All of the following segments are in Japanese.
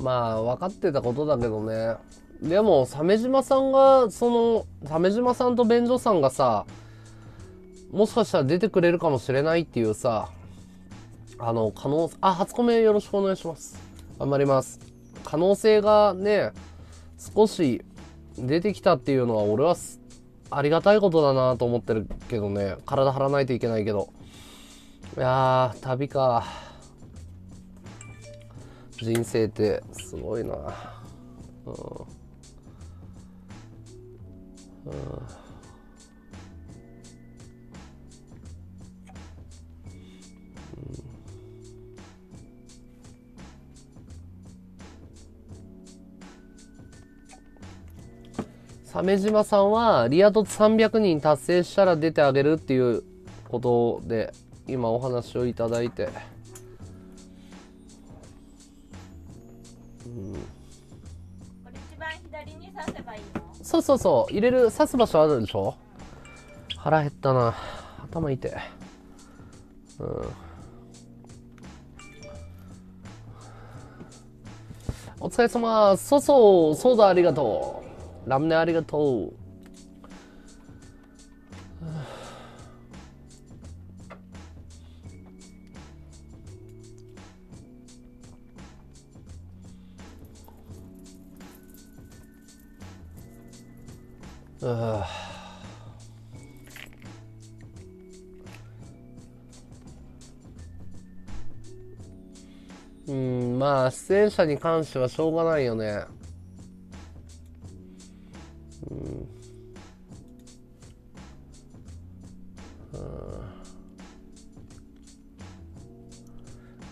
まあ分かってたことだけどね。でも鮫島さんがその鮫島さんと便所さんがさもしかしたら出てくれるかもしれないっていうさあの可能あ初コメよろしくお願いします。頑張ります。可能性がね少し出てきたっていうのは俺はありがたいことだなと思ってるけどね。体張らないといけないけど。いやー旅か。人生ってすごいな。うん、うん。鮫島さん。はリア凸300人達成したら出てあげるっていうことで今お話をいただいて、これ一番左に刺せばいいのそうそうそう。入れる刺す場所あるでしょ？腹減ったな。頭痛い。うん。お疲れ様。そうそう。そうだありがとう。ラムネありがとう。あうん。まあ出演者に関してはしょうがないよね。うん。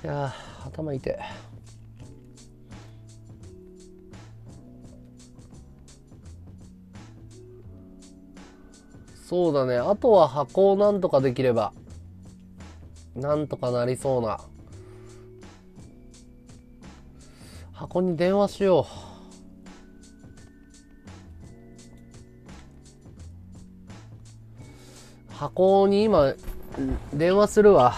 いや頭痛い。そうだね。あとは箱をなんとかできればなんとかなりそうな。箱に電話しよう。箱に今電話するわ。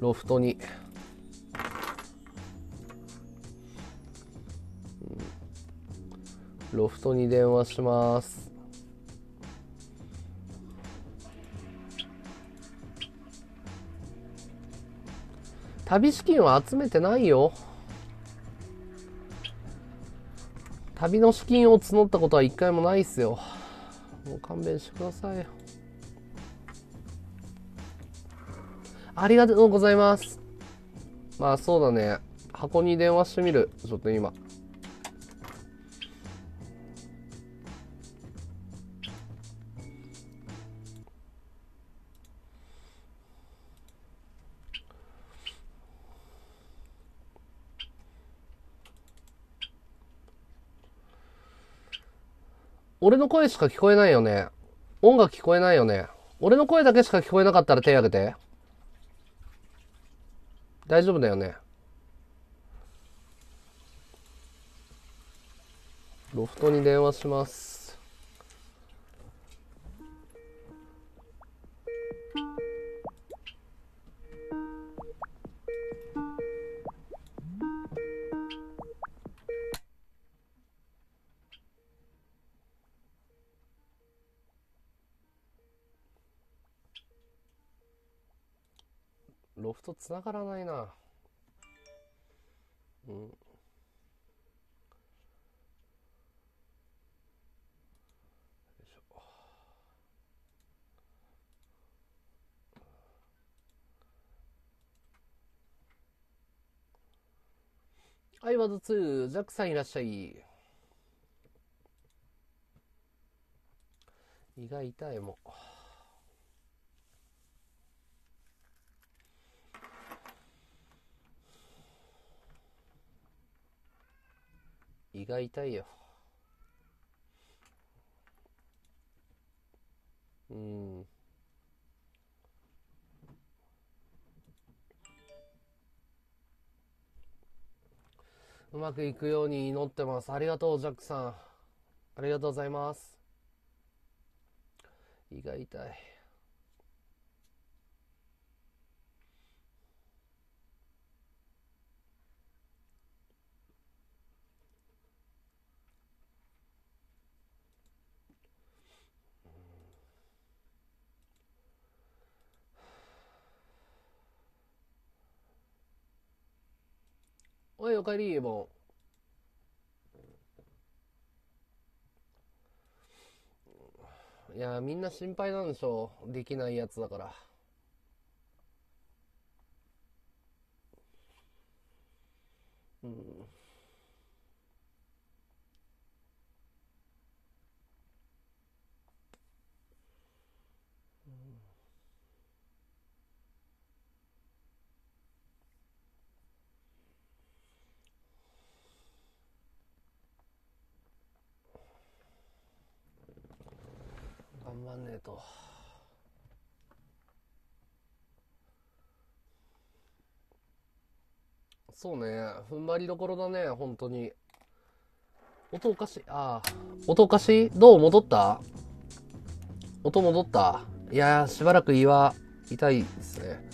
ロフトに。ロフトに電話します。旅資金は集めてないよ。旅の資金を募ったことは一回もないっすよ。もう勘弁してください。よありがとうございます。まあそうだね。箱に電話してみる。ちょっと今。俺の声しか聞こえないよね。音楽聞こえないよね。俺の声だけしか聞こえなかったら手挙げて。大丈夫だよね。ロフトに電話します。ロフト繋がらないな。うん。はい、ワード2、ジャックさんいらっしゃい。胃が痛いもん。胃が痛いよ。うん。うまくいくように祈ってます。ありがとうジャックさん。ありがとうございます。胃が痛い。はい、おかえり、エボン。いや、みんな心配なんでしょう。できないやつだから。うん。れと。そうね、踏ん張りどころだね、本当に。音おかしい。ああ。音おかしい？どう戻った？音戻った？いやー、しばらく胃は痛いですね。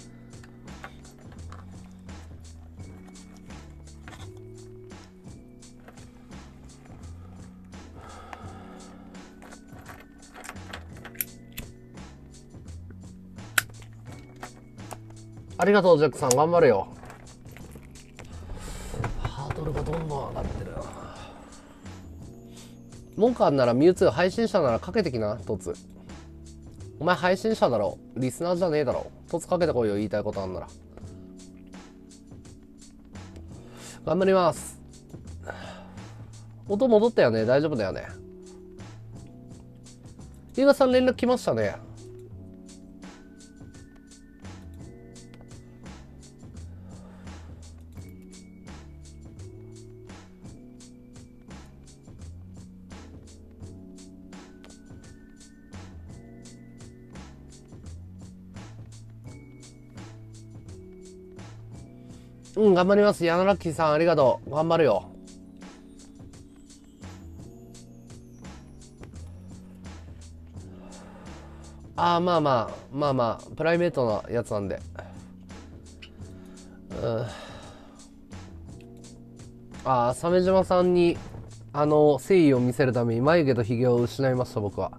ありがとう、ジャックさん。頑張れよ。ハードルがどんどん上がってるな。文句あんならミュウツー配信者ならかけてきな、トツ。お前配信者だろ。リスナーじゃねえだろ。トツかけてこいよ、言いたいことあんなら。頑張ります。音戻ったよね。大丈夫だよね。ゆうがさん連絡来ましたね。ん、頑張ります。ヤナラッキーさん、ありがとう。頑張るよ。ああ、まあまあ、まあまあ、プライベートなやつなんで。うん。ああ、鮫島さんに、あの、誠意を見せるために眉毛と髭を失いました、僕は。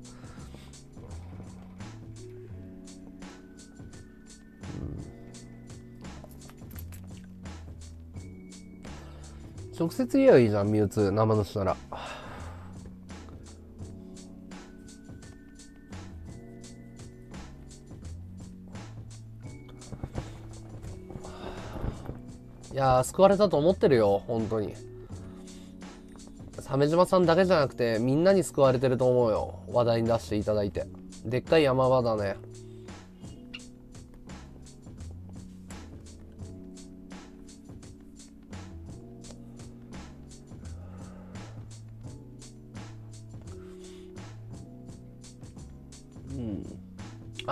直接言えばいいじゃん、ミュウツー、生主なら。いや、救われたと思ってるよ、本当に。鮫島さんだけじゃなくて、みんなに救われてると思うよ。話題に出していただいて。でっかい山場だね。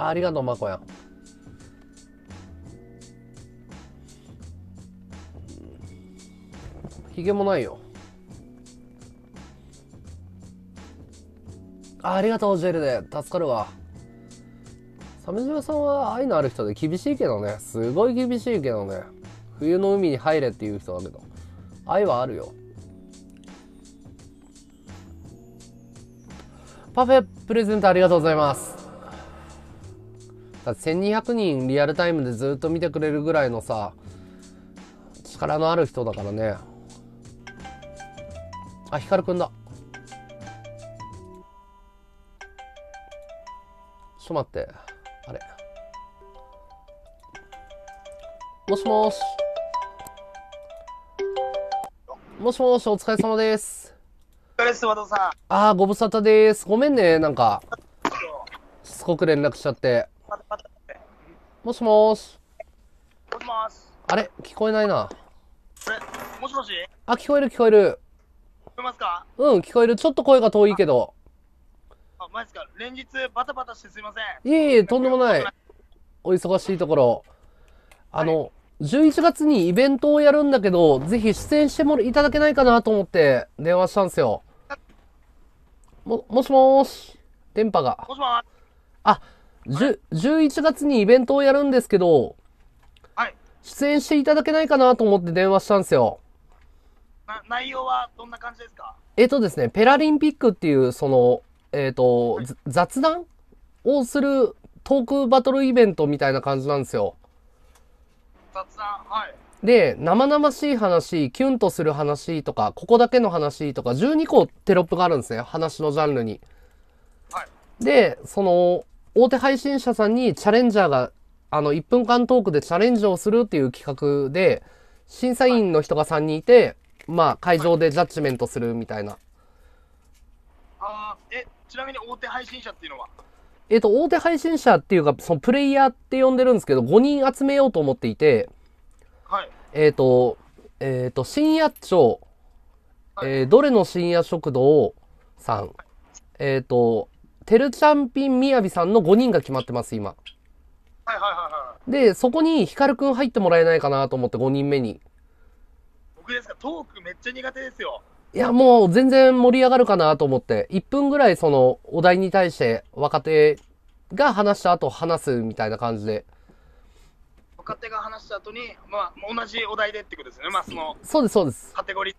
あありがとう、まこやん。ひげもないよ。あありがとう、ジェルで。助かるわ。鮫島さんは愛のある人で厳しいけどね。すごい厳しいけどね。冬の海に入れっていう人だけど。愛はあるよ。パフェプレゼントありがとうございます。だって1200人リアルタイムでずっと見てくれるぐらいのさ、力のある人だからね。あ、ヒカルくんだ。ちょっと待って。あれ。もしもし。もしもし、お疲れ様です。お疲れ様です、さあー、ご無沙汰です。ごめんね、なんか、ん。しつこく連絡しちゃって。もしもし。もしもし。あれ？聞こえないな。これ、もしもし？聞あ、聞こえる聞こえる。こえますか？うん、聞こえる。ちょっと声が遠いけど。あ、マジですか？連日バタバタしてすいません。いえいえ、とんでもない。お忙しいところ。あの、11月にイベントをやるんだけど、ぜひ出演してもいただけないかなと思って電話したんですよ。も、もしもーし。電波が。もしもし。あ、10 11月にイベントをやるんですけど、はい。出演していただけないかなと思って電話したんですよ。な、内容はどんな感じですか？えっとですね、ペラリンピックっていう、その、えっ、と、ざ雑談をするトークバトルイベントみたいな感じなんですよ。雑談。はい。で、生々しい話、キュンとする話とか、ここだけの話とか、12個テロップがあるんですね。話のジャンルに。はい。で、その、大手配信者さんにチャレンジャーが、あの、1分間トークでチャレンジをするっていう企画で、審査員の人が3人いて、まあ、会場でジャッジメントするみたいな。あーえ、ちなみに大手配信者っていうのは？えっ、と、大手配信者っていうか、そのプレイヤーって呼んでるんですけど、5人集めようと思っていて、はい。えっ、と、えっ、と、深夜町、はいえーどれの深夜食堂さん、えっ、と、てるちゃんぴんみやびさんの5人が決まってます、今。はいはいはいはい。で、そこにヒカルくん入ってもらえないかなと思って5人目に。僕ですか、トークめっちゃ苦手ですよ。いや、もう全然盛り上がるかなと思って、1分ぐらいそのお題に対して若手が話した後話すみたいな感じで。若手が話した後に、まあ、同じお題でってことですよね。まあ、そのそうです、そうです。カテゴリー。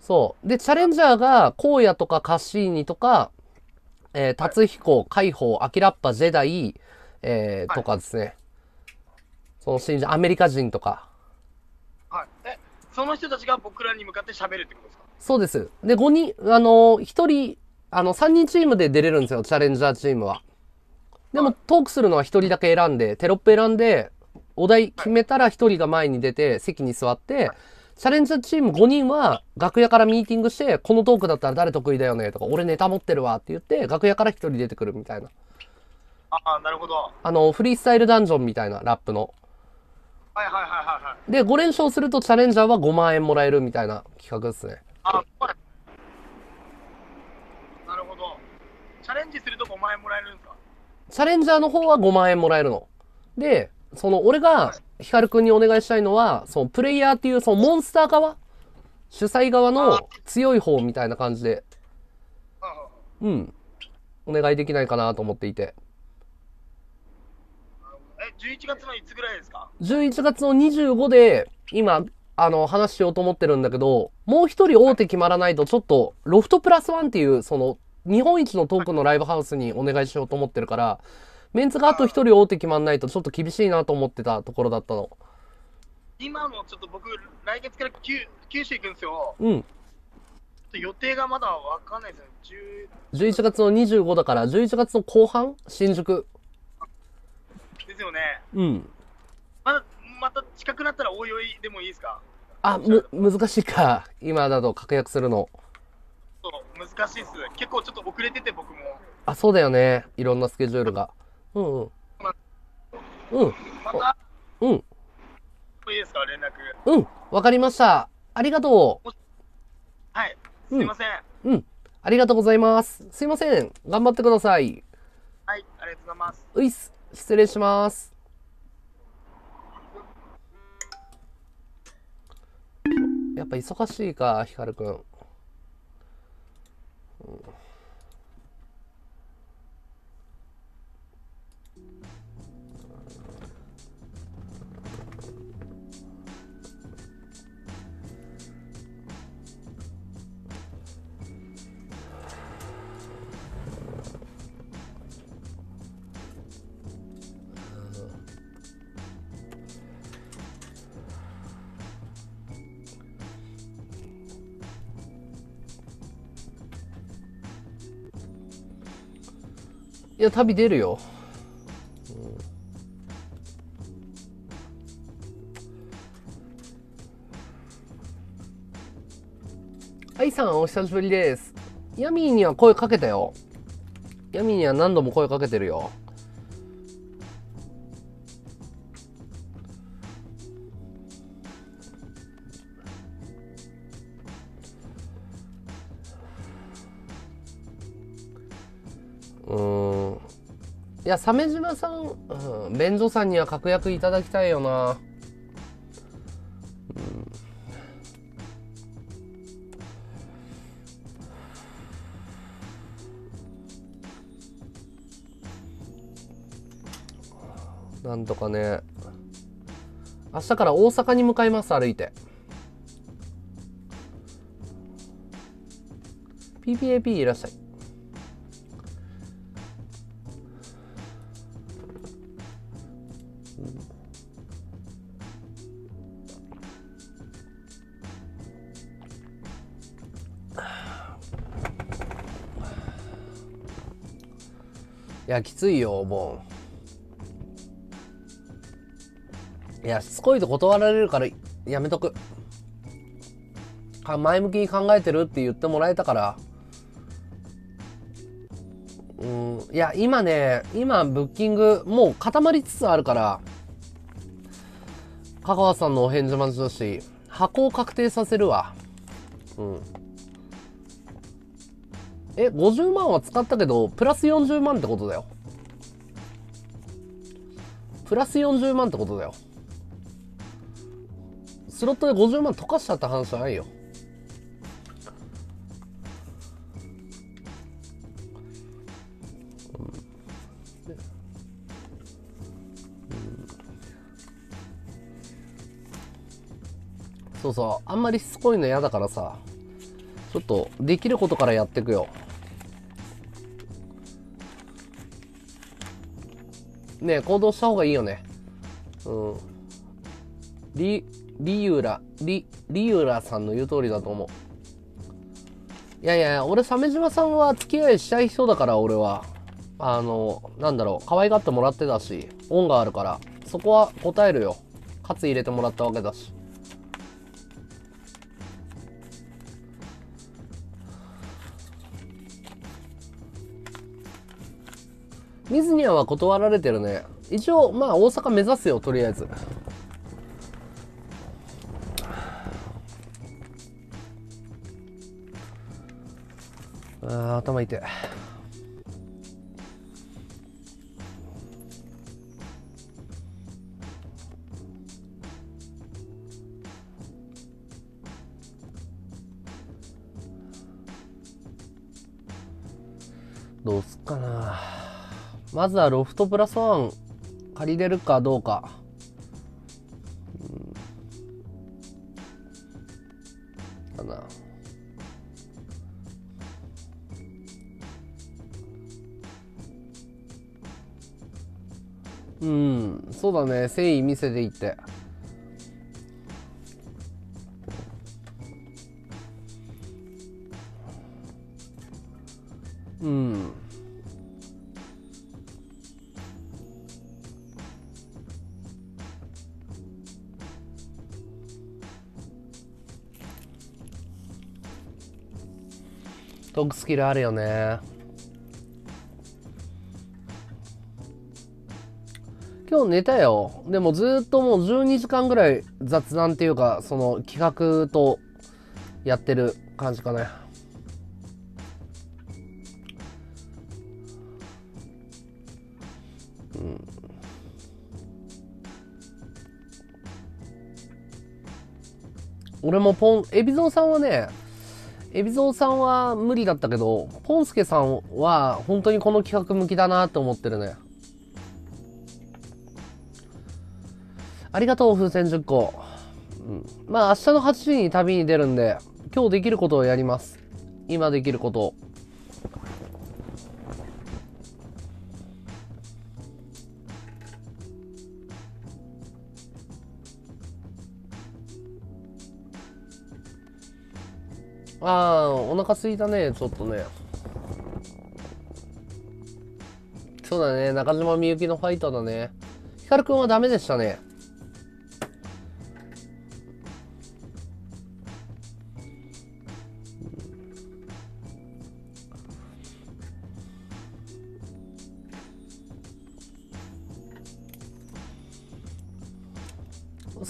そう。で、チャレンジャーが、荒野とかカッシーニとか、えー、達彦、海宝、アキラッパ、ジェダイ、えーはいとかですね。その信者、アメリカ人とか。はい。え、その人たちが僕らに向かって喋るってことですか？そうです。で、5人、あのー、1人、あの、3人チームで出れるんですよ、チャレンジャーチームは。でも、トークするのは1人だけ選んで、テロップ選んで、お題決めたら1人が前に出て、席に座って、チャレンジャーチーム5人は楽屋からミーティングして、このトークだったら誰得意だよねとか、俺ネタ持ってるわって言って、楽屋から1人出てくるみたいな。ああ、なるほど。はあの、フリースタイルダンジョンみたいな、ラップの。いはいはいはいはい。で、5連勝するとチャレンジャーは5万円もらえるみたいな企画ですね。あ、はい。なるほど。チャレンジすると5万円もらえるんですか？チャレンジャーの方は5万円もらえるの。で、その、俺が、ヒカルくんにお願いしたいのは、その、プレイヤーっていう、その、モンスター側？主催側の強い方みたいな感じで、うん。お願いできないかなと思っていて。え、11月のいつぐらいですか？11月の25で、今、あの、話しようと思ってるんだけど、もう一人大手決まらないと、ちょっと、ロフトプラスワンっていう、その、日本一のトークのライブハウスにお願いしようと思ってるから、メンツがあと一人大手決まんないとちょっと厳しいなと思ってたところだったの。今のちょっと僕、来月から九九州行くんですよ。うん。予定がまだわかんないですね。10 11月の25だから、11月の後半？新宿。ですよね。うん。まだ、また近くなったらおいおいでもいいですか？あ、む、難しいか。今だと確約するの。そう、難しいっす。結構ちょっと遅れてて僕も。あ、そうだよね。いろんなスケジュールが。うんうん。うん。また、うん。いいですか連絡。うん。わかりました。ありがとはい。すいません。う。うん。ありがとうございます。すいません。頑張ってください。はい、ありがとうございます。ういっす。失礼します。やっぱ忙しいか、ヒカルくん。いや、旅出るよ。アイさん、お久しぶりです。ヤミーには声かけたよ。ヤミーには何度も声かけてるよ。や、鮫島さん、うん、便所さんには確約いただきたいよな。うんなんとかね。明日から大阪に向かいます、歩いて。PPAP いらっしゃい。や、きついよ、お盆。いや、しつこいと断られるから、やめとく。前向きに考えてるって言ってもらえたから。うん、いや、今ね、今、ブッキング、もう固まりつつあるから、香川さんのお返事待ちだし、箱を確定させるわ。うん。え、50万は使ったけど、プラス40万ってことだよ。プラス40万ってことだよ。スロットで50万溶かしちゃった話じゃないよ。そうそう、あんまりしつこいの嫌だからさ、ちょっとできることからやっていくよ。ね行動した方がいいよね。うん。リ、リユラ、リ、リユラさんの言う通りだと思う。いやいや、俺、鮫島さんは付き合いしたい人だから、俺は。あの、なんだろう、可愛がってもらってたし、恩があるから、そこは答えるよ。カツ入れてもらったわけだし。水には断られてるね。一応、まあ、大阪目指すよ、とりあえず。あ頭痛い。どうすっかな。まずはロフトプラスワン借りれるかどうか。うん。そうだね。誠意見せていって。うん。トークスキルあるよね。今日寝たよ。でもずっともう12時間ぐらい雑談っていうか、その企画とやってる感じかね。俺もポン、エビゾウさんはね、海老蔵さんは無理だったけど、ポンスケさんは本当にこの企画向きだなって思ってるね。ありがとう、風船10個。うん、まあ明日の8時に旅に出るんで、今日できることをやります。今できることを。ああ、お腹すいたね、ちょっとね。そうだね、中島みゆきのファイターだね。ヒカルくんはダメでしたね。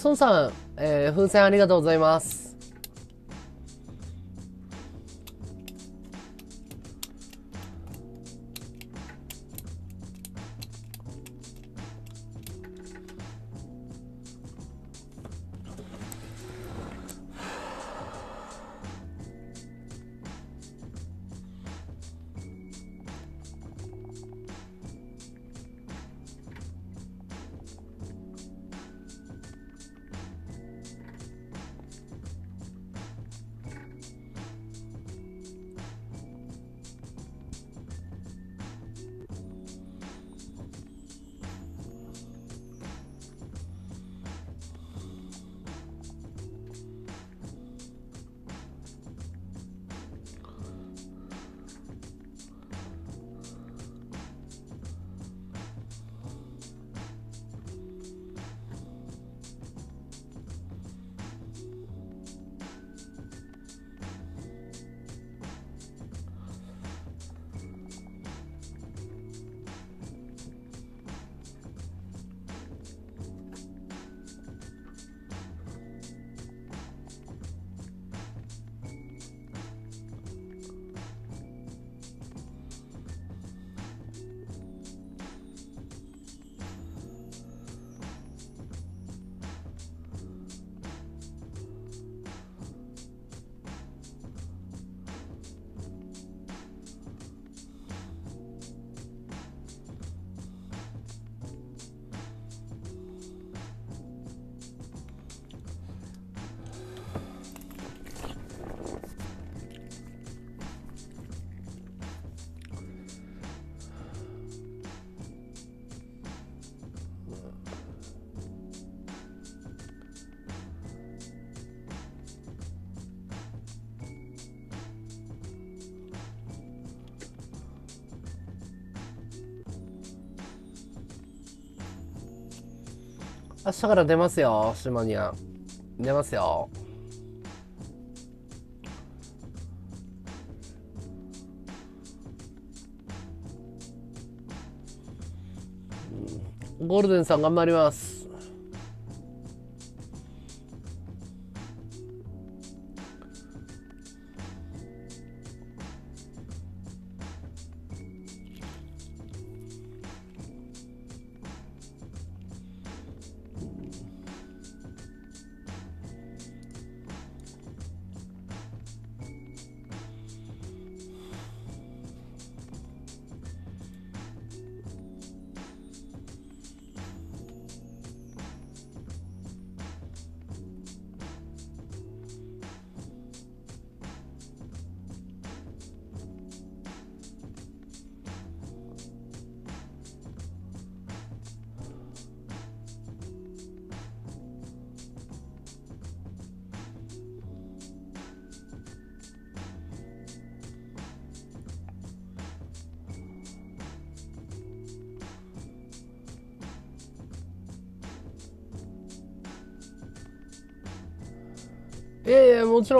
孫さん、えー、風船ありがとうございます。明日から出ますよ島にゃん出ますよ。ゴールデンさん頑張ります。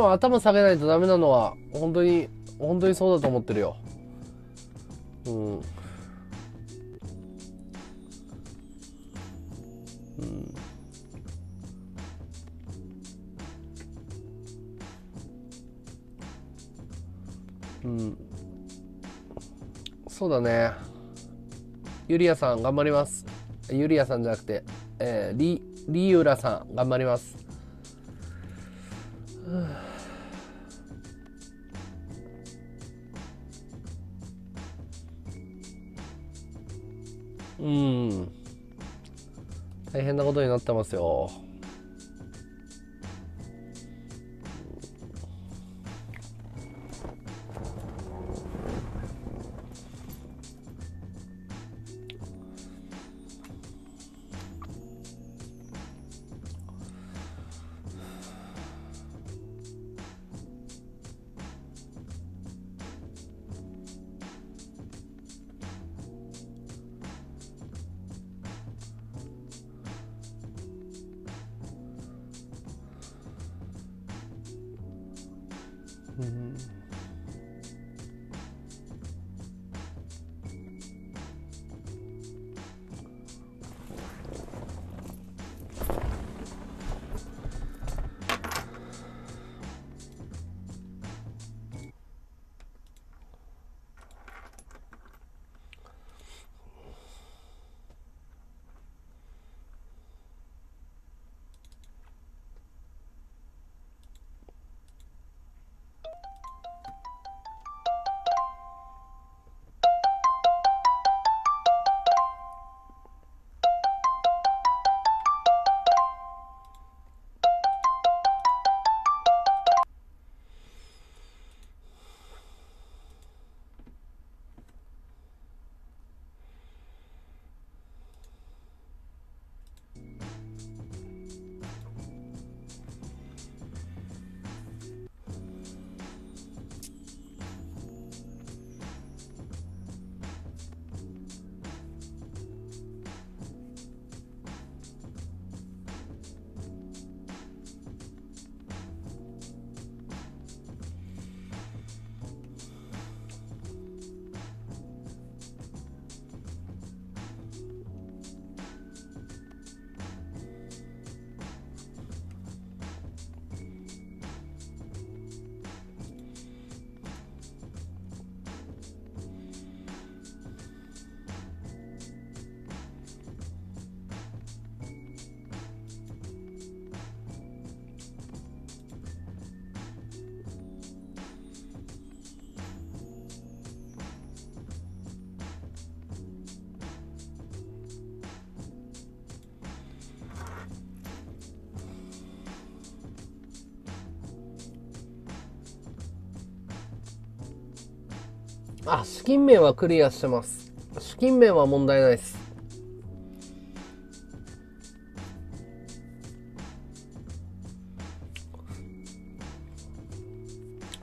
ん頭下げないとダメなのは本当に本当にそうだと思ってるよ。うん。うん、うん、そうだね。ゆりやさん頑張ります。ゆりやさんじゃなくて、えー、りりゆらさん頑張ります。ってますよ。金面はクリアしてます。資金面は問題ないです。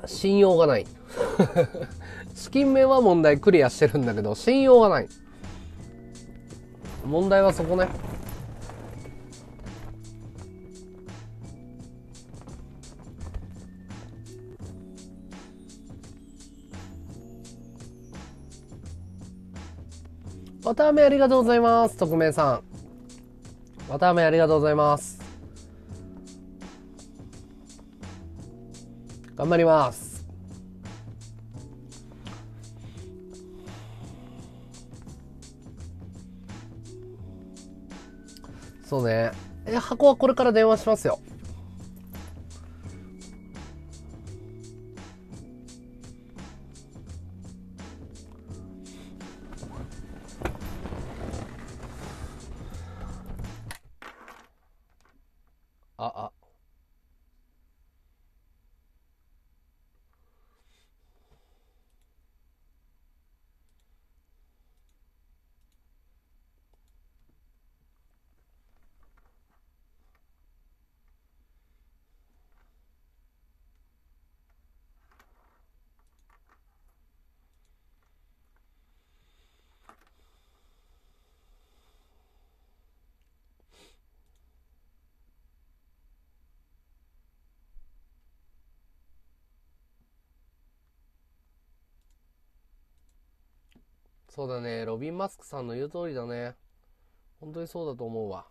信用がない。資金面は問題クリアしてるんだけど、信用がない。問題はそこね。わたあめありがとうございます。匿名さん。わたあめありがとうございます。頑張ります。そうね。え、箱はこれから電話しますよ。そうだね。ロビン・マスクさんの言う通りだね。本当にそうだと思うわ。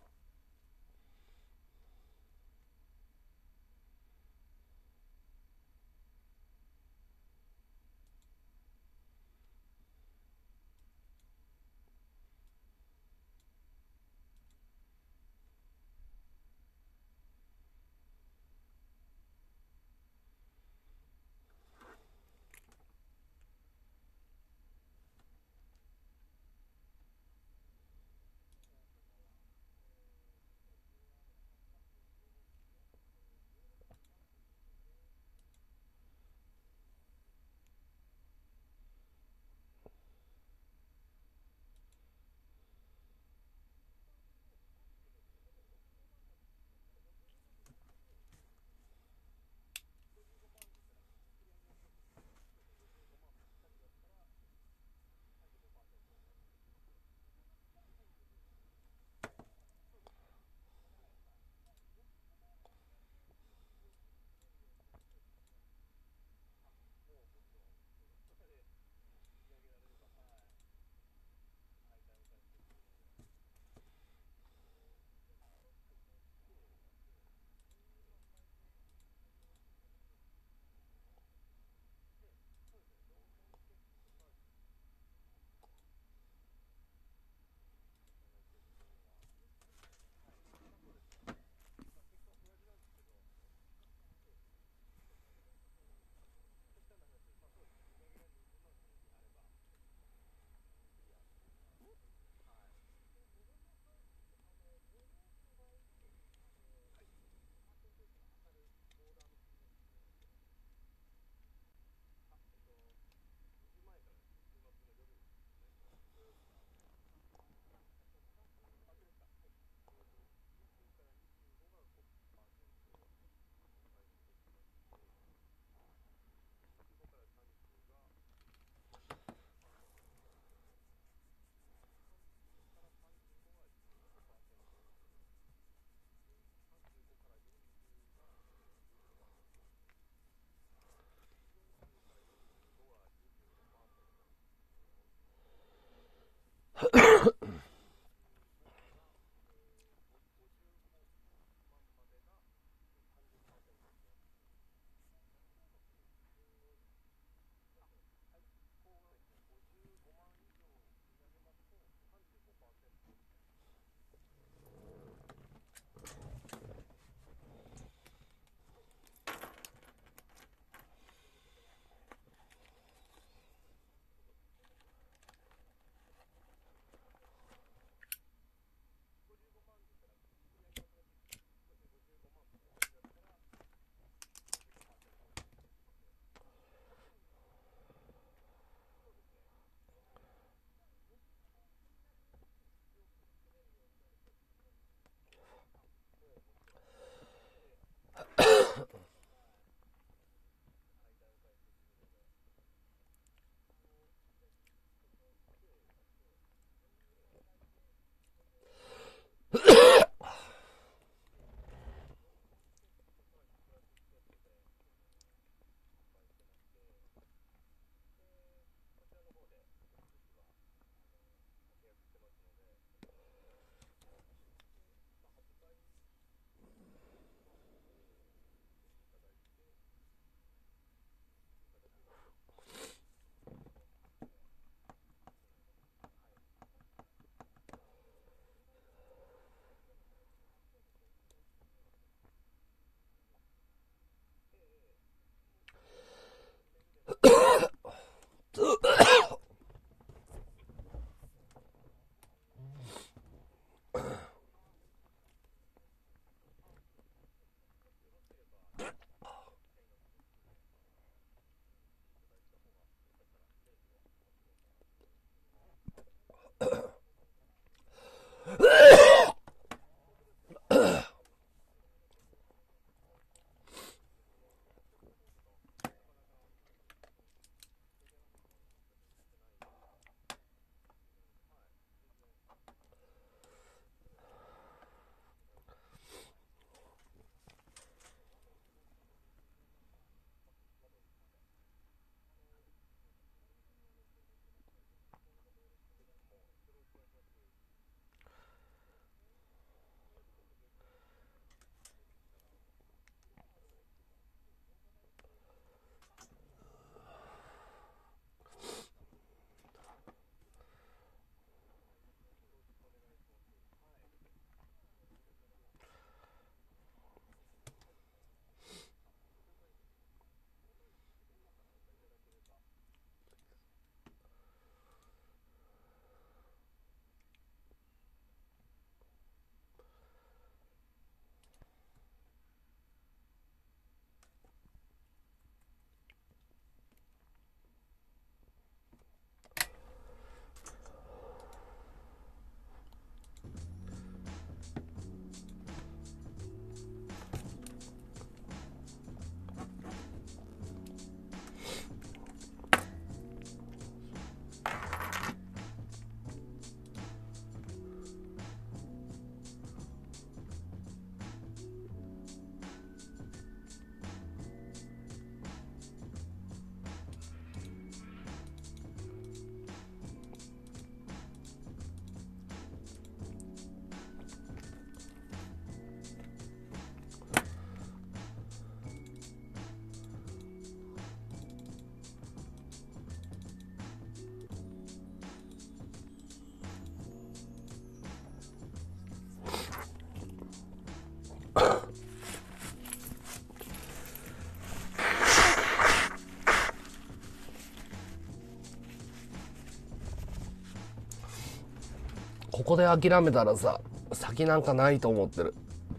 ここで諦めたらさ先なんかないと思ってる。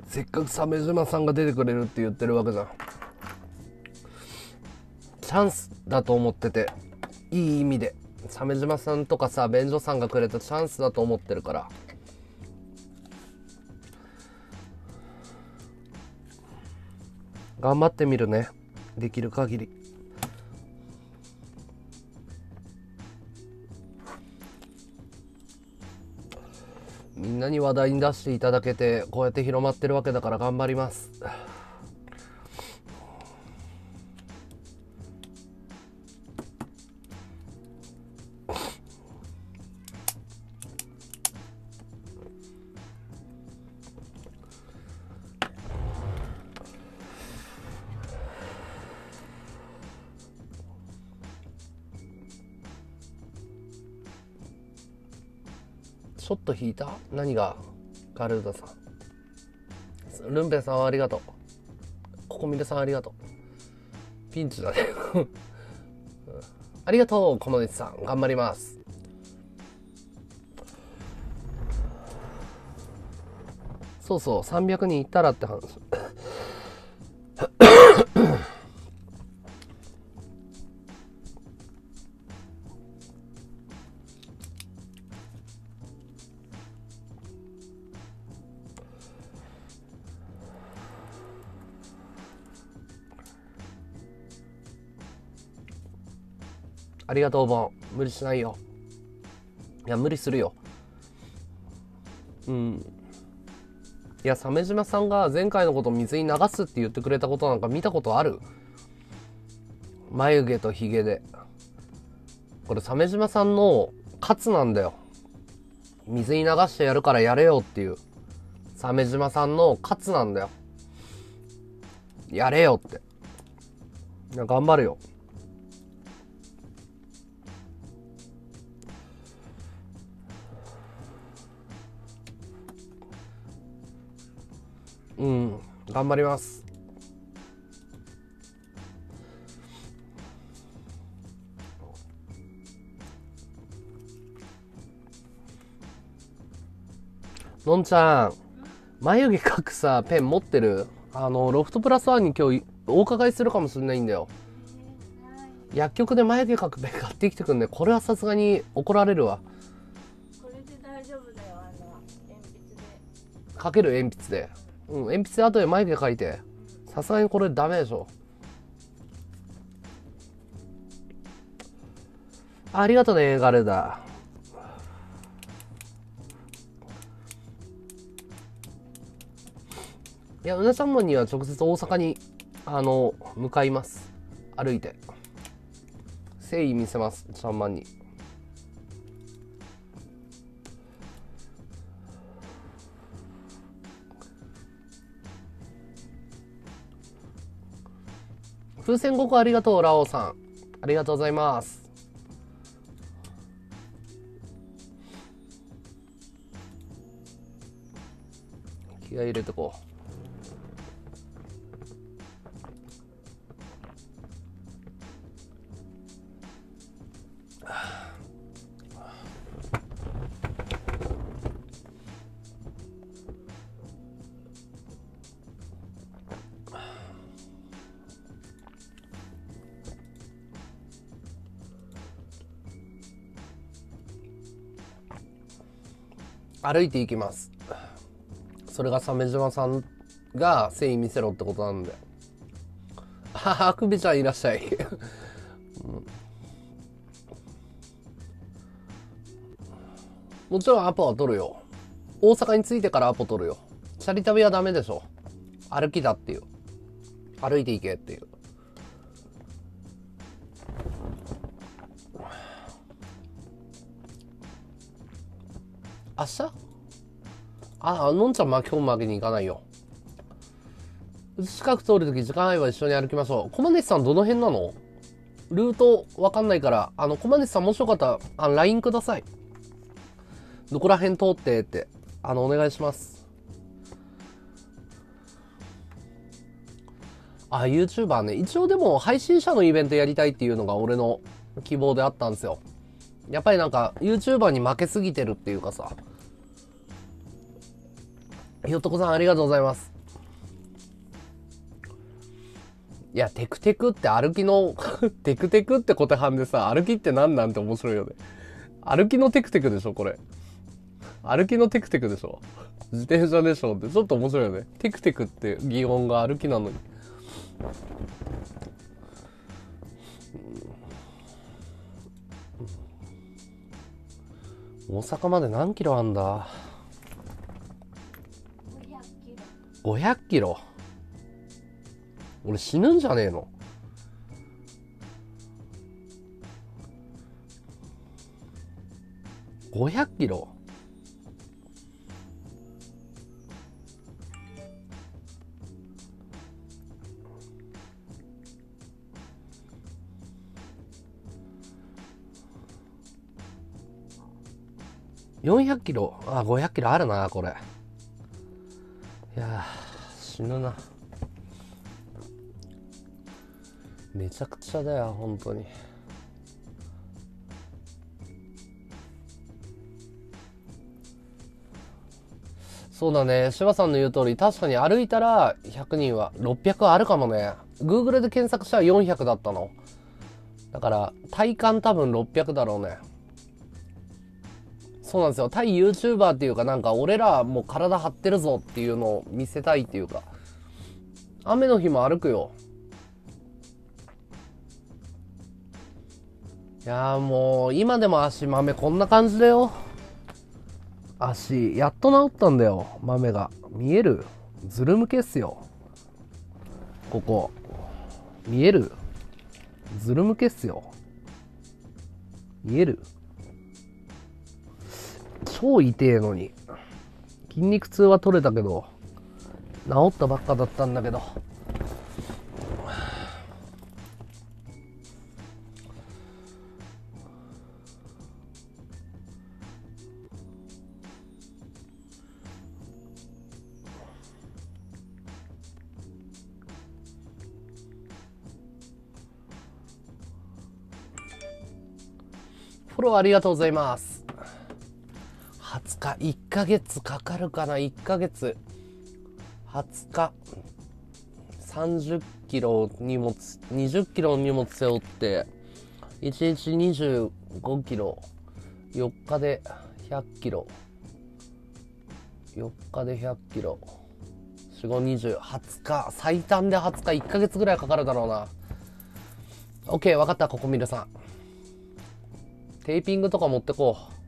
せっかく鮫島さんが出てくれるって言ってるわけじゃん。チャンスだと思ってていい意味で鮫島さんとかさ便所さんがくれたチャンスだと思ってるから。頑張ってみるね。できる限り。んなに話題に出していただけてこうやって広まってるわけだから頑張ります。聞いた？何が？ガルーダさん。ルンペさんありがとう。ココミルさんありがとう。ピンチだね。ありがとうコモネチさん。頑張ります。そうそう300人いったらって話。ありがとうボン。無理しないよ。いや無理するよ。うん。いや鮫島さんが前回のこと水に流すって言ってくれたことなんか見たことある？眉毛とひげで。これ鮫島さんの勝つなんだよ。水に流してやるからやれよっていう。鮫島さんの勝つなんだよ。やれよって。頑張るよ。うん。頑張ります。のんちゃん眉毛描くさペン持ってる？あのロフトプラスワンに今日お伺いするかもしれないんだよ。薬局で眉毛描くペン買ってきてくんねこれはさすがに怒られるわ。これで大丈夫だよあの鉛筆で。描ける鉛筆でうん鉛筆で後で眉毛描いて。さすがにこれダメでしょ。ありがとねガルダ。いやうなちゃんマンには直接大阪にあの向かいます。歩いて。誠意見せます。ちゃんマンに。風船5個ありがとうラオウさん。ありがとうございます。気合い入れてこう。歩いていきます。それが鮫島さんが誠意見せろってことなんで。ああくびちゃんいらっしゃい、うん。もちろんアポは取るよ。大阪に着いてからアポ取るよ。チャリ旅はダメでしょ。歩きだっていう。歩いていけっていう。明日？ああのんちゃん巻き込むわけにいかないよ。近く通るとき時間合えば一緒に歩きましょう。駒根さんどの辺なの？ルートわかんないからあの駒根さんもしよかったらあの LINE ください。どこら辺通ってってあのお願いします。あ YouTuber ね。一応でも配信者のイベントやりたいっていうのが俺の希望であったんですよ。やっぱりなんか YouTuber に負けすぎてるっていうかさ。ひよっとこさんありがとうございます。いや、テクテクって歩きの、テクテクって小手半でさ、歩きって何なんて面白いよね。歩きのテクテクでしょ、これ。歩きのテクテクでしょ。自転車でしょってちょっと面白いよね。テクテクって擬音が歩きなのに。大阪まで何キロあんだ？?500 キロ。俺死ぬんじゃねえの。500キロ。400キロ。あ500キロあるなこれ。や死ぬな。めちゃくちゃだよ本当に。そうだね柴さんの言う通り確かに歩いたら100人は600あるかもね。Google で検索したら400だったの。だから体感多分600だろうね。そうなんですよ。対 YouTuber っていうかなんか俺らもう体張ってるぞっていうのを見せたいっていうか。雨の日も歩くよ。いやもう今でも足豆こんな感じだよ。足やっと治ったんだよ。豆が見える。ズル向けっすよ。ここ。見える。ズル向けっすよ。見える。超痛えのに。筋肉痛は取れたけど治ったばっかだったんだけど。フォローありがとうございます。20日1ヶ月かかるかな？1ヶ月。20日。30キロ荷物20キロの荷物背負って1日25キロ。4日で100キロ。4日で100キロ。4520 20日。最短で20日。1ヶ月ぐらいかかるだろうな。OK 分かったここみるさん。テーピングとか持ってこう。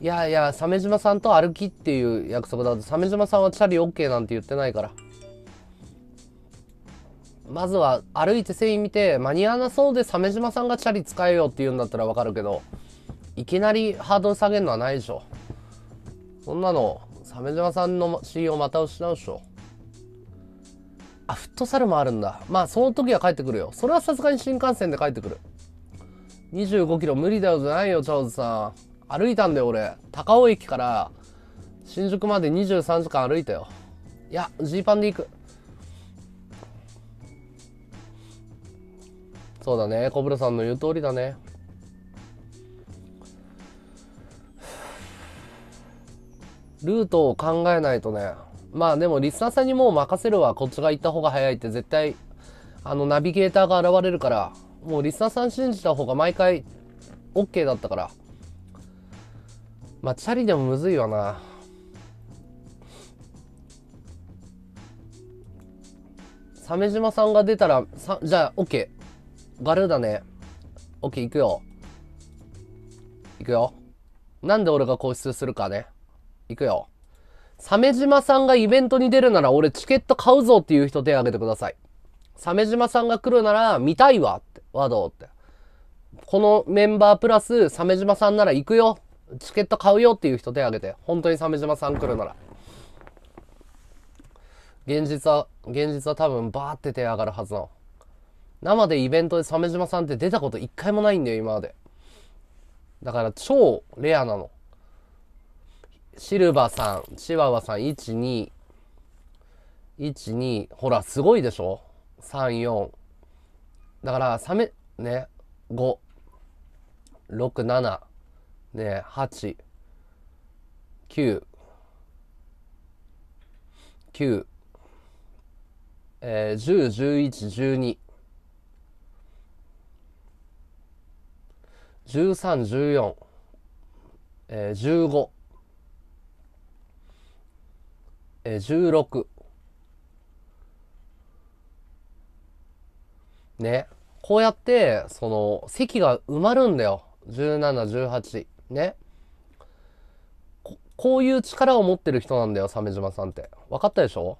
いやいや鮫島さんと歩きっていう約束だと鮫島さんはチャリ OK なんて言ってないから。まずは歩いて繊維見て間に合わなそうで鮫島さんがチャリ使えよって言うんだったらわかるけどいきなりハードル下げるのはないでしょ。そんなの鮫島さんの信用また失うでしょ。あフットサルもあるんだ。まあその時は帰ってくるよ。それはさすがに新幹線で帰ってくる。25キロ無理だよじゃないよチャーズさん。歩いたんだよ俺。高尾駅から新宿まで23時間歩いたよ。いやジーパンで行く。そうだね。コブラさんの言う通りだね。ルートを考えないとね。まあでもリスナーさんにもう任せるわ。こっちが行った方が早いって。絶対あのナビゲーターが現れるから。もうリスナーさん信じた方が毎回 OK だったから。まあチャリでもむずいわな。鮫島さんが出たらさじゃあ OK ガルーだね。OK 行くよ。行くよ。なんで俺が固執するかね。行くよ。鮫島さんがイベントに出るなら俺チケット買うぞっていう人手挙げてください。鮫島さんが来るなら見たいわって、和道って。このメンバープラス鮫島さんなら行くよ。チケット買うよっていう人手挙げて。本当に鮫島さん来るなら。現実は、現実は多分バーって手上がるはずなの。生でイベントで鮫島さんって出たこと一回もないんだよ、今まで。だから超レアなの。シルバーさん、チワワさん、1、2、1、2、ほら、すごいでしょ ?3、4。だから、サメ、ね、5、6、7、ね、8、9、9、えー、10、11、12、13、14、えー、15、えー、16、ね。こうやって、その、席が埋まるんだよ。17、18。ね。ここういう力を持ってる人なんだよ、鮫島さんって。分かったでしょ？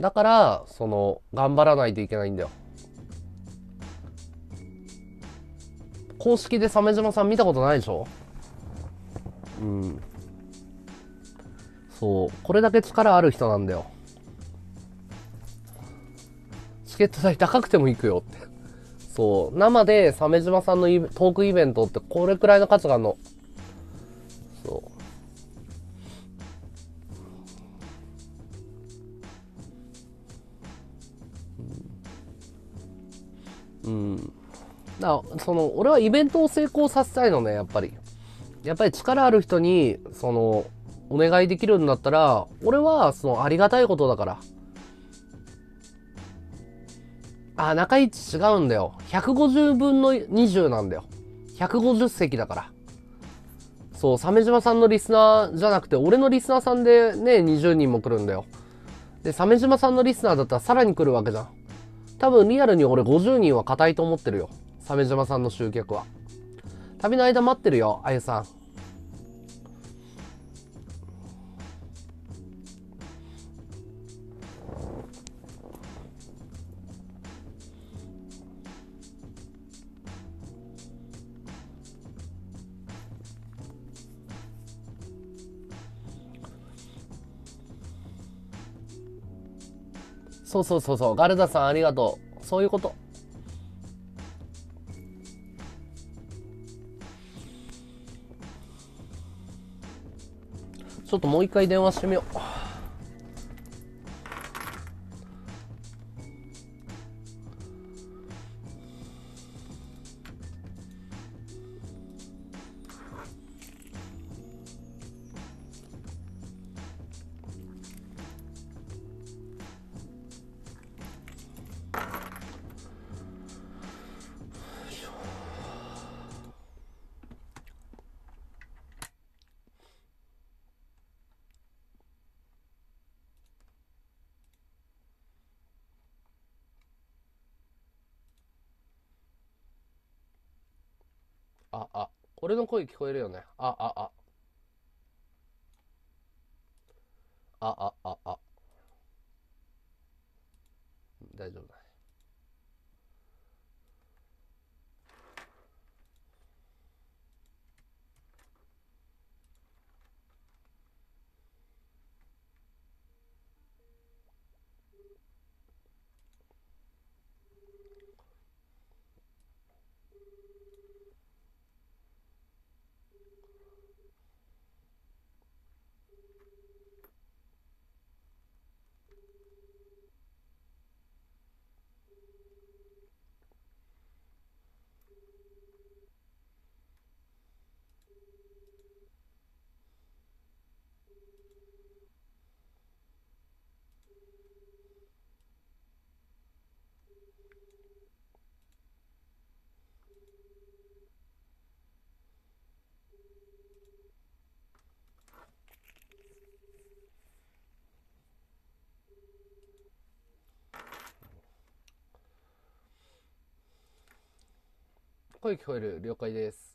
だから、その、頑張らないといけないんだよ。公式で鮫島さん見たことないでしょ？うん。そう。これだけ力ある人なんだよ。チケット代高くても行くよって。そう。生で鮫島さんのトークイベントってこれくらいの価値があるの。そう。うん。だその、俺はイベントを成功させたいのね、やっぱり。やっぱり力ある人に、その、お願いできるんだったら、俺は、その、ありがたいことだから。あ、中位置違うんだよ。150分の20なんだよ。150席だから。そう、鮫島さんのリスナーじゃなくて、俺のリスナーさんでね、20人も来るんだよ。で、鮫島さんのリスナーだったらさらに来るわけじゃん。多分リアルに俺50人は硬いと思ってるよ。鮫島さんの集客は。旅の間待ってるよ、あゆさん。そうそうそうそう、ガルダさんありがとう。そういうこと。ちょっともう一回電話してみよう。あ、あ、俺の声聞こえるよね。あ、あ、あ。あ、あ、あ、あ。大丈夫だ声聞こえる了解です。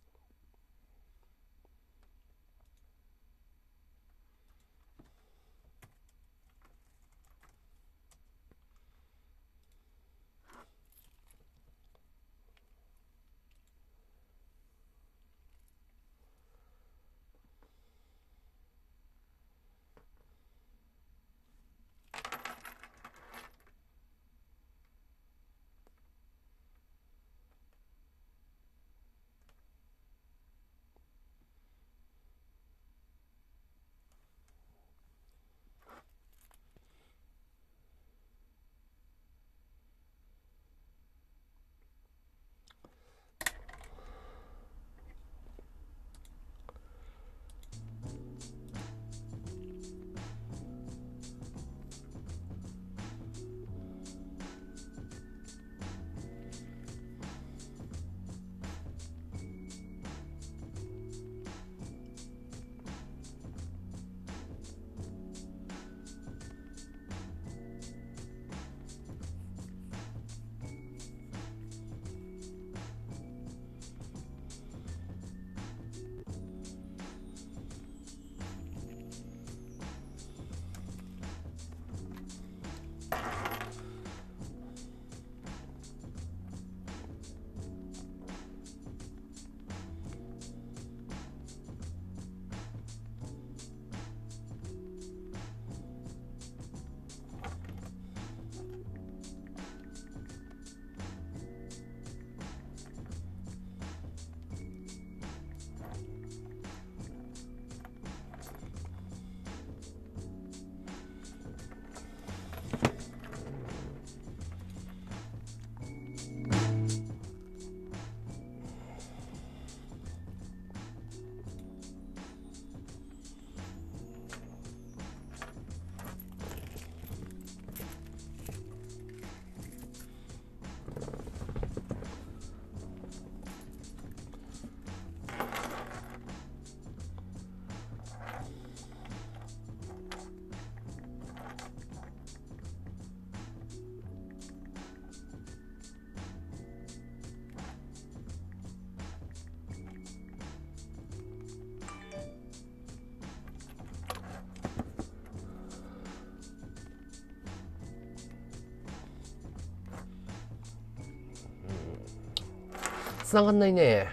繋がんないね。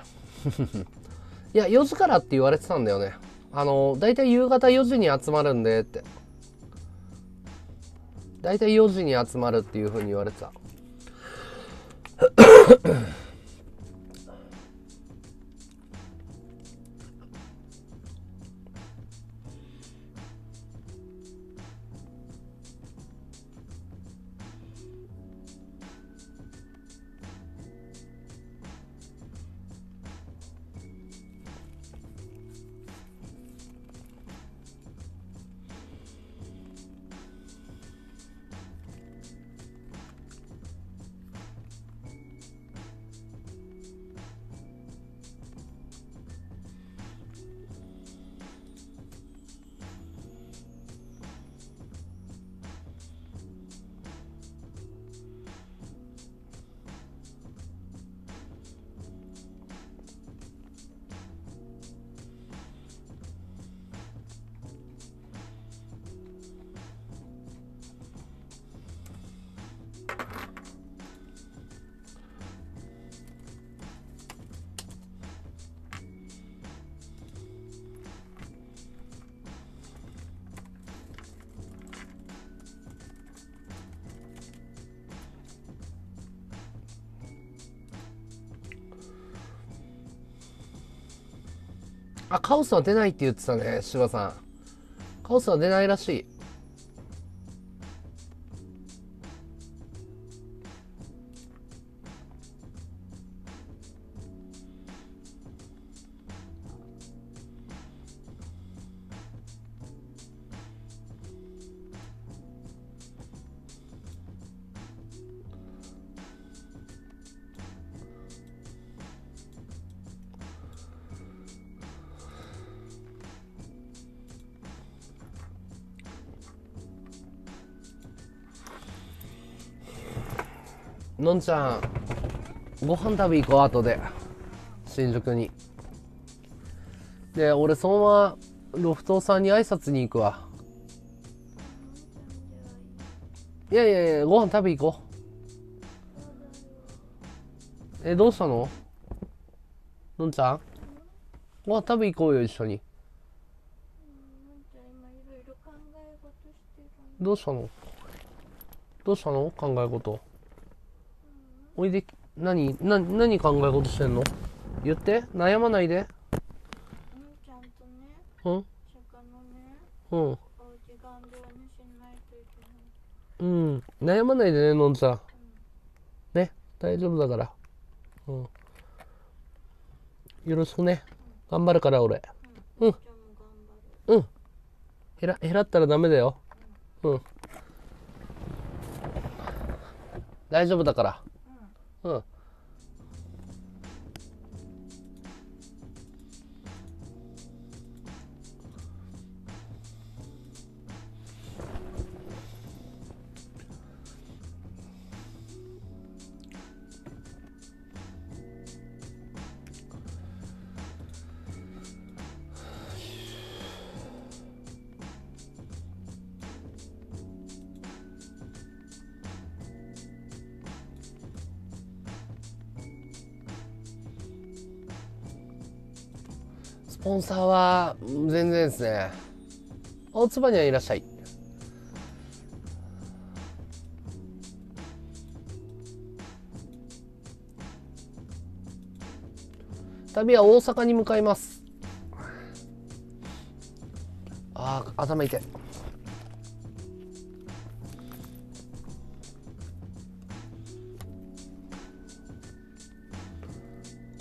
いや、4時からって言われてたんだよね。あの、だいたい夕方4時に集まるんでって。だいたい4時に集まるっていうふうに言われてた。あ、カオスは出ないって言ってたね、柴さん。カオスは出ないらしい。のんちゃん、ご飯食べ行こう、後で。新宿に。で、俺そのまま、ロフトさんに挨拶に行くわ。いやいやいや、ご飯食べ行こう。え、どうしたの？のんちゃん？ご飯食べ行こうよ、一緒に。どうしたの？どうしたの？考え事。おいで、何、な、何考え事してんの？言って悩まないで。うんちゃんとねうん？うん。うん。悩まないでね、のんちゃん。ね、大丈夫だから。うん。よろしくね。頑張るから、俺。うん。うん。へら、へらったらダメだよ。うん。大丈夫だから。うサーは全然ですね。大つばにはいらっしゃい。旅は大阪に向かいます。ああ、頭痛い。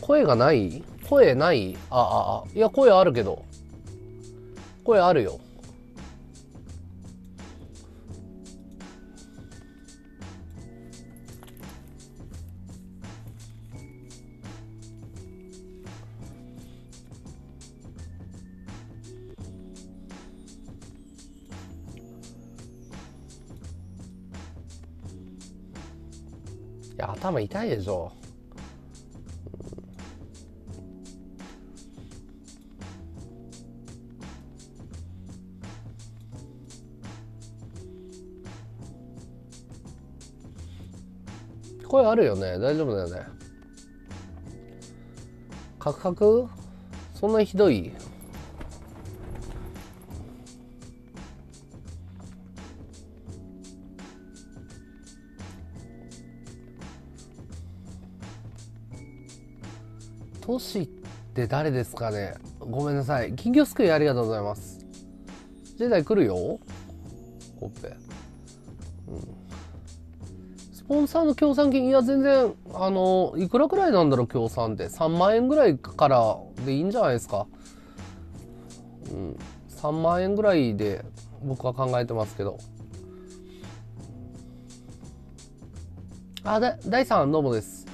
声がない？声ない？あああ。いや声あるけど。声あるよ。いや頭痛いでしょ。声あるよね。大丈夫だよね。カクカク？そんなひどい？トシって誰ですかね？ごめんなさい。金魚すくいありがとうございます。ジェダイ来るよ。コッペ。スポンサーの協賛金いや全然あのいくらくらいなんだろう協賛って。3万円ぐらいからでいいんじゃないですか。うん。3万円ぐらいで僕は考えてますけど。あだ大さんどうもです。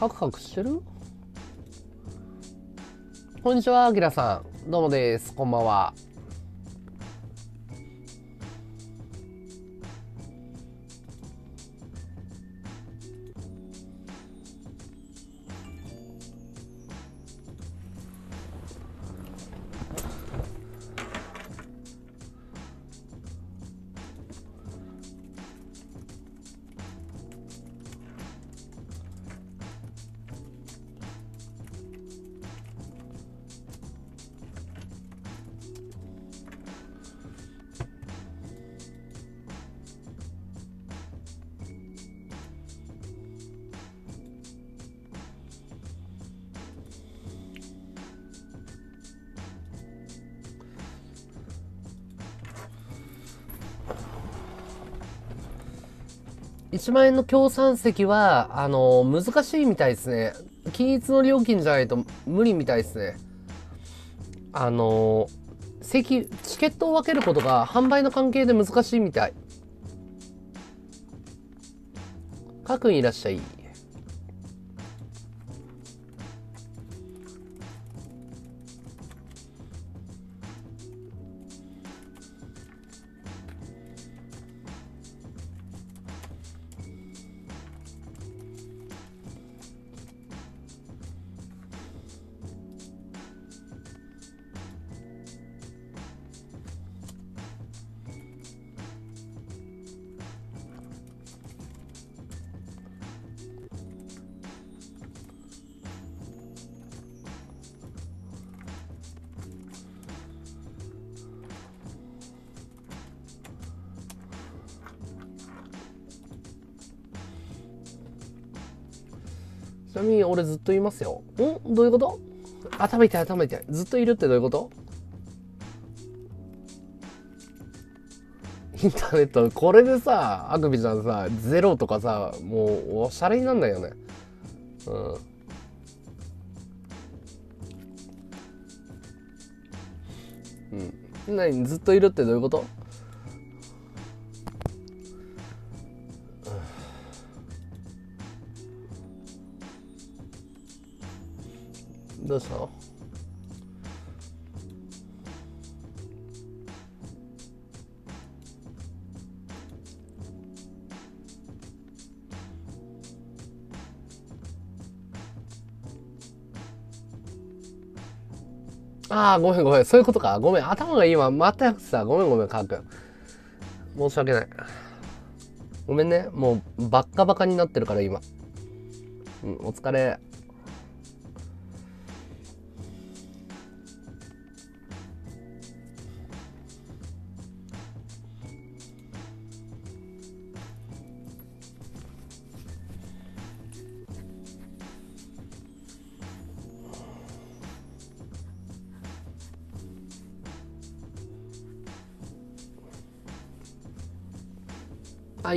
カクカクしてる？こんにちは、あきらさん。どうもです。こんばんは。1万円の協賛席は、あの、難しいみたいですね。均一の料金じゃないと無理みたいですね。あの、席、チケットを分けることが販売の関係で難しいみたい。各員いらっしゃい。といますよ。んどういうこと？頭痛い頭痛い。ずっといるってどういうこと？インターネット、これでさ、あくびちゃんさ、ゼロとかさ、もうおしゃれになんないよね。うん。うん。何？ずっといるってどういうこと？あ、ごめんごめん。そういうことか。ごめん。頭が今、全くさ、ごめんごめん、かーくん。申し訳ない。ごめんね。もう、バッカバカになってるから、今。うん、お疲れ。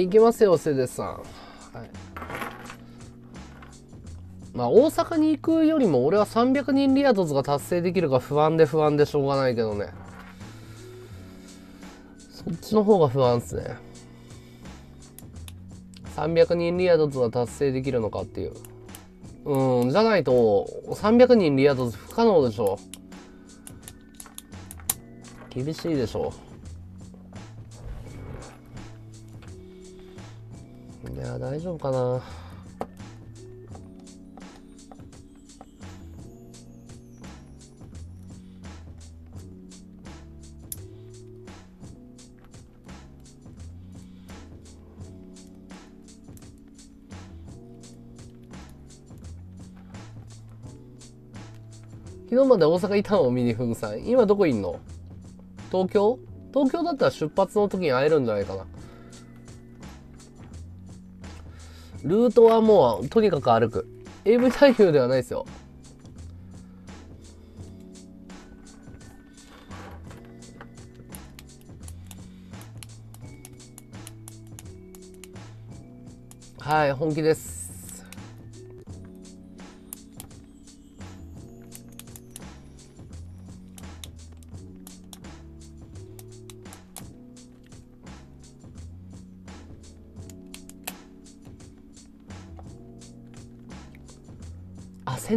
行けますよ、セデさん。はい。まあ、大阪に行くよりも、俺は300人リアドズが達成できるか不安で不安でしょうがないけどね。そっちの方が不安っすね。300人リアドズが達成できるのかっていう。うん、じゃないと、300人リアドズ不可能でしょ。厳しいでしょ。い大丈夫かな？昨日まで大阪いたのミニフグさん。今どこいんの？東京？東京だったら出発の時に会えるんじゃないかな。ルートはもう、とにかく歩く。AV 対応ではないですよ。はい、本気です。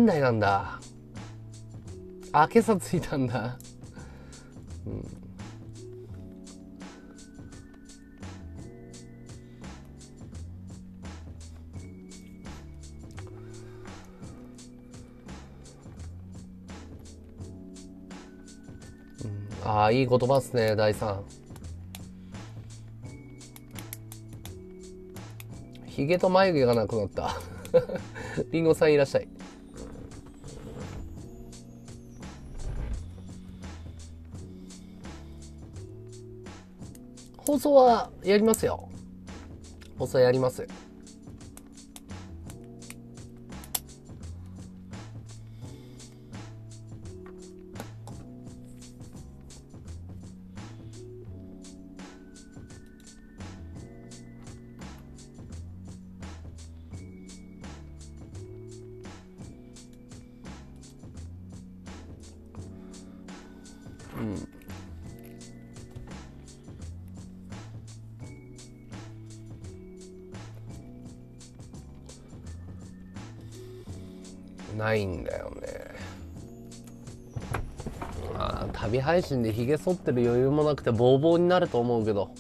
あ、仙台なんだ。あ、今朝着いたんだ。ああ、いい言葉っすね、大さん。ひげと眉毛がなくなった。リンゴさんいらっしゃい。放送はやりますよ。放送やります。ないんだよね。まあ旅配信でひげ剃ってる余裕もなくてボーボーになると思うけど。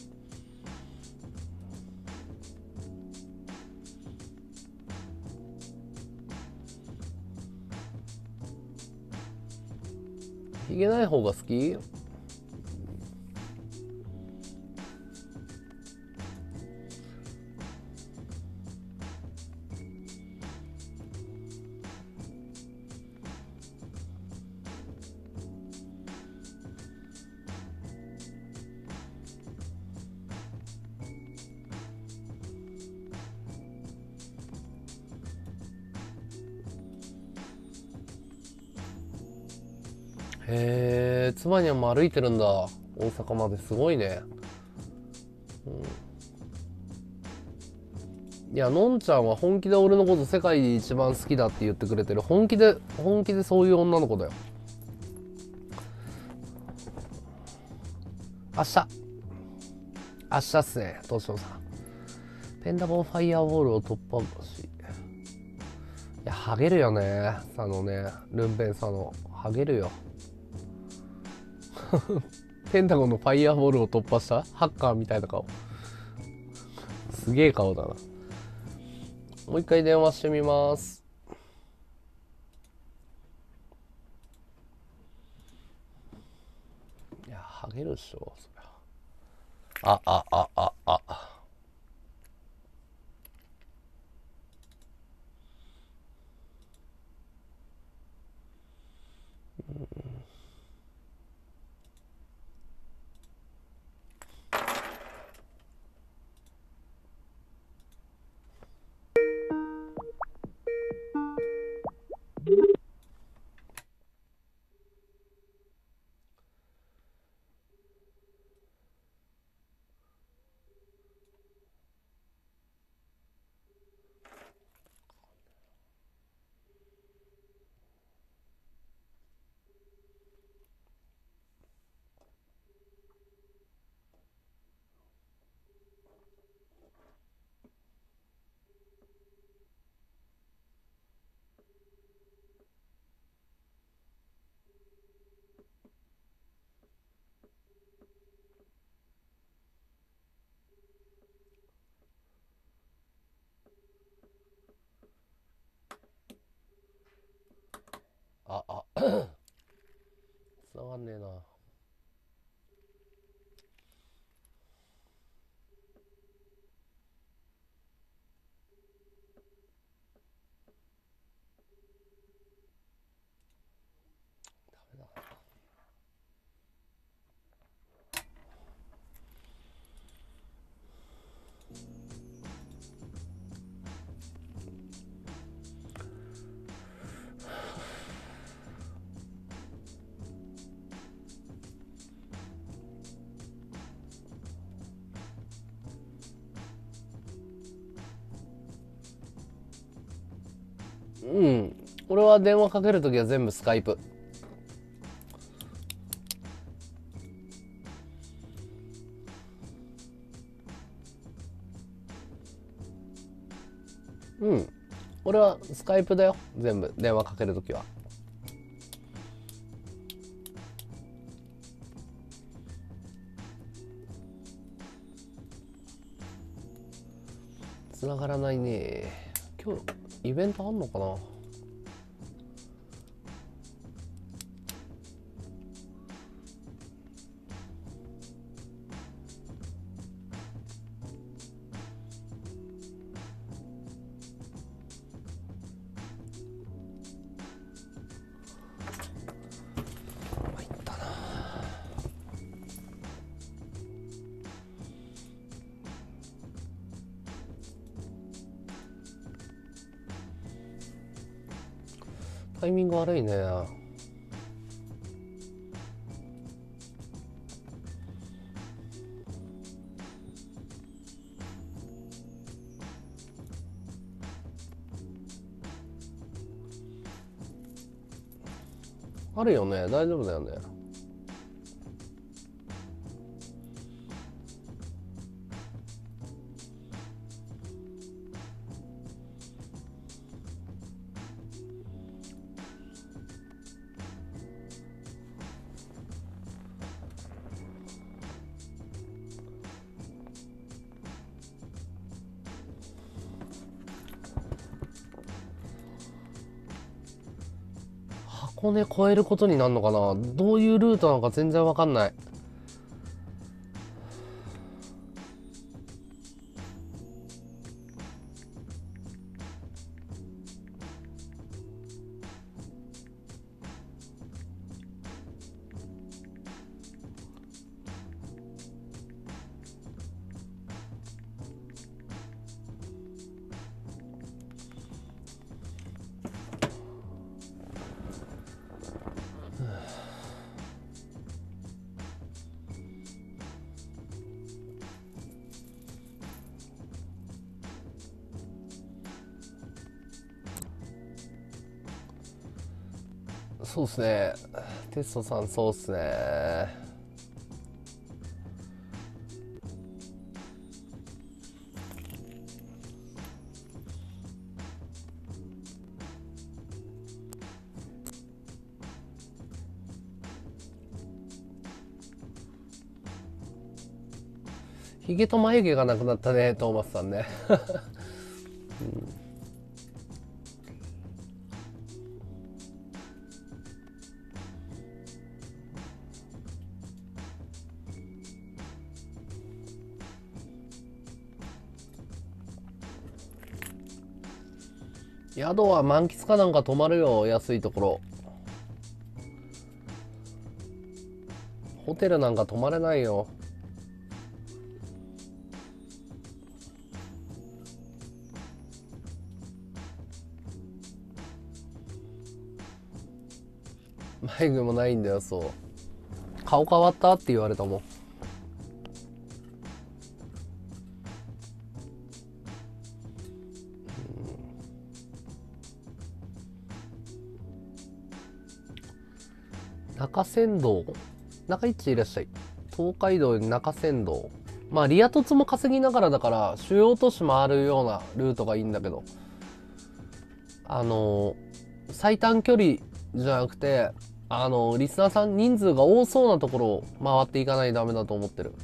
歩いてるんだ。大阪まですごいね、うん、いやのんちゃんは本気で俺のこと世界で一番好きだって言ってくれてる。本気で本気でそういう女の子だよ。明日。明日っすね。東証さん。ペンダゴンファイヤーウォールを突破し。いやハゲるよね。佐野ね。ルンペン佐野。ハゲるよ。ペンタゴンのファイアーボールを突破した？ハッカーみたいな顔。すげえ顔だな。もう一回電話してみます。いやハゲるっしょそりゃ。あああああ。ああ繋がんねえな。うん。俺は電話かけるときは全部スカイプ。うん。俺はスカイプだよ。全部。電話かけるときは。繋がらないね。今日イベントあんのかな？悪いね。あるよね。大丈夫だよね。箱根越えることになるのかな？どういうルートなのか全然わかんない。すね。テストさんそうっすね。ひげと眉毛がなくなったねトーマスさんね。宿は満喫かなんか泊まるよ安いところ。ホテルなんか泊まれないよ。眉毛もないんだよそう。顔変わったって言われたもん。仙道中市いらっしゃい。東海道中仙道まあリア凸も稼ぎながらだから主要都市回るようなルートがいいんだけど。あの最短距離じゃなくてあのリスナーさん人数が多そうなところを回っていかないとダメだと思ってる。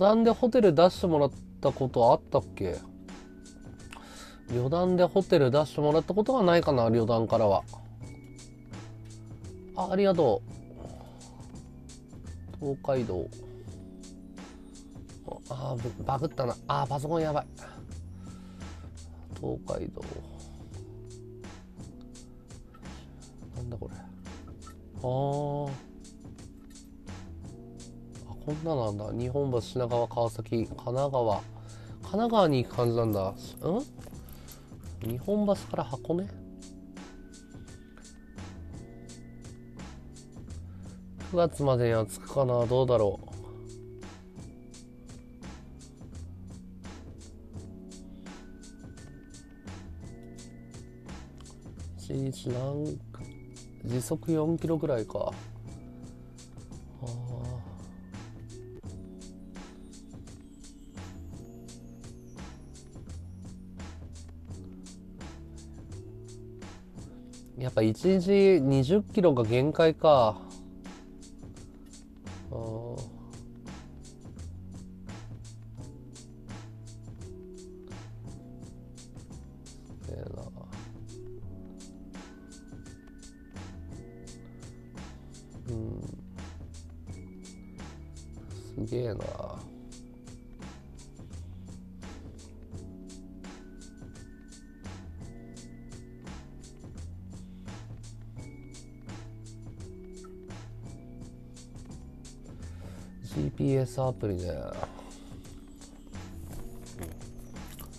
旅団でホテル出してもらったことあったっけ？旅団でホテル出してもらったことはないかな旅団からは。あありがとう。東海道。あバグったな。あパソコンやばい。東海道。なんだこれ。ああこんななんだ。日本橋品川川崎神奈川。神奈川に行く感じなんだ。うん？日本橋から箱根？9月までには着くかな。どうだろう。一日何時速4キロぐらいか。やっぱ1日20キロが限界か。GPS アプリね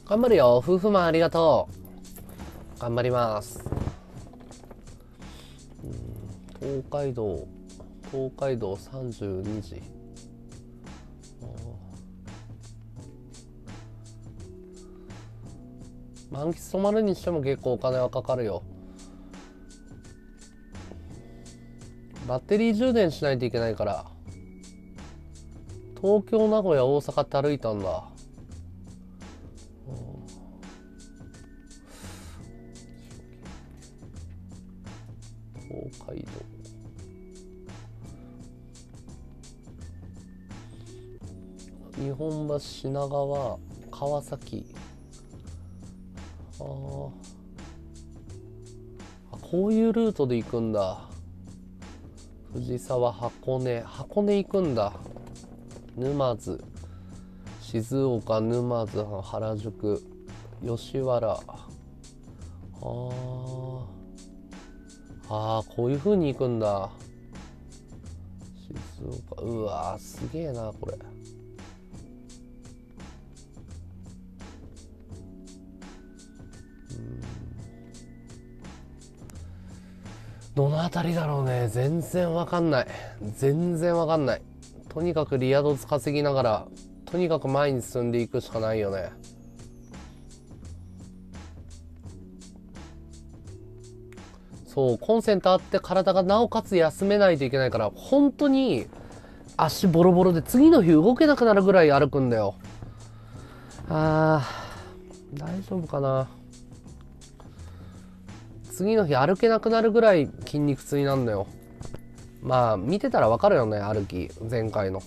頑張るよ。夫婦もありがとう。頑張ります。東海道。東海道32時。満喫泊まるにしても結構お金はかかるよ。バッテリー充電しないといけないから。東京名古屋大阪って歩いたんだ。東海道。日本橋品川川崎。ああこういうルートで行くんだ。藤沢箱根。箱根行くんだ。沼津。静岡沼津原宿。吉原。あー。あーこういう風に行くんだ。静岡。うわすげえなこれ。どの辺りだろうね。全然わかんない。全然わかんない。とにかくリアド稼ぎながらとにかく前に進んでいくしかないよね。そうコンセントあって体がなおかつ休めないといけないから本当に足ボロボロで次の日動けなくなるぐらい歩くんだよ。あー大丈夫かな。次の日歩けなくなるぐらい筋肉痛になるんだよ。まあ見てたらわかるよね歩き前回の。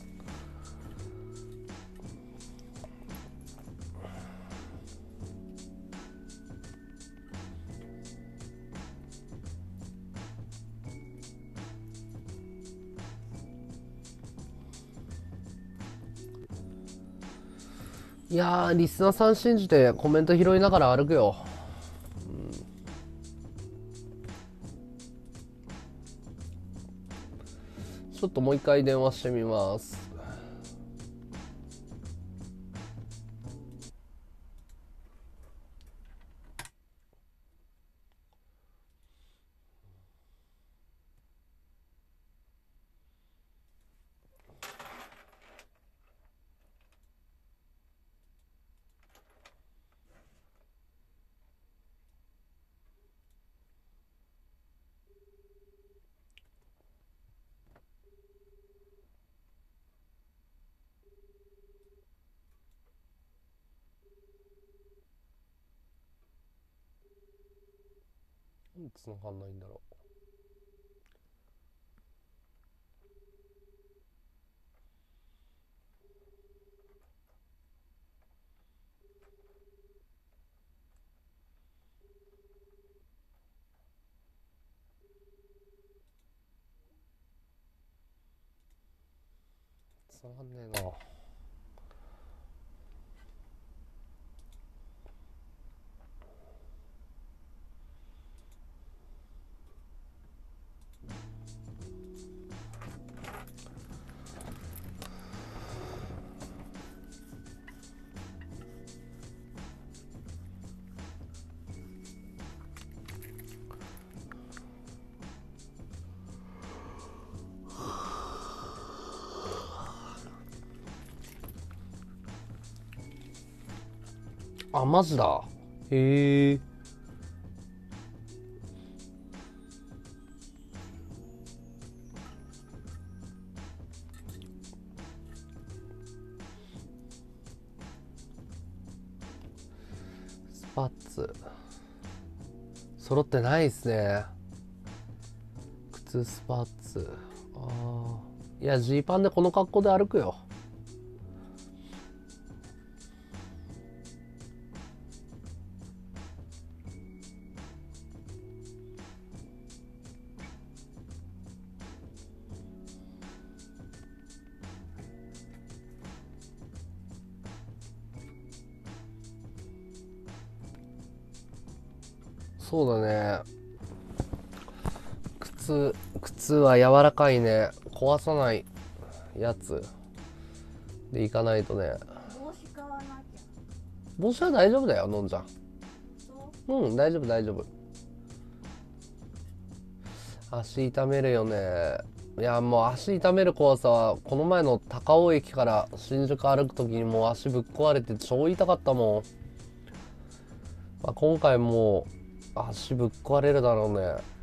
いやリスナーさん信じてコメント拾いながら歩くよ。ちょっともう一回電話してみます。繋がんないんだろう。繋がんねえな。あマジだ。へえスパッツ。揃ってないですね。靴スパッツ。ああいやジーパンでこの格好で歩くよ柔らかいね。壊さないやつ。でいかないとね。帽子は大丈夫だよのんちゃん。そう？うん大丈夫大丈夫。足痛めるよね。いやもう足痛める怖さはこの前の高尾駅から新宿歩く時にもう足ぶっ壊れて超痛かったもん、まあ、今回も足ぶっ壊れるだろうね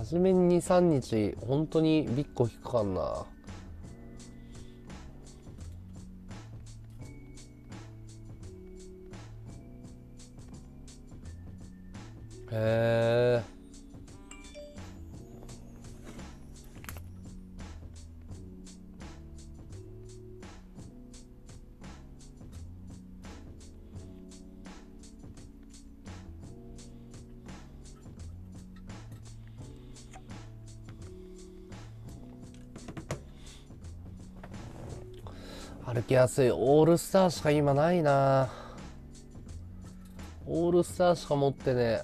初めに23日本当にビッコ引くかんな。へえ歩きやすい。オールスターしか今ないな。オールスターしか持ってね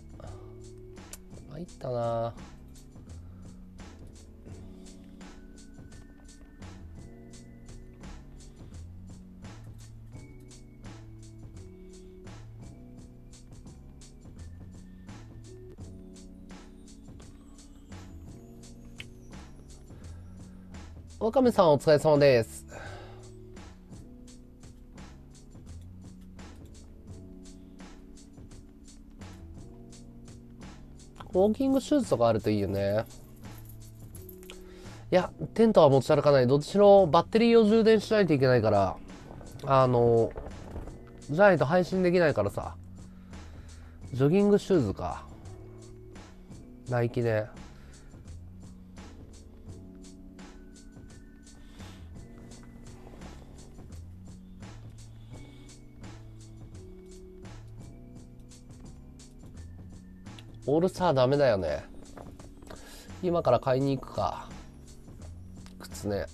参ったな。わかめさんお疲れ様です。ォーキングシューズとかあるといいよね。いや、テントは持ち歩かない。どっちしろバッテリーを充電しないといけないから、あの、じゃないと配信できないからさ。ジョギングシューズか。ナイキね。オールスターダメだよね。今から買いに行くか。靴ね。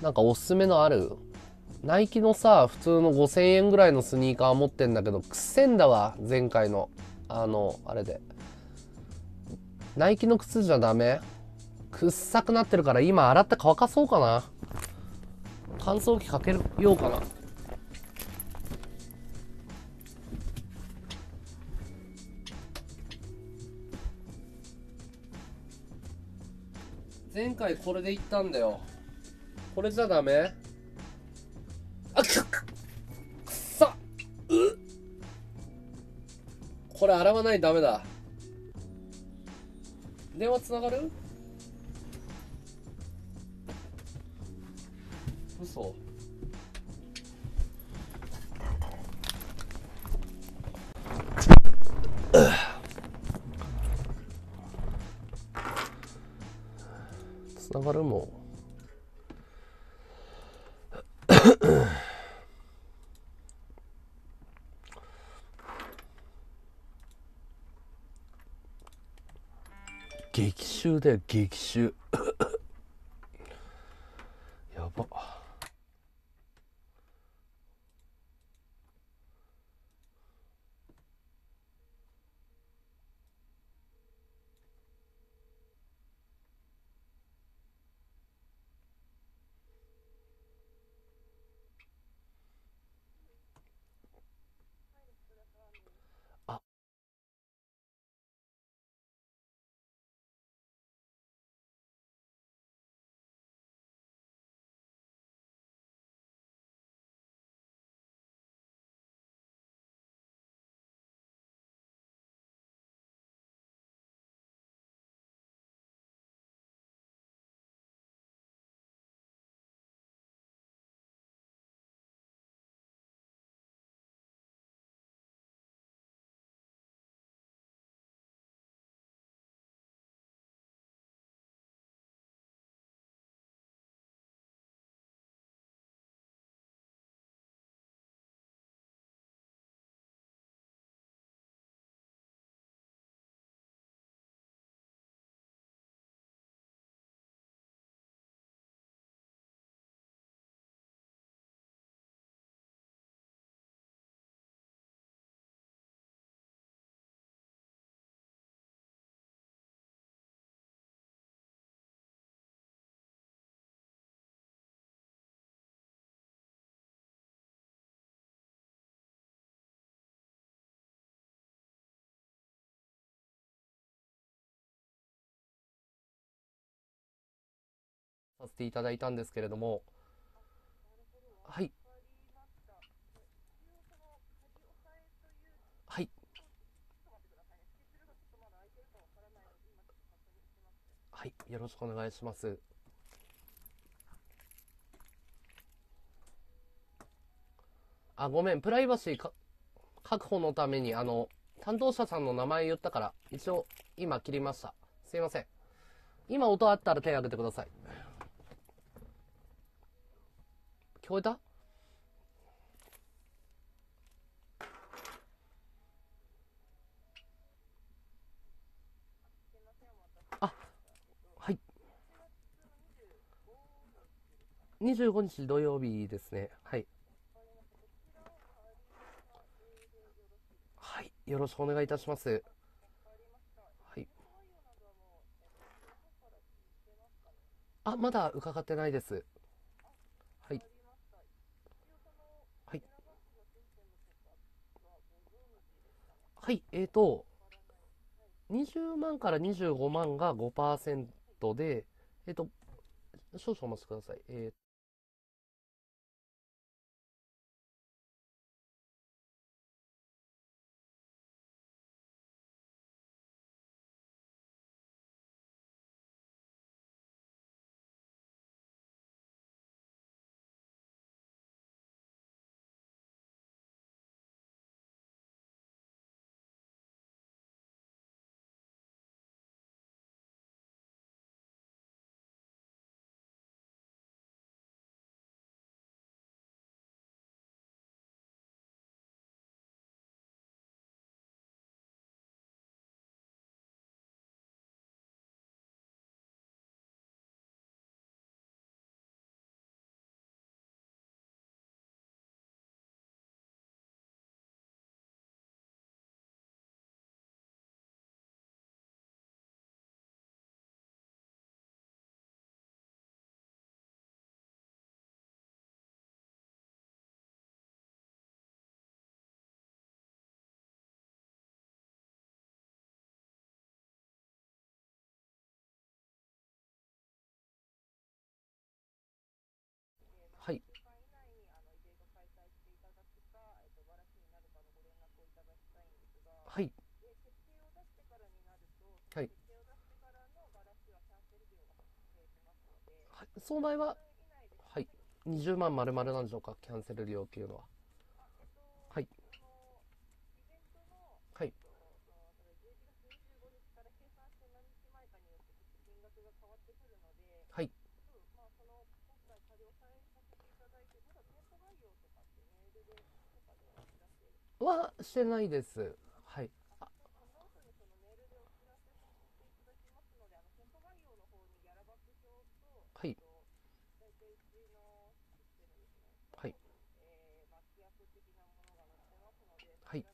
なんかおすすめのある？ナイキのさ、普通の5000円ぐらいのスニーカー持ってんだけど、くせんだわ、前回の。あの、あれで。ナイキの靴じゃダメ？くっさくなってるから今洗って乾かそうかな。乾燥機かけようかな。回これで行ったんだよ。これじゃダメ？あくっくさうこれ洗わないダメだ電話つながる嘘つながるも激臭だよ激臭。させていただいたんですけれども、はい。はい。はい、よろしくお願いします。あ、ごめん、プライバシーか確保のために、あの、担当者さんの名前言ったから、一応、今切りました。すいません。今音あったら手挙げてください。聞こえたあ、はい。25日土曜日ですね。はい。はい。よろしくお願いいたします。はい。あ、まだ伺ってないです。はい。はい。はい、えーと、20万から25万が5%で、えっ、と、少々お待ちください。えーその場合は、はい。20万丸々なんでしょうか？キャンセル料っていうのは。はい。はい。はい。はしてないです。はい。あはい。はい。はい。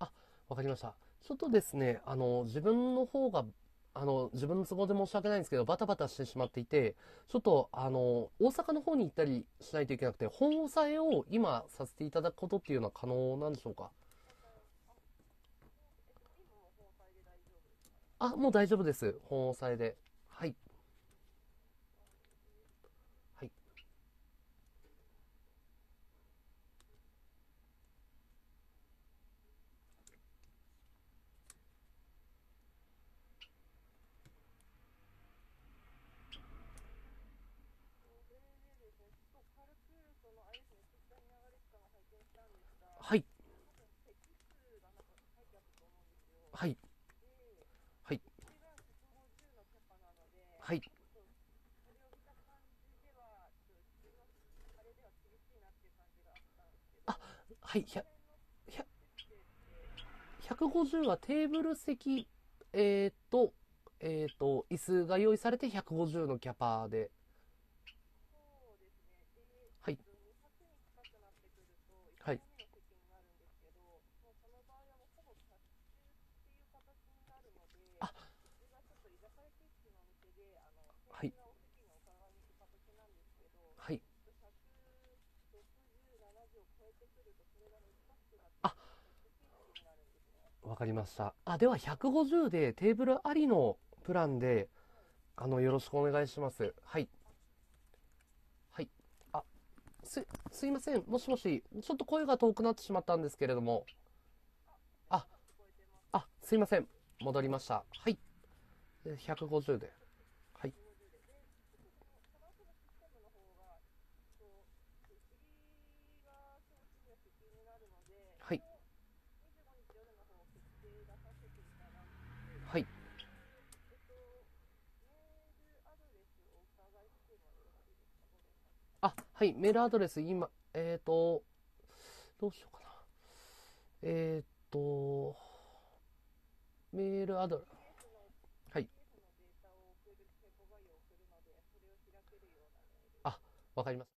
あ、わかりました。ちょっとですね、あの、自分の方が、あの、自分の都合で申し訳ないんですけど、バタバタしてしまっていて、ちょっと、あの、大阪の方に行ったりしないといけなくて、本押さえを今させていただくことっていうのは可能なんでしょうか？あ、もう大丈夫です。本押さえで。はい。はい。はい。はい。はい。はい。あ、はい、150はテーブル席、えーと、えーと、椅子が用意されて150のキャパで。はい。はい。あ、はい。はい。あ、わかりました。あ、では150でテーブルありのプランで、あの、よろしくお願いします。はい。はい。あ、す、すいません。もしもし、ちょっと声が遠くなってしまったんですけれども。あ、あ、すいません。戻りました。はい。150で。はい。はい。はい。あ、はい、メールアドレス、今、えっ、ー、と、どうしようかな。えっ、ー、と、メールアドレス、はい。あ、わかります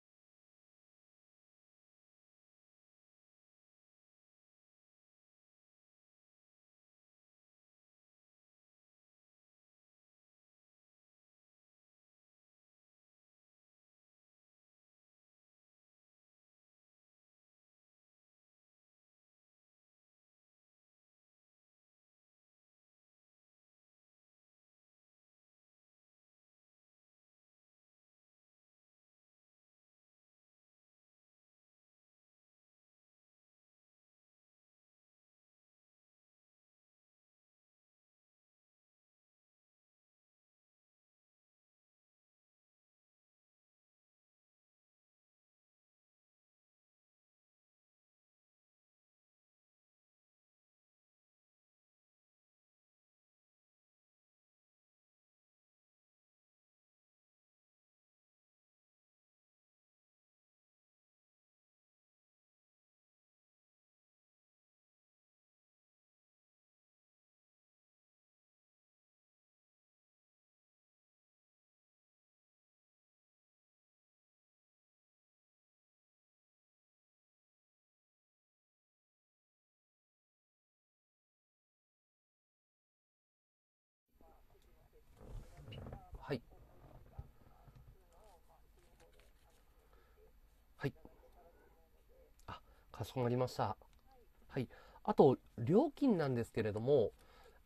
かしこまりました。はい。あと、料金なんですけれども、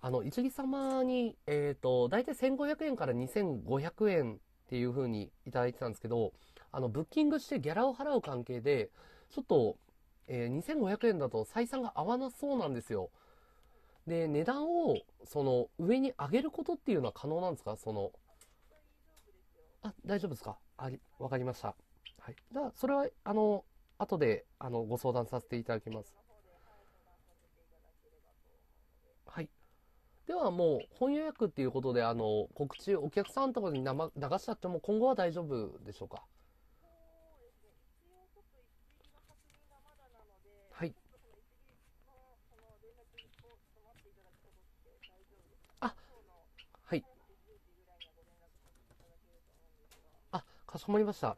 あの、一里様に、えっ、と、だいたい1500円から2500円っていう風にいただいてたんですけど、あの、ブッキングしてギャラを払う関係で、ちょっと、えー2500円だと採算が合わなそうなんですよ。で、値段を、その、上に上げることっていうのは可能なんですか？その、あ、大丈夫ですか？あり、わかりました。はい。じゃあ、それは、あの、後で、あの、ご相談させていただきます。はい。ではもう、本予約っていうことで、あの、告知、お客さんとかに流しちゃっても、今後は大丈夫でしょうか？はい。あ、はい。あ、かしこまりました。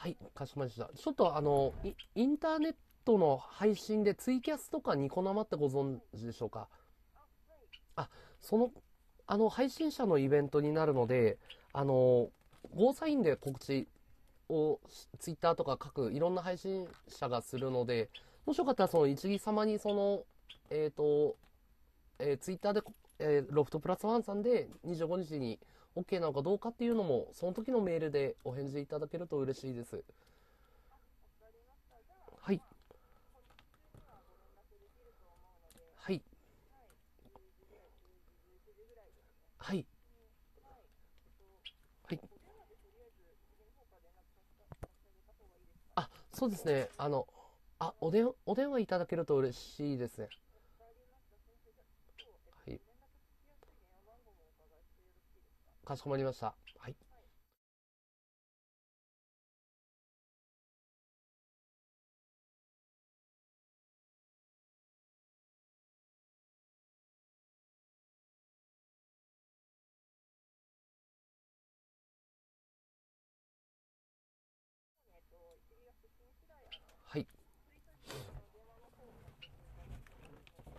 はい、かしこまりました。ちょっとあの、インターネットの配信でツイキャスとかニコ生ってご存知でしょうか？あ、その、あの、配信者のイベントになるので、あの、ゴーサインで告知をツイッターとか各いろんな配信者がするので、もしよかったらその一義様にその、えっ、と、えー、ツイッターで、えーロフトプラスワンさんで25日に OK なのかどうかっていうのも、その時のメールでお返事いただけると嬉しいです。はい。はい。はい。はい。あ、そうですね。あの、あ、お電、お電話いただけると嬉しいですね。はい。かしこまりました。はい。はい。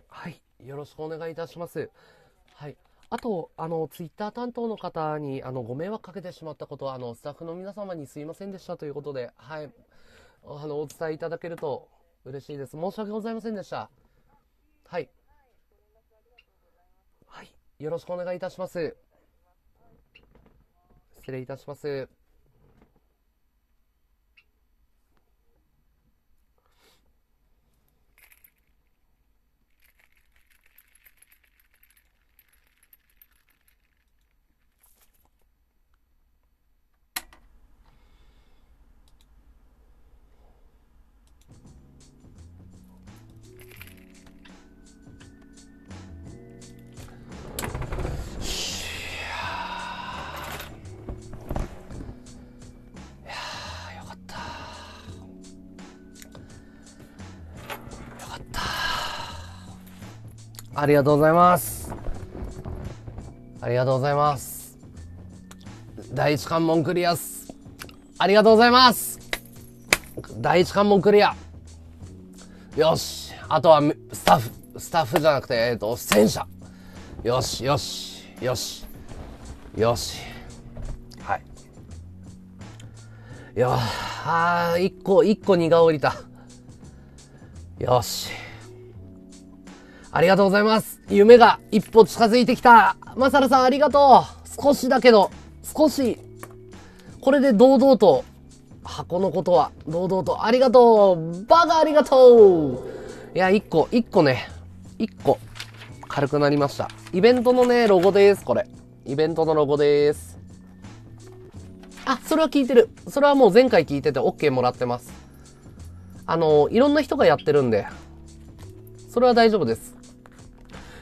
はい。よろしくお願いいたします。はい。あと、あの、ツイッター担当の方に、あの、ご迷惑かけてしまったことは、あの、スタッフの皆様にすいませんでしたということで、はい、あの、お伝えいただけると嬉しいです。申し訳ございませんでした。はい。はい、よろしくお願いいたします。失礼いたします。りがとうございます。ありがとうございます。第一関門クリアっす。ありがとうございます。第一関門クリア。よし。あとはスタッフ、スタッフじゃなくて、えっ、と、戦車。よし、よし、よし。よし。はい。いやあー一個、一個荷が降りた。よし。ありがとうございます。夢が一歩近づいてきた。マサルさんありがとう。少しだけど、少し。これで堂々と、箱のことは堂々と、ありがとう。バカありがとう。いや、一個、一個ね、一個、軽くなりました。イベントのね、ロゴです、これ。イベントのロゴです。あ、それは聞いてる。それはもう前回聞いてて OK もらってます。あの、いろんな人がやってるんで、それは大丈夫です。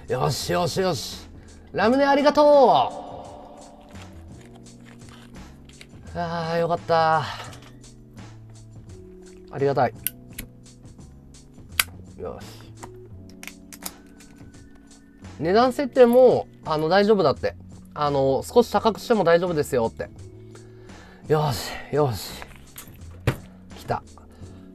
よしよしよし。ラムネありがとうああ、よかった。ありがたい。よし。値段設定も、あの、大丈夫だって。あの、少し高くしても大丈夫ですよって。よし、よし。来た。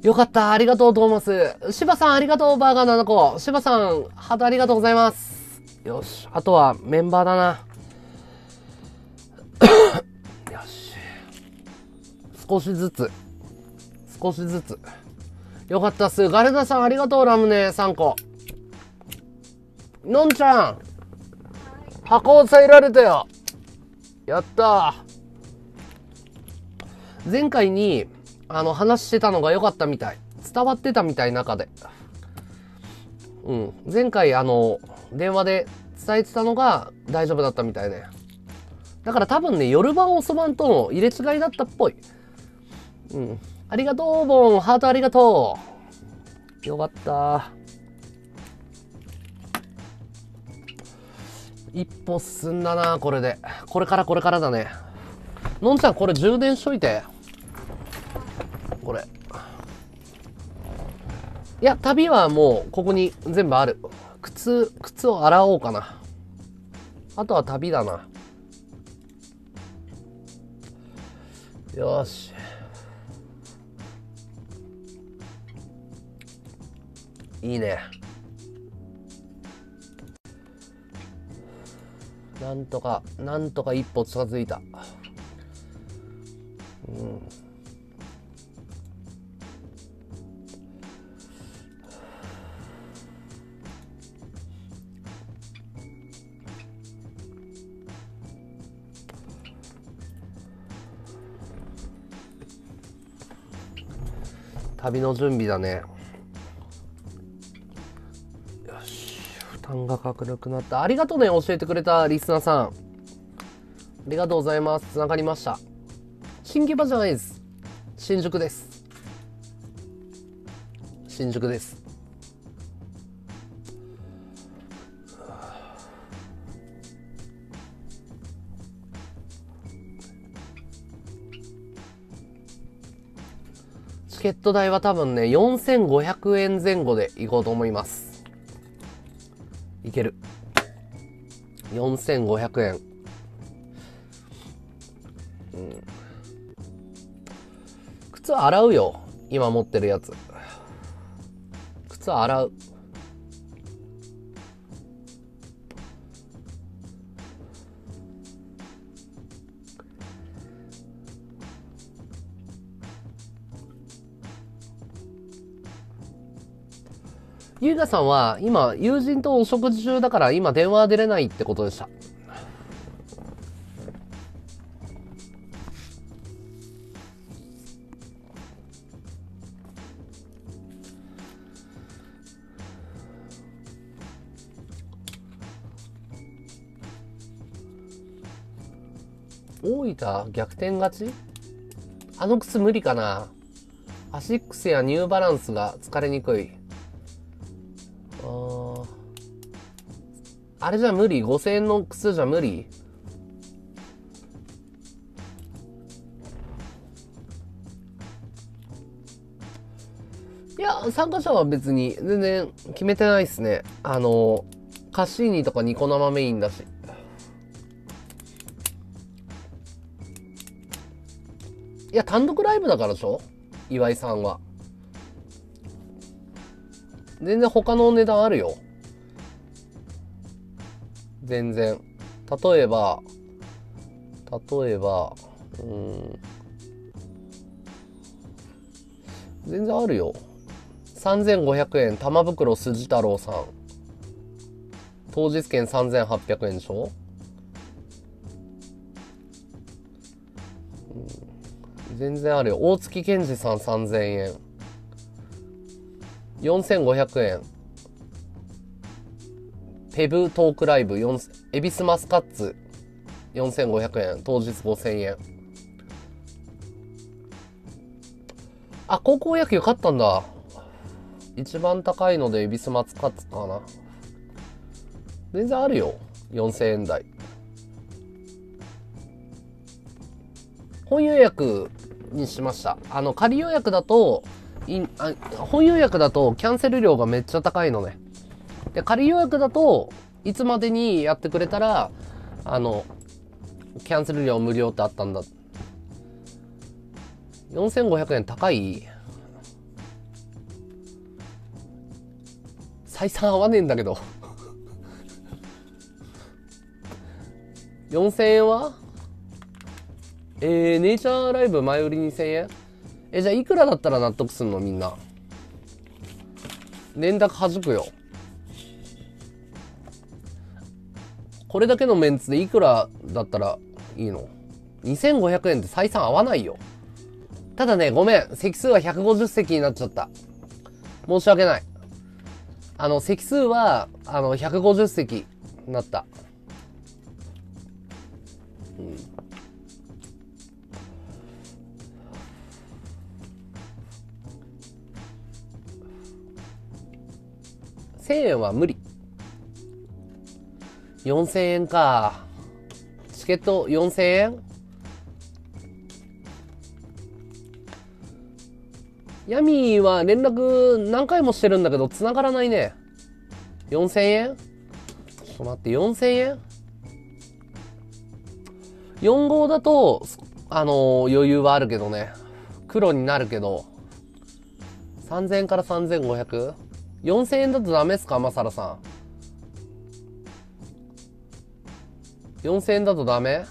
よかった。ありがとう、トーマス。柴さん、ありがとう、バーガー7個。柴さん、ハートありがとうございます。よし。あとは、メンバーだな。よし。少しずつ。少しずつ。よかったっす。ガルダさん、ありがとう、ラムネ3個。のんちゃん。箱を抑えられたよ。やった。前回にあの話してたのが良かったみたい。伝わってたみたい中で。うん。前回あの電話で伝えてたのが大丈夫だったみたいねだから多分ね夜晩遅番との入れ違いだったっぽい。うん。ありがとうボン。ハートありがとう。よかった。一歩進んだなこれで。これからこれからだね。のんちゃんこれ充電しといて。これ。いや旅はもうここに全部ある。靴靴を洗おうかな。あとは旅だな。よし。いいね。なんとかなんとか一歩近づいた。うん。旅の準備だね。よし負担が軽くなった。ありがとうね教えてくれたリスナーさん。ありがとうございます。つながりました。新木場じゃないです。新宿です。新宿です。ケット代は多分ね4500円前後で行こうと思います。いける。4500円。靴洗うよ。今持ってるやつ。靴洗う。ゆうがさんは今、友人とお食事中だから今電話出れないってことでした。大分逆転勝ち？あの靴無理かなアシックスやニューバランスが疲れにくい。あれじゃ無理 ?5000 円の靴じゃ無理？いや、参加者は別に全然決めてないっすね。あの、カッシーニとかニコ生メインだし。いや、単独ライブだからでしょ？岩井さんは。全然他の値段あるよ。全然。例えば、例えば、うん。全然あるよ。3500円、玉袋筋太郎さん。当日券3800円でしょ？うん全然あるよ。大月健二さん3000円。4500円。ペブトークライブ4、エビスマスカッツ4500円。当日5000円。あ、高校野球勝ったんだ。一番高いのでエビスマスカッツかな。全然あるよ。4000円台。本予約にしました。あの、仮予約だと、いあ本予約だとキャンセル料がめっちゃ高いのね。で、仮予約だと、いつまでにやってくれたら、あの、キャンセル料無料ってあったんだ。4500円高い？採算合わねえんだけど。4000円は？えー、ネイチャーライブ前売り2000円？え、じゃあいくらだったら納得すんのみんな？連絡はじくよ。これだけのメンツでいくらだったらいいの ?2500 円って採算合わないよ。ただね、ごめん。席数は150席になっちゃった。申し訳ない。あの、席数は、あの、150席になった。うん。1000円は無理。4000円か。チケット4000円？ヤミーは連絡何回もしてるんだけど繋がらないね。4000円？ちょっと待って、4000円 ?4 号だと、あのー余裕はあるけどね。黒になるけど。3000から 3500? 4000円だとダメっすかマサラさん。4000円だとダメ？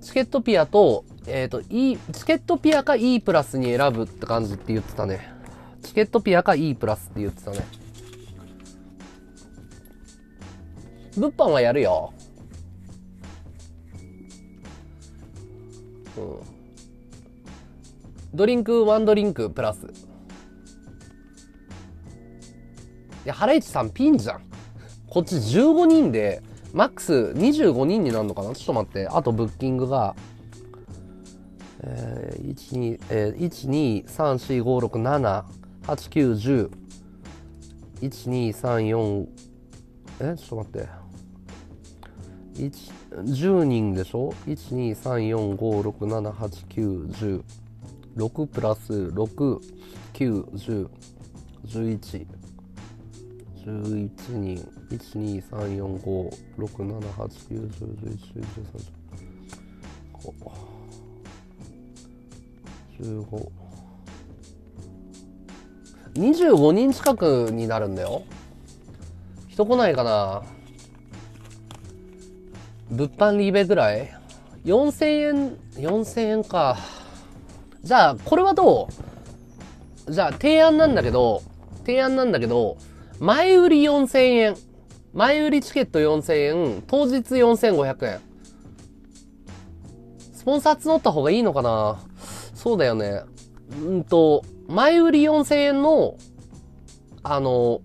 チケットピアと、えっ、と、E、チケットピアか E プラスに選ぶって感じって言ってたね。チケットピアか E プラスって言ってたね。物販はやるよ。うん。ドリンク、ワンドリンクプラス。いや、ハライチさんピンじゃん。こっち15人で、マックス25人になるのかな？ちょっと待って。あとブッキングが、えー、1、2、えー、1、2、3、4、5、6、7、8、9、10。1、2、3、4、え？ちょっと待って。10人でしょ ?1、2、3、4、5、6、7、8、9、10。6プラス6、9、10、11、11。11人、1、2、3、4、5、6、7、8、9、10、11、12、13、15。25人近くになるんだよ。人来ないかな物販リベぐらい ?4000 円、4000円か。じゃあ、これはどうじゃあ提案なんだけど、提案なんだけど、前売り4000円。前売りチケット4000円、当日4500円。スポンサー募った方がいいのかな？そうだよね。うんと、前売り4000円の、あの、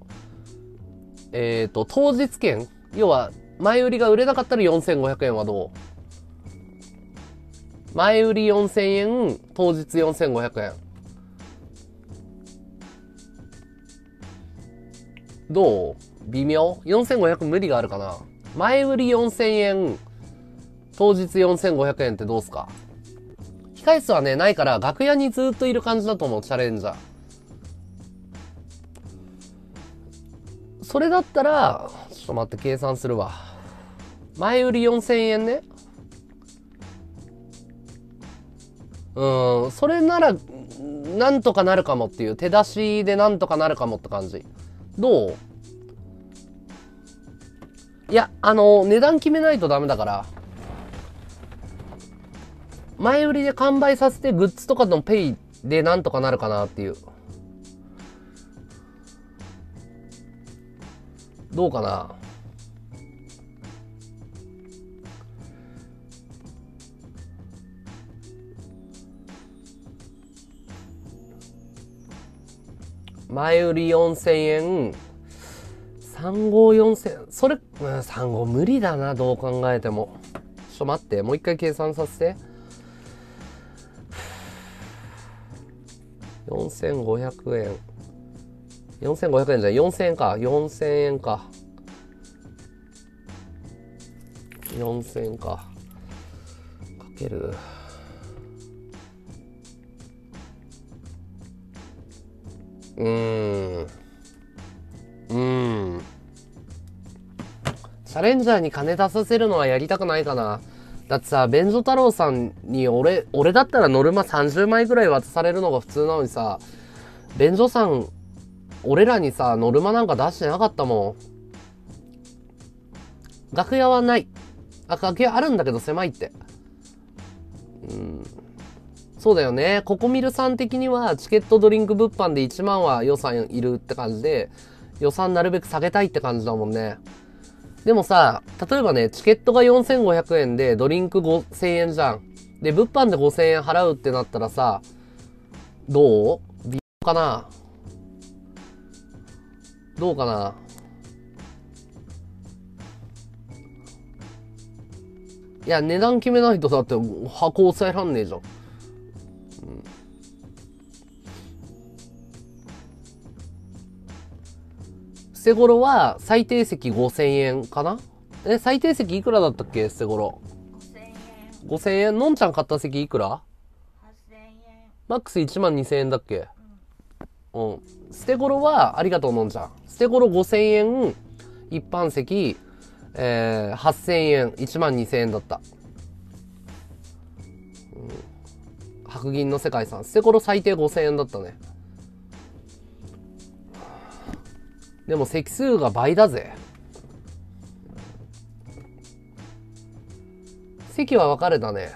えっ、と、当日券要は、前売りが売れなかったら4500円はどう？前売り4000円、当日4500円。どう？微妙 ?4500 無理があるかな？前売り4000円、当日4500円ってどうすか？控室はね、ないから楽屋にずっといる感じだと思う、チャレンジャー。それだったら、ちょっと待って、計算するわ。前売り4000円ね？うん、それなら、なんとかなるかもっていう、手出しでなんとかなるかもって感じ。どう？いや、あの、値段決めないとダメだから。前売りで完売させて、グッズとかのペイでなんとかなるかなっていう。どうかな？前売り4000円。3号4000それ、うん、3号無理だな、どう考えても。ちょっと待って、もう一回計算させて。4500円。4500円じゃ4000円か。4000円か。4000円か。かける。うーん。うーん。チャレンジャーに金出させるのはやりたくないかな。だってさ、便所太郎さんに俺、俺だったらノルマ30枚ぐらい渡されるのが普通なのにさ、便所さん、俺らにさ、ノルマなんか出してなかったもん。楽屋はない。あ、楽屋あるんだけど狭いって。うん。そうだよね。ココミルさん的にはチケットドリンク物販で1万は予算いるって感じで、予算なるべく下げたいって感じだもんね。でもさ、例えばね、チケットが4500円でドリンク5000円じゃん。で、物販で5000円払うってなったらさ、どう？微妙かな？どうかな？いや、値段決めないとだって箱抑えらんねえじゃん。捨て頃は最低席5000円かな？え、最低席いくらだったっけ？捨て頃。5000円5000円？のんちゃん買った席いくら？8000円マックス1万2000円だっけ？うん。捨て頃は、ありがとうのんちゃん。捨て頃5000円、一般席、えー、8000円、1万2000円だった。うん。白銀の世界さん。捨て頃最低5000円だったね。でも席数が倍だぜ。席は分かれたね。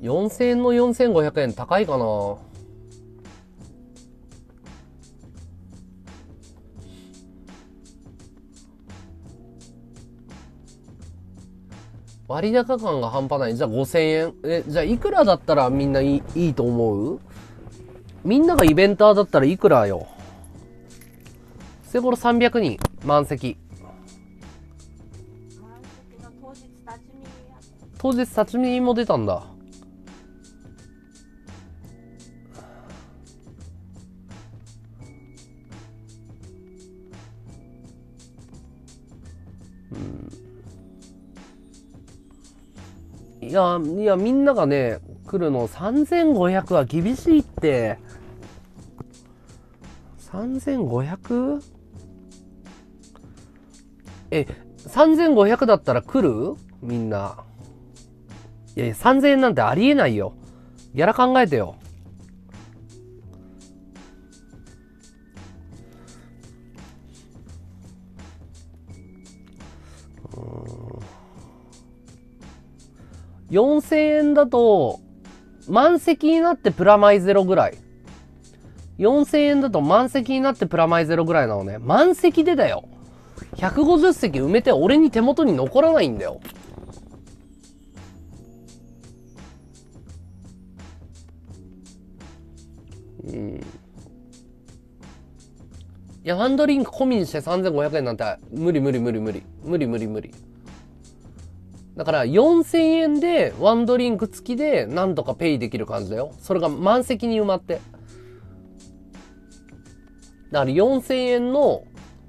4000円の4500円高いかな割高感が半端ない。じゃあ5000円。え、じゃあいくらだったらみんないいいいと思う？みんながイベンターだったらいくらよ？セゴロ300人、満席。当日立ち見も出たんだ。いや、いや、みんながね、来るの3500は厳しいって。3500? え、3500だったら来る？みんな。いやいや、3000円なんてありえないよ。ギャラ考えてよ。4000円だと、満席になってプラマイゼロぐらい。4000円だと満席になってプラマイゼロぐらいなのね。満席でだよ。150席埋めて俺に手元に残らないんだよ。うん。いや、ワンドリンク込みにして3500円なんて無理無理無理無理。無理無理無理。だから4000円でワンドリンク付きでなんとかペイできる感じだよ。それが満席に埋まって。だから4000円の、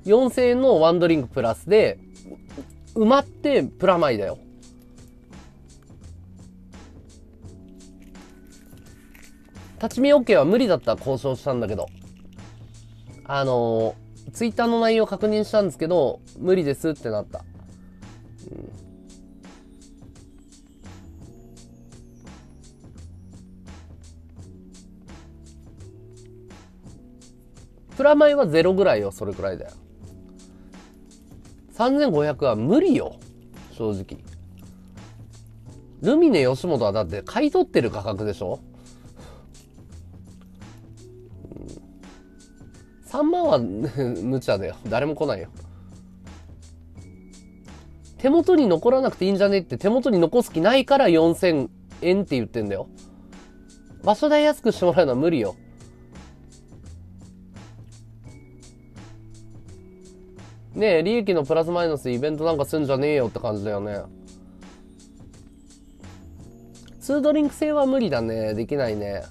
4000円のワンドリンクプラスで、埋まってプラマイだよ。立ち見 OK は無理だったら交渉したんだけど。あの、ツイッターの内容確認したんですけど、無理ですってなった。プラマイはゼロぐらいよ、それくらいだよ。3500は無理よ、正直。ルミネ吉本はだって買い取ってる価格でしょ？3万は無茶だよ。誰も来ないよ。手元に残らなくていいんじゃね？って手元に残す気ないから4000円って言ってんだよ。場所代安くしてもらうのは無理よ。ね、利益のプラスマイナスイベントなんかすんじゃねえよって感じだよね。2ドリンク制は無理だね。できないね。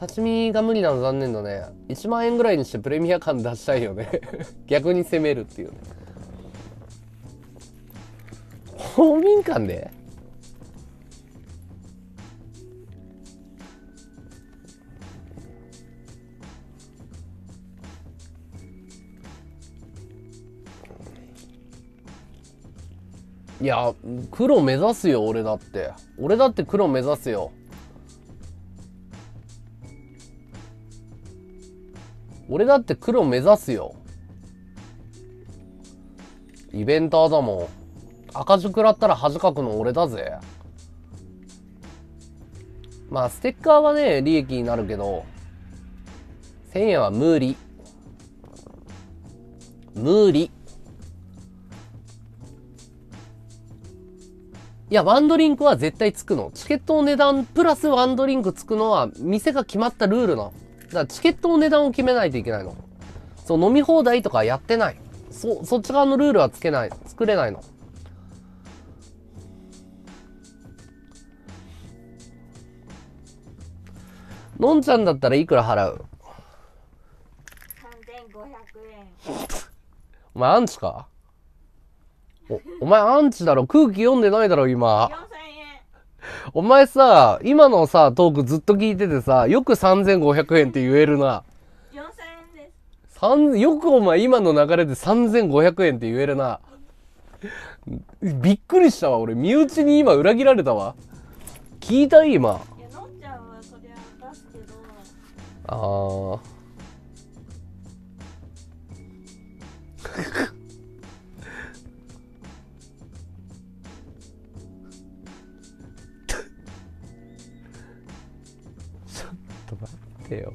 立ち見が無理なの残念だね。1万円ぐらいにしてプレミア感出したいよね。逆に攻めるっていうね。公民館で？いや、黒目指すよ、俺だって。俺だって黒目指すよ。俺だって黒目指すよ。イベンターだもん。赤字食らったら恥かくの俺だぜ。まあ、ステッカーはね、利益になるけど、1000円は無理。無理。いや、ワンドリンクは絶対つくの。チケットの値段プラスワンドリンクつくのは、店が決まったルールなの。だからチケットの値段を決めないといけないの。そう、飲み放題とかやってない。そ、そっち側のルールはつけない、作れないの。のんちゃんだったらいくら払う？3500円お前アンチか？お、お前アンチだろ空気読んでないだろ今。4000円お前さ、今のさ、トークずっと聞いててさ、よく3500円って言えるな。4000円です三よくお前今の流れで3500円って言えるな。びっくりしたわ、俺。身内に今裏切られたわ。聞いた今。いやのんちゃんはそりゃ出すけどあー。てよ。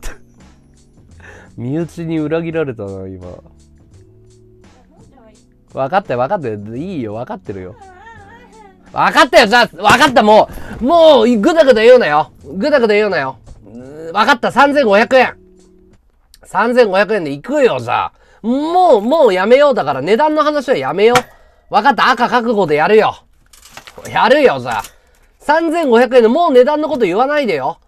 身内に裏切られたな、今。分かった、分かった。いいよ、分かってるよ。分かったよ、じゃあ、分かった、もう、もう、ぐだぐだ言うなよ。ぐだぐだ言うなよ。分かった、3500円。3500円で行くよ、じゃあ。もう、もうやめよう。だから値段の話はやめよう。分かった、赤覚悟でやるよ。やるよ、じゃあ。3500円でもう値段のこと言わないでよ。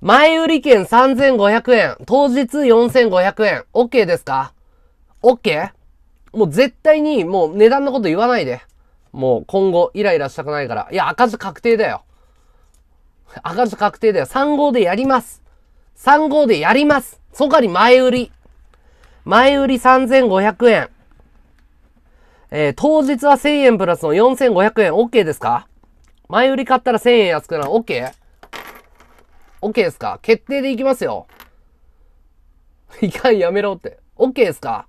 前売り券3500円。当日4500円。OK ですか ?OK? もう絶対にもう値段のこと言わないで。もう今後イライラしたくないから。いや、赤字確定だよ。赤字確定だよ。3号でやります。3号でやります。そこに前売り。前売り3500円。えー当日は1000円プラスの4500円 OK ですか？前売り買ったら1000円安くなる。OK? OK ですか？決定でいきますよ。いかん、やめろって。OK ですか？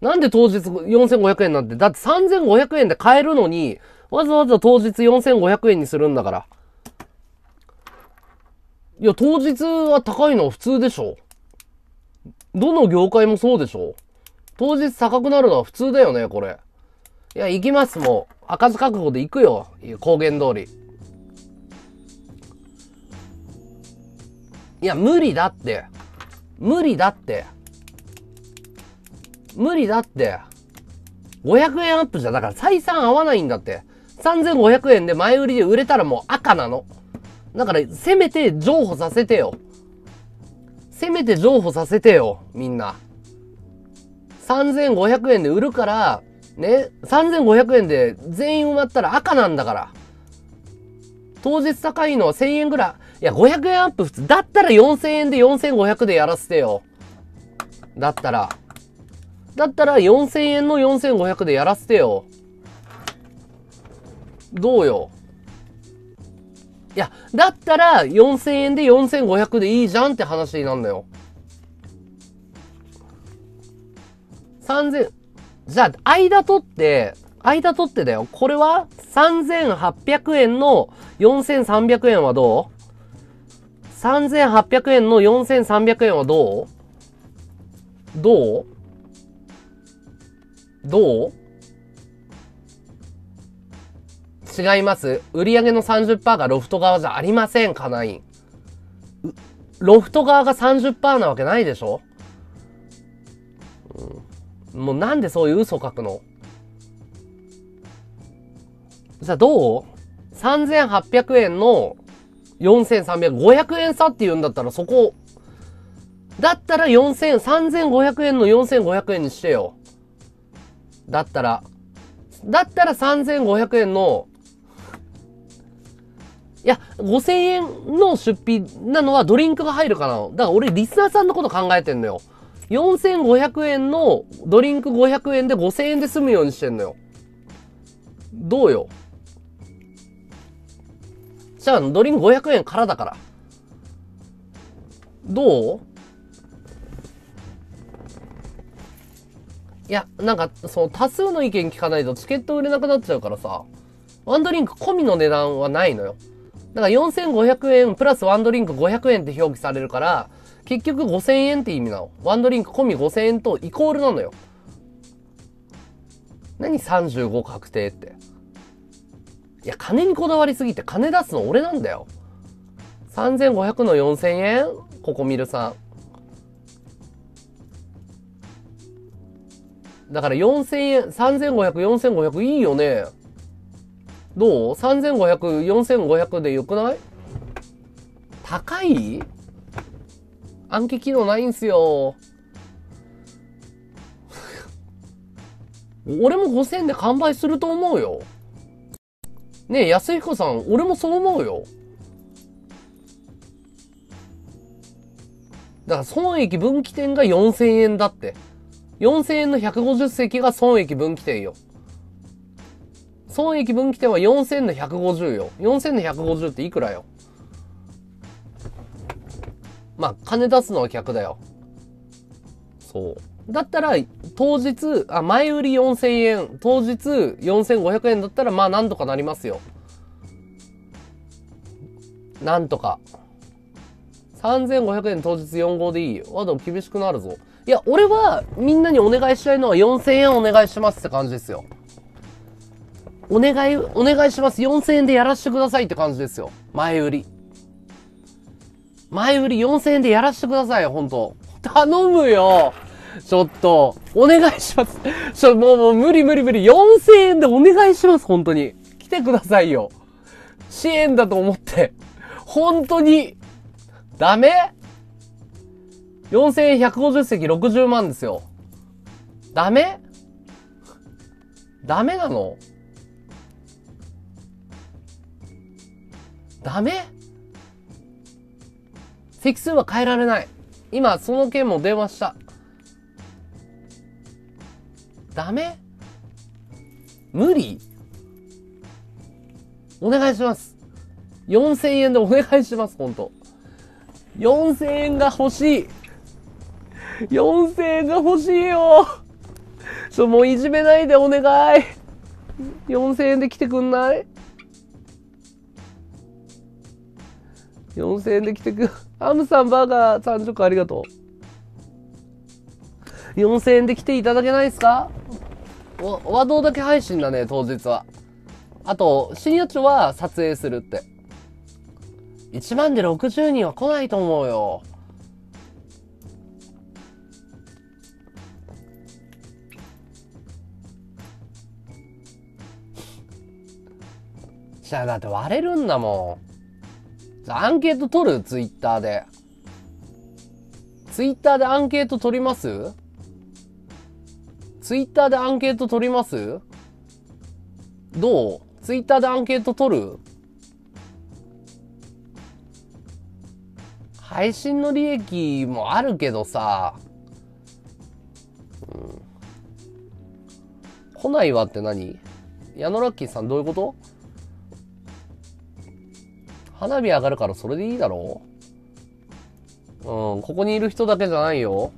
なんで当日4500円なんて、だって3500円で買えるのに、わざわざ当日4500円にするんだから。いや、当日は高いのは普通でしょ。どの業界もそうでしょ？当日高くなるのは普通だよね、これ。いや、行きます、もう。赤字覚悟で行くよ。公言通り。いや、無理だって。無理だって。無理だって。500円アップじゃ、だから採算合わないんだって。3500円で前売りで売れたらもう赤なの。だから、せめて譲歩させてよ。せめて譲歩させてよ、みんな。3500円で売るから、ね、3500円で全員埋まったら赤なんだから。当日高いのは1000円ぐらい。いや、500円アップ普通。だったら4000円で4500でやらせてよ。だったら。だったら4000円の4500でやらせてよ。どうよ？いや、だったら4000円で4500でいいじゃんって話なんだよ。3000、じゃあ、間取って、間取ってだよ。これは3800円の4300円はどう ?3800 円の4300円はどう？どう？どう？違います。売上の30%がロフト側じゃありません、カナイン。ロフト側が30%なわけないでしょ、うん、もうなんでそういう嘘書くの？じゃあどう ?3800 円の4300、500円差って言うんだったらそこ、だったら4000、3500円の4500円にしてよ。だったら。だったら3500円の、いや、5000円の出費なのはドリンクが入るかな。だから俺リスナーさんのこと考えてんのよ。4500円のドリンク500円で5000円で済むようにしてんのよ。どうよ？じゃあ、ドリンク500円からだから。どう？いや、なんか、その多数の意見聞かないとチケット売れなくなっちゃうからさ、ワンドリンク込みの値段はないのよ。だから4500円プラスワンドリンク500円って表記されるから、結局5000円って意味なの。ワンドリンク込み5000円とイコールなのよ。何35確定って。いや、金にこだわりすぎて金出すの俺なんだよ。3500の4000円？ここ見るさん。だから4000円、3500、4500いいよね。どう ?3500、4500でよくない？高い？暗記機能ないんすよ。俺も5000円で完売すると思うよ。ねえ、安彦さん、俺もそう思うよ。だから損益分岐点が4000円だって。4000円の150席が損益分岐点よ。損益分岐点は4000の150よ。4000の150っていくらよ？まあ、金出すのは客だよ。そう。だったら、当日、あ、前売り4000円、当日4500円だったら、まあ、なんとかなりますよ。なんとか。3500円当日4号でいいよ。あ、でも厳しくなるぞ。いや、俺は、みんなにお願いしたいのは4000円お願いしますって感じですよ。お願い、お願いします。4000円でやらせてくださいって感じですよ。前売り。前売り4000円でやらせてくださいよ、ほんと。頼むよちょっと、お願いします。ちょ、もう、もう無理無理無理。4000円でお願いします、本当に。来てくださいよ。支援だと思って。本当に。ダメ ?4000 円150席60万ですよ。ダメ？ダメなの？ダメ？席数は変えられない。今、その件も電話した。ダメ？無理お願いします。4000円でお願いします、ほんと。4000円が欲しい。4000円が欲しいよ。ちょ、もういじめないでお願い。4000円で来てくんない？?4000 円で来てく。アムさんバーガー30個ありがとう。4000円で来ていただけないですか？わ和道だけ配信だね、当日は。あと、深夜中は撮影するって。1万で60人は来ないと思うよ。じゃあだって割れるんだもん。アンケート取るツイッターで。ツイッターでアンケート取ります？ツイッターでアンケート取ります？どう？ツイッターでアンケート取る？配信の利益もあるけどさ、うん、来ないわって何？矢野ラッキーさんどういうこと？花火上がるからそれでいいだろ？ううん、ここにいる人だけじゃないよ。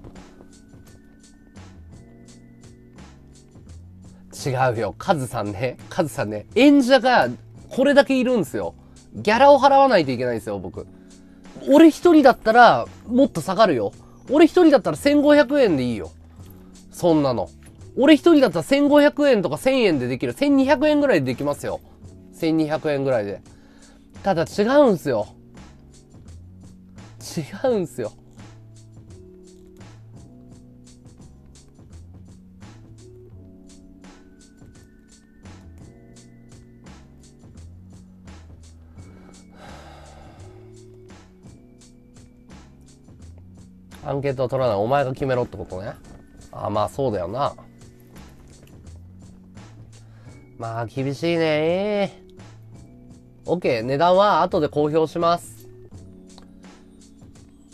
違うよ。カズさんね。カズさんね。演者がこれだけいるんですよ。ギャラを払わないといけないんですよ、僕。俺一人だったらもっと下がるよ。俺一人だったら1500円でいいよ。そんなの。俺一人だったら1500円とか1000円でできる。1200円ぐらいでできますよ。1200円ぐらいで。ただ違うんすよ。違うんすよ。アンケートを取らないお前が決めろってことね。あまあそうだよな。まあ厳しいね OK、値段は後で公表します。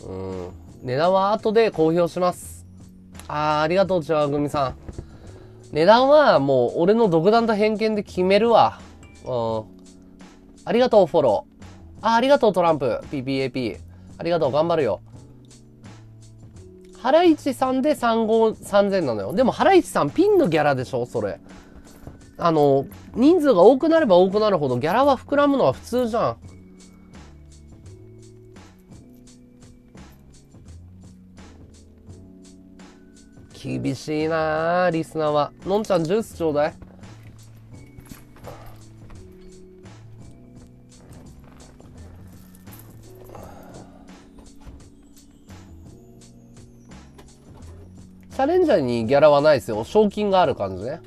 うん。値段は後で公表します。あー、ありがとう、ちわぐみさん。値段はもう俺の独断と偏見で決めるわ。うん。ありがとう、フォロー。あ、ありがとう、トランプ。PPAP。ありがとう、頑張るよ。ハライチさんで35、3000なのよ。でも、ハライチさんピンのギャラでしょそれ。あの、人数が多くなれば多くなるほどギャラは膨らむのは普通じゃん。厳しいなリスナーは。のんちゃんジュースちょうだい。チャレンジャーにギャラはないですよ。賞金がある感じね。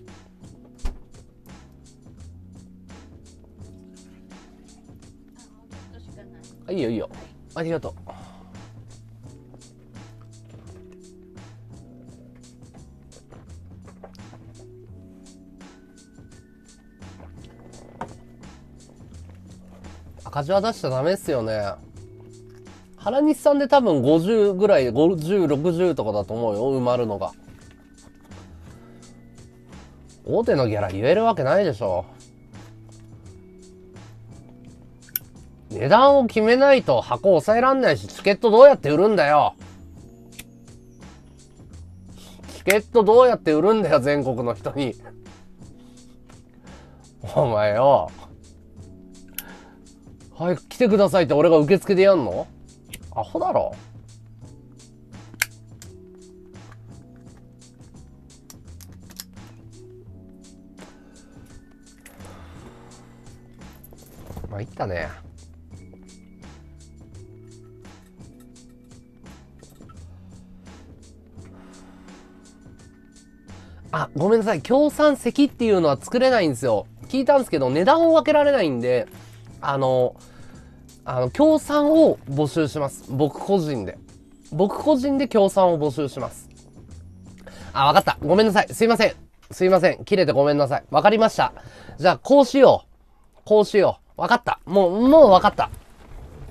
いいよいいよ。ありがとう。赤字は出しちゃダメっすよね。原西さんで多分50ぐらい、50、60とかだと思うよ、埋まるのが。大手のギャラ言えるわけないでしょ。値段を決めないと箱抑えらんないし、チケットどうやって売るんだよ。チケットどうやって売るんだよ、全国の人に。お前よ。はい、来てくださいって俺が受付でやんの？アホだろ。ま、いったね。あ、ごめんなさい。協賛席っていうのは作れないんですよ。聞いたんですけど、値段を分けられないんで、あの、あの、協賛を募集します。僕個人で。僕個人で協賛を募集します。あ、わかった。ごめんなさい。すいません。すいません。切れてごめんなさい。わかりました。じゃあ、こうしよう。こうしよう。わかった。もう、もうわかった。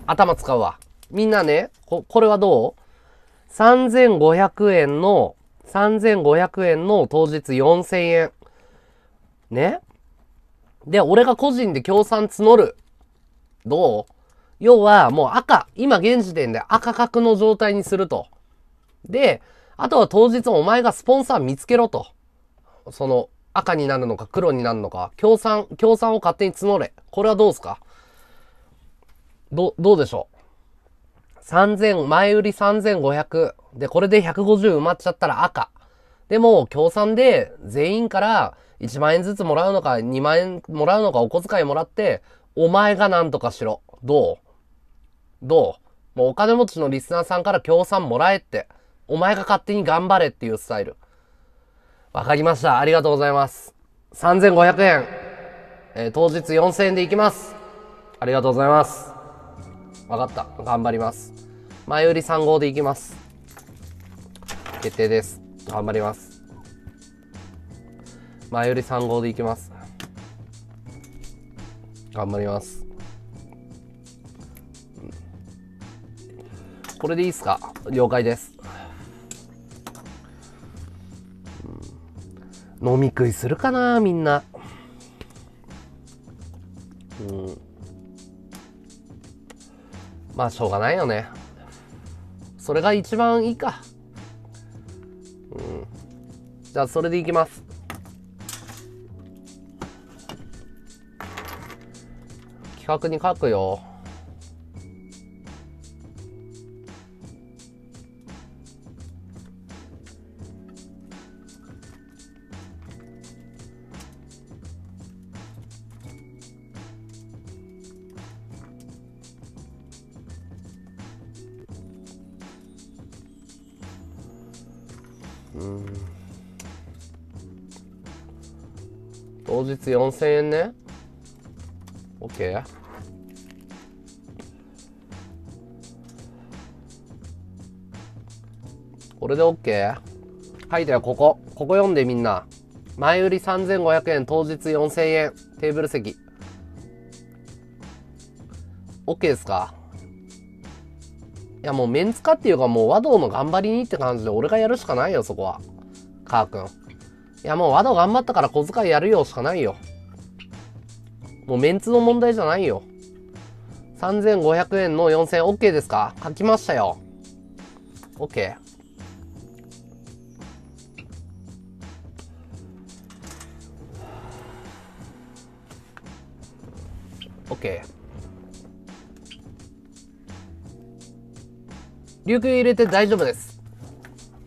頭使うわ。みんなね、こ、これはどう ?3500 円の、3500円の当日4000円。ね？で、俺が個人で協賛募る。どう？要はもう赤、今現時点で赤角の状態にすると。で、あとは当日お前がスポンサー見つけろと。その赤になるのか黒になるのか、協賛、協賛を勝手に募れ。これはどうですか？ど、どうでしょう？?3000、前売り3500。で、これで150埋まっちゃったら赤。でも、協賛で全員から1万円ずつもらうのか、2万円もらうのか、お小遣いもらって、お前が何とかしろ。どう？どう？もうお金持ちのリスナーさんから協賛もらえって。お前が勝手に頑張れっていうスタイル。わかりました。ありがとうございます。3500円。えー当日4000円でいきます。ありがとうございます。わかった。頑張ります。前売り3号でいきます。決定です。頑張ります。前売り3号でいきます。頑張ります。これでいいっすか？了解です。飲み食いするかなみんな。うん。まあ、しょうがないよね。それが一番いいか。うん。じゃあ、それでいきます。企画に書くよ。日4000円ね。OK これで OK? 書いてよここ。ここ読んでみんな。前売り3500円当日4000円。テーブル席。OK ですか？いやもうメンツかっていうかもう和道の頑張りにって感じで俺がやるしかないよそこは。カー君。いやもう和道頑張ったから小遣いやるよしかないよ。もうメンツの問題じゃないよ。3500円の4000円 OK ですか？書きましたよ。OK オッケー。琉球入れて大丈夫です。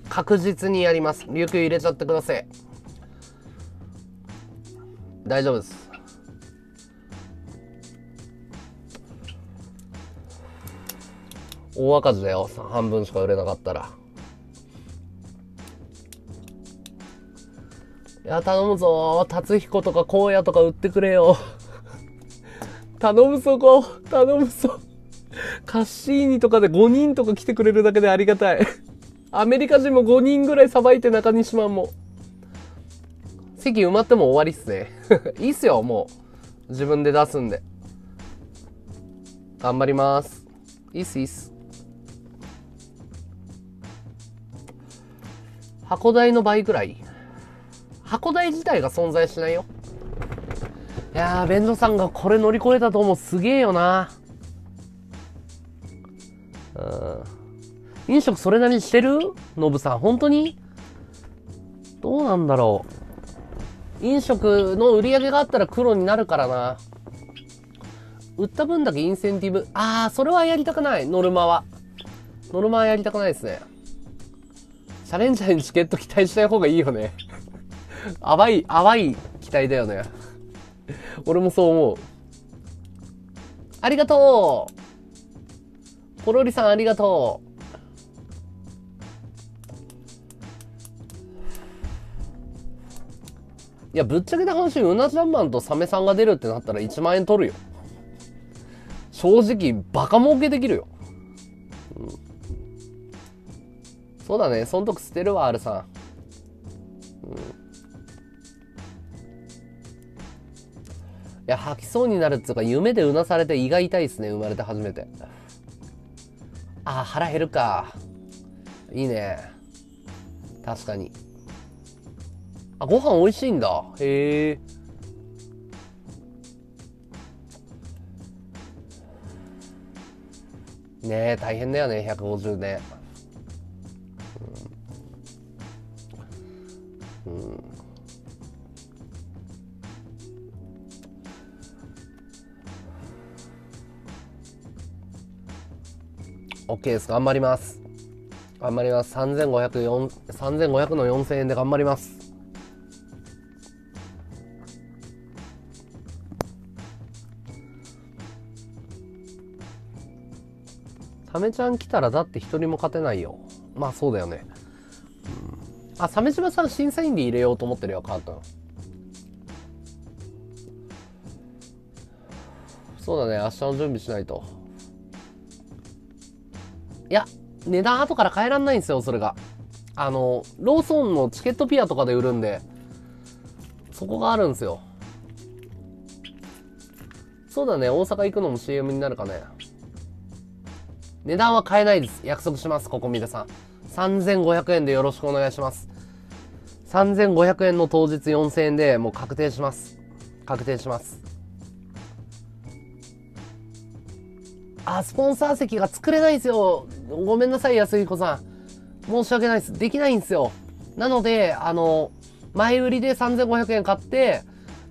確実にやります。琉球入れちゃってください。大丈夫です。大赤字だよ。半分しか売れなかったら。いや頼むぞ。達彦とか荒野とか売ってくれよ。頼むぞこ。頼むぞ。カッシーニとかで5人とか来てくれるだけでありがたい。アメリカ人も5人ぐらいさばいて中西マンも。席埋まっても終わりっすね。いいっすよもう。自分で出すんで。頑張ります。いいっすいいっす。箱代の倍ぐらい。箱代自体が存在しないよ。いやー、便所さんがこれ乗り越えたと思う。すげえよな。飲食それなりにしてる？ノブさん、本当に？どうなんだろう。飲食の売り上げがあったら黒になるからな。売った分だけインセンティブ。あー、それはやりたくない。ノルマは。ノルマはやりたくないですね。チャレンジャーにチケット期待しない方がいいよね。淡い、淡い期待だよね。俺もそう思う。ありがとうポロリさんありがとういや、ぶっちゃけた話、うなじゃんマンとサメさんが出るってなったら1万円取るよ。正直、バカ儲けできるよ。うん、そうだね、そんとこ捨てるわ、R さん。うんいや、吐きそうになるっていうか、夢でうなされて胃が痛いですね、生まれて初めて。あー、腹減るか。いいね。確かに。あ、ご飯美味しいんだ。へえ。ねえ大変だよね150ねうん、うん、OK です。頑張ります。頑張ります。3500 3500の4000円で頑張ります。サメちゃん来たらだって一人も勝てないよ。まあそうだよね、うん、あ鮫島さん審査員で入れようと思ってるよカートン。そうだね。明日の準備しないと。いや値段後から変えらんないんですよそれが。あのローソンのチケットピアとかで売るんでそこがあるんですよ。そうだね。大阪行くのも CM になるかね。値段は変えないです。約束しますここ皆さん。3500円でよろしくお願いします。3500円の当日4000円でもう確定します。確定します。あスポンサー席が作れないですよ。ごめんなさい安彦さん。申し訳ないです。できないんですよ。なのであの前売りで3500円買って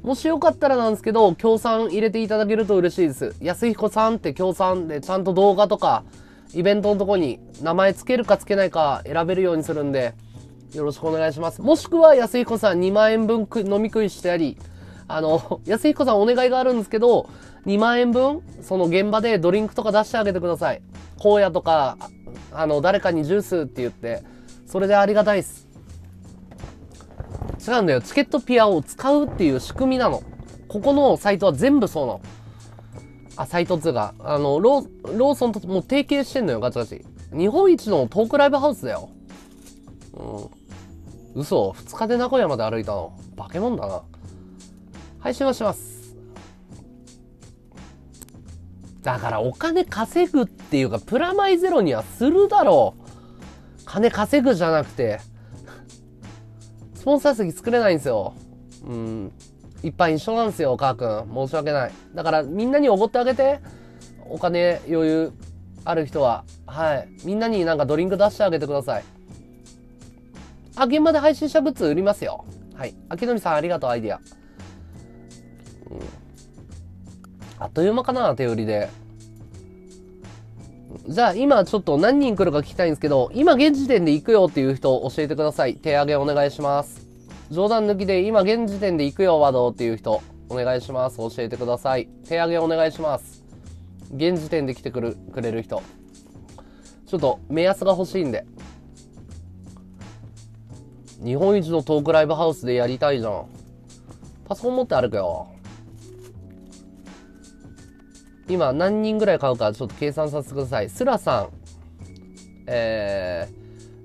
もしよかったらなんですけど、協賛入れていただけると嬉しいです。安彦さんって協賛でちゃんと動画とか、イベントのとこに名前つけるかつけないか選べるようにするんで、よろしくお願いします。もしくは安彦さん2万円分飲み食いしてやり、あの、安彦さんお願いがあるんですけど、2万円分、その現場でドリンクとか出してあげてください。荒野とか、あの、誰かにジュースって言って、それでありがたいっす。違うんだよ。チケットピアを使うっていう仕組みなの。ここのサイトは全部そうなの。あ、サイト2が。あの、ロー、ローソンともう提携してんのよ、ガチガチ。日本一のトークライブハウスだよ。うん。嘘。2日で名古屋まで歩いたの。化け物だな。配信はします。だからお金稼ぐっていうか、プラマイゼロにはするだろう。金稼ぐじゃなくて。スポンサー席作れないんですよ。うん。いっぱい一緒なんですよ、お母くん。申し訳ない。だからみんなにおごってあげて。お金余裕ある人は。はい。みんなになんかドリンク出してあげてください。あ、現場で配信者グッズ売りますよ。はい。秋のりさんありがとう、アイディア。うん。あっという間かな、手売りで。じゃあ今ちょっと何人来るか聞きたいんですけど、今現時点で行くよっていう人教えてください。手挙げお願いします。冗談抜きで今現時点で行くよワドっていう人お願いします。教えてください。手挙げお願いします。現時点で来てくるくれる人。ちょっと目安が欲しいんで。日本一のトークライブハウスでやりたいじゃん。パソコン持って歩くよ。今何人ぐらい買うかちょっと計算させてください。スラさん、え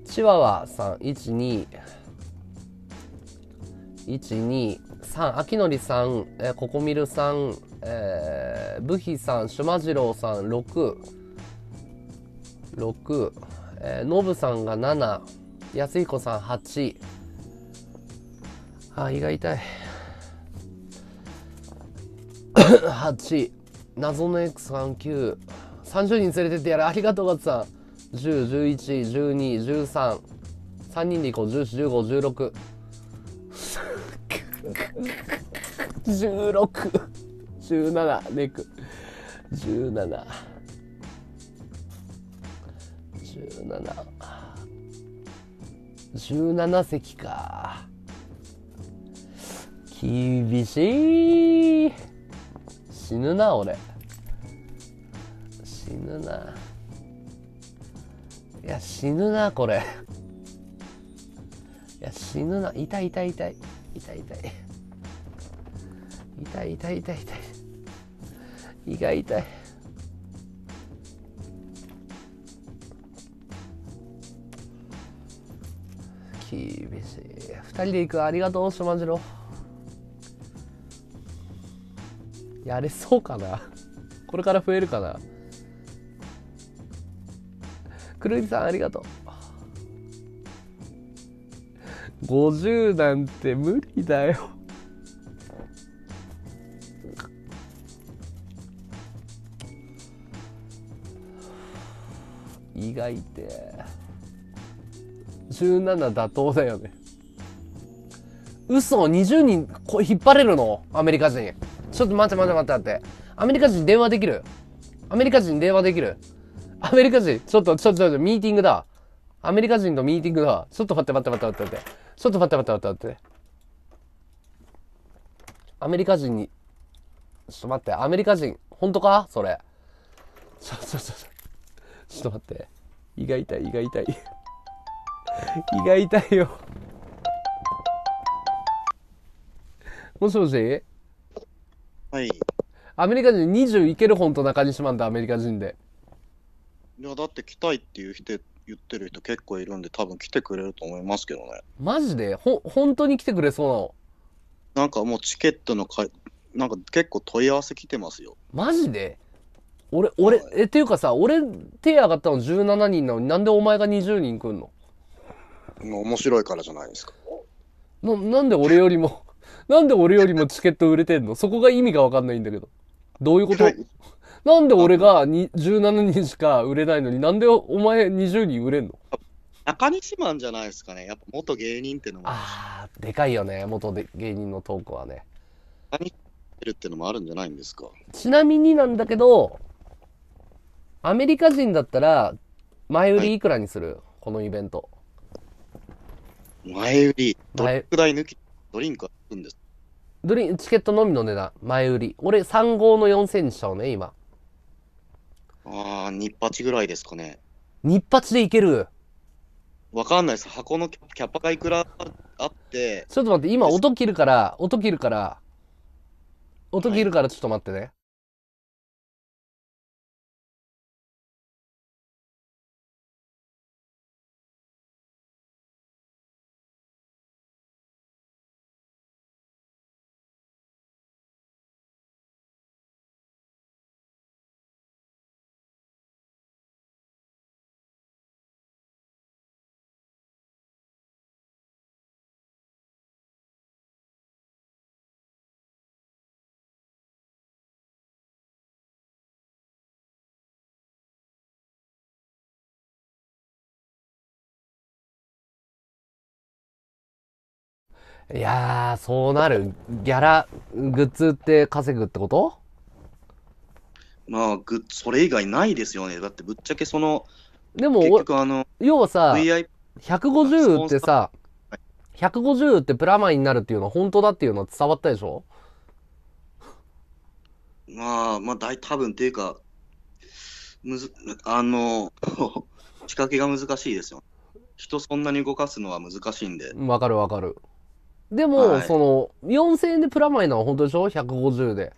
ー、チワワさん、1、2、1、2、3、秋のりさん、えー、ココミルさん、えー、ブヒさん、シュマジロウさん、6、6、えー、ノブさんが7、安彦さん8、あ、胃が痛い。8、謎の X39、30人連れてってやる。ありがとう、ガッツさん。10、11、12、13、3人で行こう。141516、16 17、ネク。17、17、17席か。厳しい。死ぬな、俺。死ぬな。いや、死ぬな、これ。いや、死ぬな。痛い痛い痛い。痛い痛い。痛い痛い痛い痛い。胃が痛い。厳しい。二人で行く。ありがとう、しまじろ。やれそうかな？これから増えるかな？くるみさんありがとう50なんて無理だよ意外って17妥当だよね。嘘20人こ引っ張れるの？アメリカ人。ちょっと待って待って待って待って。アメリカ人電話できる？アメリカ人電話できる？アメリカ人ちょっとちょっとちょっとミーティングだ。アメリカ人とミーティングだ。ちょっと待って待って待って待って。待ってちょっと待って待って待って待って。アメリカ人にちょっと待ってアメリカ人本当か？それ。ちょちょちょ。ちょっと待って。胃が痛い胃が痛い。胃が痛いよ。もしもし？はい。いアメリカ人20いける本当中西マンってアメリカ人で。や、だって来たいっていう人、言ってる人結構いるんで、多分来てくれると思いますけどね。マジで？ほ本当に来てくれそうなんかもうチケットのかい、なんか結構問い合わせ来てますよ。なのマジで？俺俺はい。えっていうかさ俺手上がったの17人なのになんでお前が20人来んの？面白いからじゃないですか。ななんで俺よりも なんで俺よりもチケット売れてんの？そこが意味が分かんないんだけど。どういうこと？なんで俺がに17人しか売れないのになんでお前20人売れんの？中西マンじゃないですかね。やっぱ元芸人っていうのもあーでかいよね元で芸人のトークはね。いるってのもあるんじゃないんですか。ちなみになんだけどアメリカ人だったら前売りいくらにする、このイベント。前売り、ど前。れくらい抜き、ドリンクはつくんですドリンチケットのみの値段。前売り。俺3号の4000にしちゃうね今。ああ、日八ぐらいですかね。日八でいける？わかんないです。箱のキャパがいくらあって、ちょっと待って今音切るから音切るから。音切るからちょっと待ってね、いやーそうなるギャラグッズって稼ぐってこと？まあ、グッそれ以外ないですよね。だってぶっちゃけその、結でもお局あの、要はさ VIP、150ってさ150ってプラマイになるっていうのは本当だっていうのは伝わったでしょ？まあ、まあ、大多分っていうか、むず、あの、仕掛けが難しいですよ。人そんなに動かすのは難しいんで。わかるわかるでも、はい。その4000円でプラマイなのは本当でしょ？150で。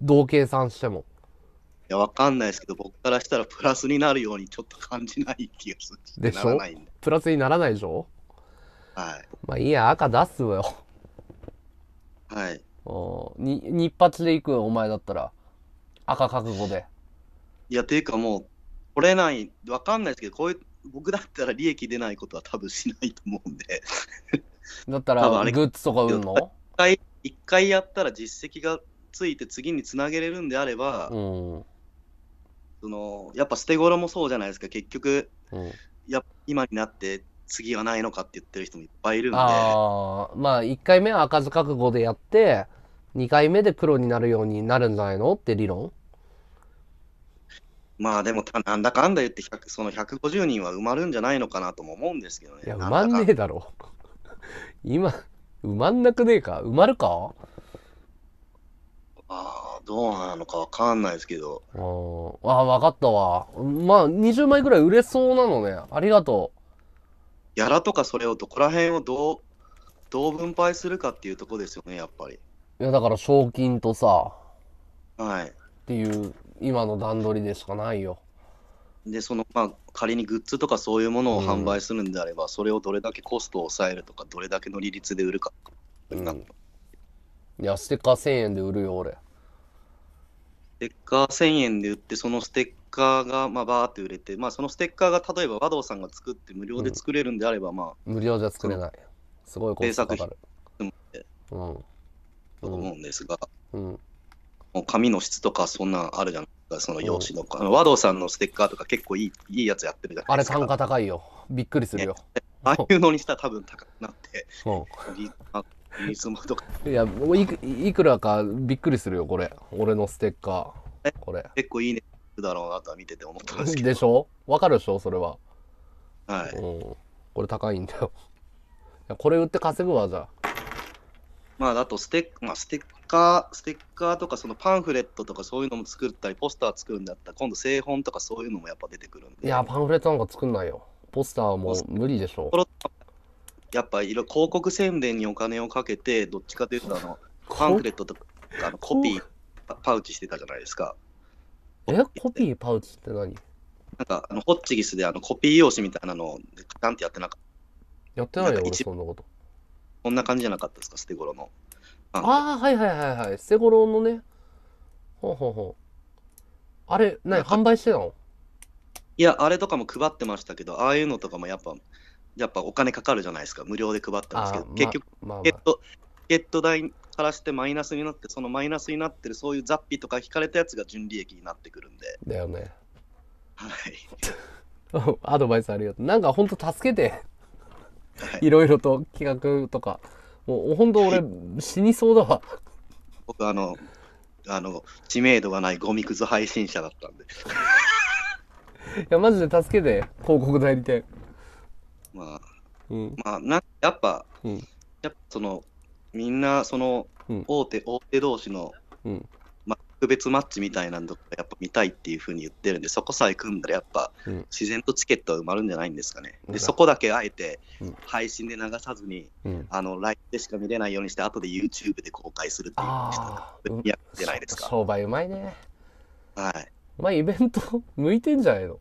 同計算しても。いや、わかんないですけど、僕からしたらプラスになるようにちょっと感じない気がする。でしょ？ならないんで。プラスにならないでしょ？はい。まあいいや赤出すわよ。はい。うん。に日八で行くお前だったら。赤覚悟で。いや、ていうかもう、取れない、わかんないですけど、こういう、僕だったら利益出ないことは多分しないと思うんで、だったらグッズとか売るの？一回、一回やったら実績がついて次につなげれるんであれば、うん。そのやっぱ捨て頃もそうじゃないですか、結局、うん。や今になって次はないのかって言ってる人もいっぱいいるんで、ああまあ1回目は赤字覚悟でやって2回目で黒になるようになるんじゃないのって理論？まあでもた、なんだかんだ言って100、その150人は埋まるんじゃないのかなとも思うんですけどね。いや埋まんねえだろ今埋まんなくねえか？埋まるか？あーどうなのかわかんないですけど、うんああ分かったわ。まあ20枚ぐらい売れそうなのね。ありがとギャラとかそれをどこら辺をどう、どう分配するかっていうとこですよね、やっぱり。ういやだから賞金とさ。はい。っていう今の段取りでしかないよで、その、まあ、仮にグッズとかそういうものをうん販売するんであれば、それをどれだけコストを抑えるとか、どれだけの利率で売るか。うん。いやステッカー1000円で売るよ俺。ステッカー1000円で売って、そのステッカーがまあバーって売れて、まあ、そのステッカーが例えば和道さんが作って無料で作れるんであれば、まあ、無料じゃ作れない。すごいコストかかる。制作うん。と思うんですが、うん。もう紙の質とかそんなんあるじゃないですその用紙の、あの和道さんのステッカーとか結構いいいいやつやってるじゃないですか。あれ単価高いよ。びっくりするよ。ああいうのにしたら多分高くなって、うリズムとかん。いや、もういくいくらかびっくりするよ、これ。俺のステッカーえ？これ。結構いいねだろうなとは見てて思ったんですけど。でしょ？わかるでしょ？それは。はい。うん。これ高いんだよ。これ売って稼ぐわ、じゃあ。まあ、あとステッ、まあ、ステッカー、ステッカーとか、そのパンフレットとかそういうのも作ったり、ポスター作るんだったら、今度製本とかそういうのもやっぱ出てくるんで。いや、パンフレットなんか作んないよ。ポスターも無理でしょこ。れやっぱいろ広告宣伝にお金をかけて、どっちかというと、あの、パンフレットとか、あのコピー、パウチしてたじゃないですか。え？コピーパウチって何？なんか、あのホッチギスであのコピー用紙みたいなのを、なんてやってなかった。やってないよ、俺なんか一そんなこと。こんな感じじゃなかったですか、捨て頃の。あああ、はいはいはいはい。セゴロのね。ほうほうほう。あれ、何販売してたの？いや、あれとかも配ってましたけど、ああいうのとかもやっぱ、やっぱお金かかるじゃないですか、無料で配ったんですけど、結局、まあ、まあまゲット、ゲット代からしてマイナスになって、そのマイナスになってるそういう雑費とか引かれたやつが純利益になってくるんで、あ、だよね。はい。アドバイスありがとう。なんかほんと助けて。はいいろいろと企画とか。もうほんと俺死にそうだわ。僕、あの、あの、知名度がないゴミくず配信者だったんで、いや、マジで助けて。広告代理店。まあ、うん。まあ、なやっぱ、うんやっぱその、みんな、そのうん、大手、大手同士の、うん。まあ、特別マッチみたいなのとか、やっぱ見たいっていうふうに言ってるんで、そこさえ組んだら、やっぱ、うん自然とチケットは埋まるんじゃないんですかね。うんで、そこだけあえてうん、配信で流さずに、うん。あの、ライブでしか見れないようにして、後で YouTube で公開するっていうふうにした。やってないですか？商売うまいね。はい。お前イベント向いてんじゃないの？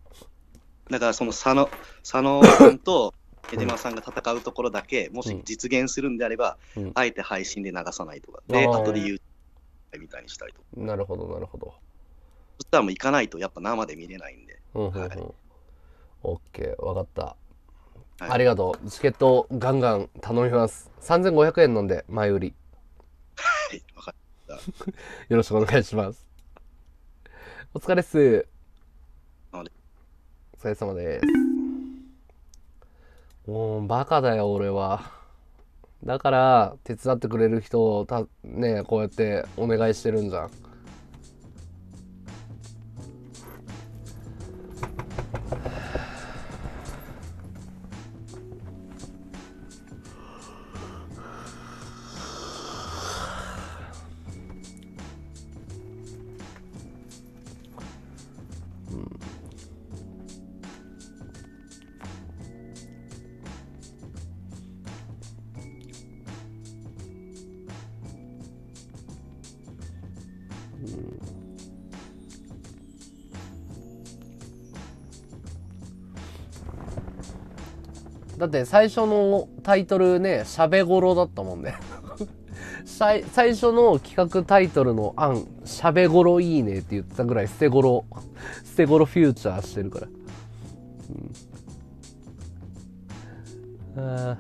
だから、その佐野、佐野さんと江島さんが戦うところだけ、もし実現するんであれば、うんあえて配信で流さないとか、で、後で YouTube みたいにしたりとか。なるほど、なるほど。そしたらもう行かないと、やっぱ生で見れないんで。うんうんうん。はいオッケー、わかった。はいありがとう。チケットガンガン頼みます。3500円なんで、前売り。はい、わかりました。よろしくお願いします。お疲れっす。お疲れ様です。もう、バカだよ、俺は。だから、手伝ってくれる人を、ね、こうやってお願いしてるんじゃん。って最初のタイトルね、しゃべごろだったもんね。最初の企画タイトルの案、しゃべごろいいねって言ってたぐらい捨てごろ、捨てごろフューチャーしてるから。うん、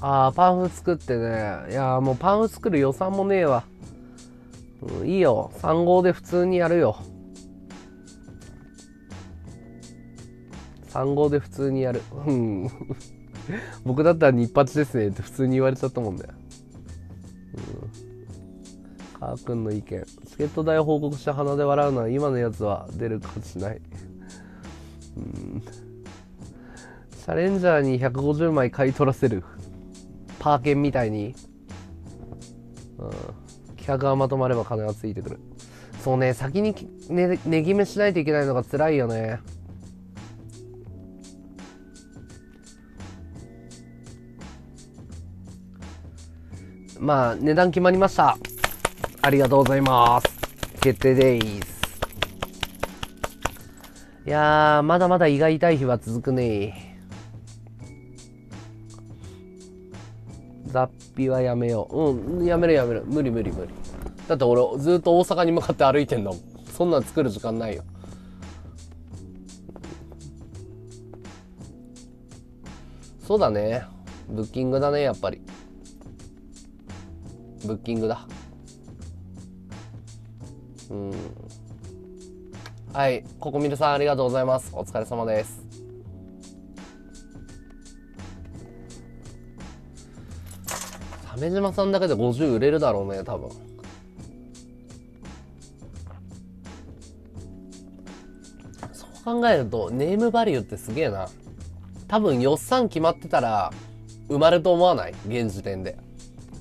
ああ、パンフ作ってね。いやもうパンフ作る予算もねえわ。うん、いいよ。3号で普通にやるよ。3号で普通にやる。うん。僕だったら日発ですねって普通に言われちゃったもんね。うん。かーくんの意見。チケット代を報告して鼻で笑うのは今のやつは出るかもしれない。うん。チャレンジャーに150枚買い取らせる。パーケンみたいに。うん。企画がまとまれば金がついてくる。そうね、先にね、値決めしないといけないのが辛いよね。まあ、値段決まりました。ありがとうございます。決定です。いやー、まだまだ胃が痛い日は続くね。雑費はやめよう。うん、やめるやめる。無理無理無理。だって俺、ずっと大阪に向かって歩いてんだもん。そんなん作る時間ないよ。そうだね。ブッキングだね、やっぱり。ブッキングだ。うん。はい、ココミルさんありがとうございます。お疲れ様です。鮫島さんだけで50売れるだろうね、多分。そう考えると、ネームバリューってすげえな。多分、予算決まってたら、埋まると思わない？現時点で。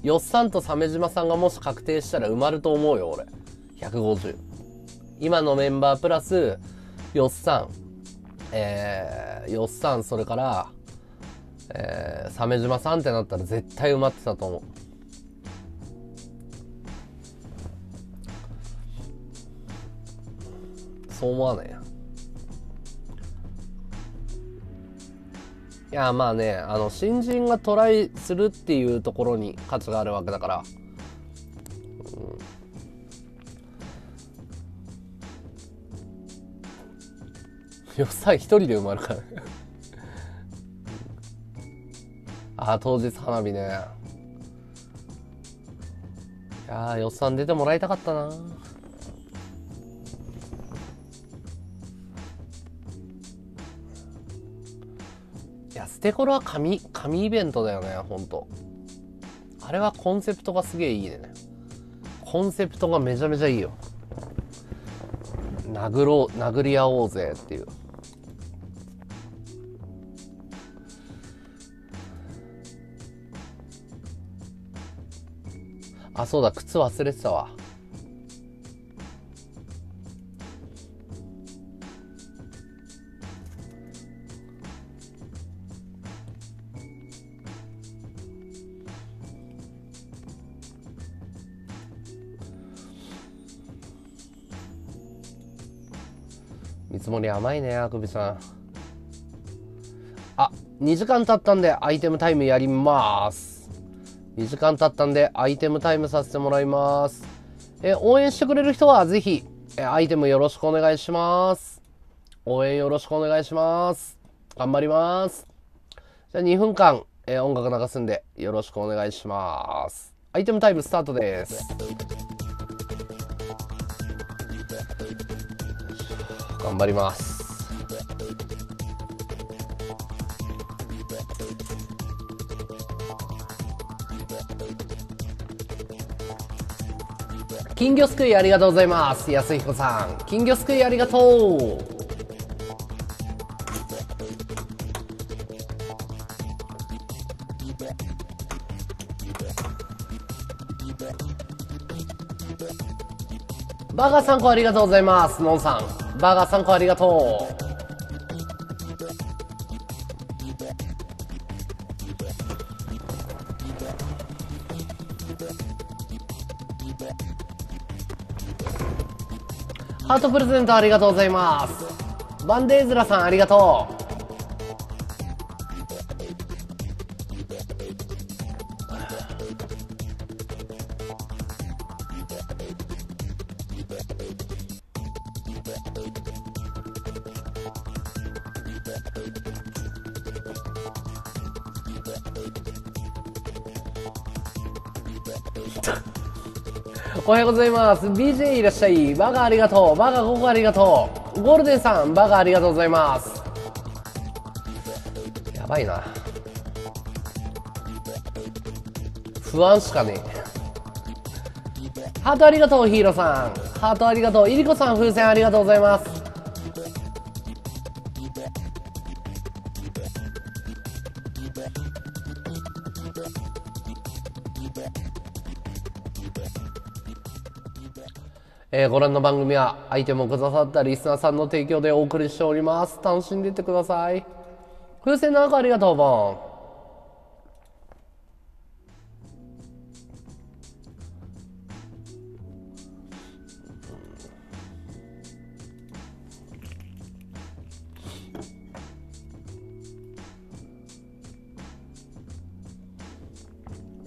よっさんと鮫島さんがもし確定したら埋まると思うよ、俺。150。今のメンバープラス、よっさん、えー、よっさん、それから、えー、鮫島さんってなったら絶対埋まってたと思う。そう思わない？いや、まあね、あの、新人がトライするっていうところに価値があるわけだから。うん、よっさ一人で埋まるから。ああ、当日花火ね。いやー、よっさん出てもらいたかったな。ステコロは神、神イベントだよね、ほんと。あれはコンセプトがすげえいいね。コンセプトがめちゃめちゃいいよ。殴ろう、殴り合おうぜっていう。あ、そうだ、靴忘れてたわ。見積もり甘いね、あくびさん。あ、2時間経ったんでアイテムタイムやります。2時間経ったんでアイテムタイムさせてもらいます。え、応援してくれる人はぜひ、え、アイテムよろしくお願いします。応援よろしくお願いします。頑張ります。じゃあ2分間、え音楽流すんでよろしくお願いします。アイテムタイムスタートです。頑張ります。金魚すくいありがとうございます。安彦さん。金魚すくいありがとう。バーガー3個ありがとうございます。のんさん。バーガー3個ありがとう。ハートプレゼントありがとうございます。バンデーズラさんありがとう。はようございます。BJ いらっしゃい。バガありがとう。バガー5個ありがとう。ゴールデンさん、バガありがとうございます。やばいな。不安しかねえ。ハートありがとう、ヒーローさん。ハートありがとう。イリコさん、風船ありがとうございます。えーご覧の番組はアイテムをくださったリスナーさんの提供でお送りしております。楽しんでいってください。風船7個ありがとう、ボン。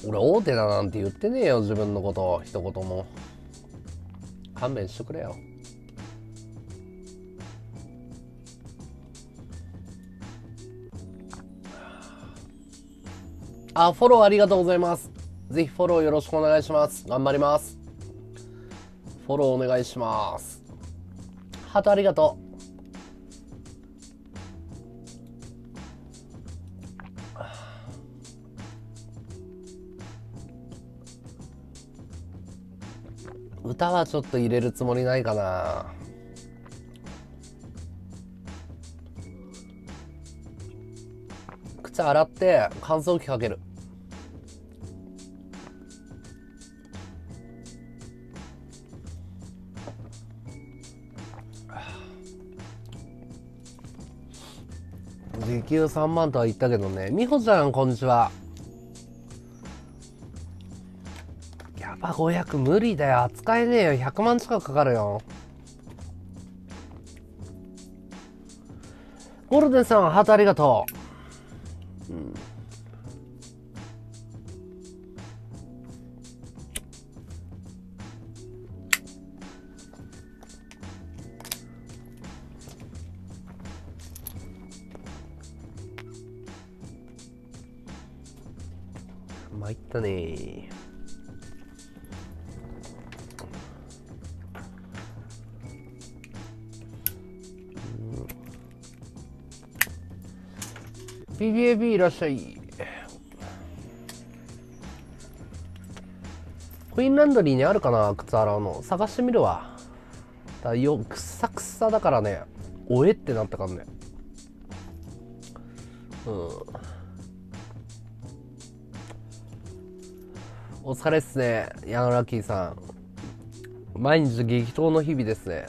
俺大手だなんて言ってねえよ自分のこと一言も勘弁してくれよあフォローありがとうございますぜひフォローよろしくお願いします頑張りますフォローお願いします。ハートありがとう。歌はちょっと入れるつもりないかな。靴洗って乾燥機かける。時給3万とは言ったけどね。みほちゃん、こんにちは。500無理だよ。扱えねえよ。100万近くかかるよ。ゴールデンさん、ハートありがとう。うんらっしゃいコインランドリーにあるかな靴洗うの探してみるわだよくさくさだからねおえってなったからねうんお疲れっすね。ヤンラッキーさん。毎日激闘の日々ですね。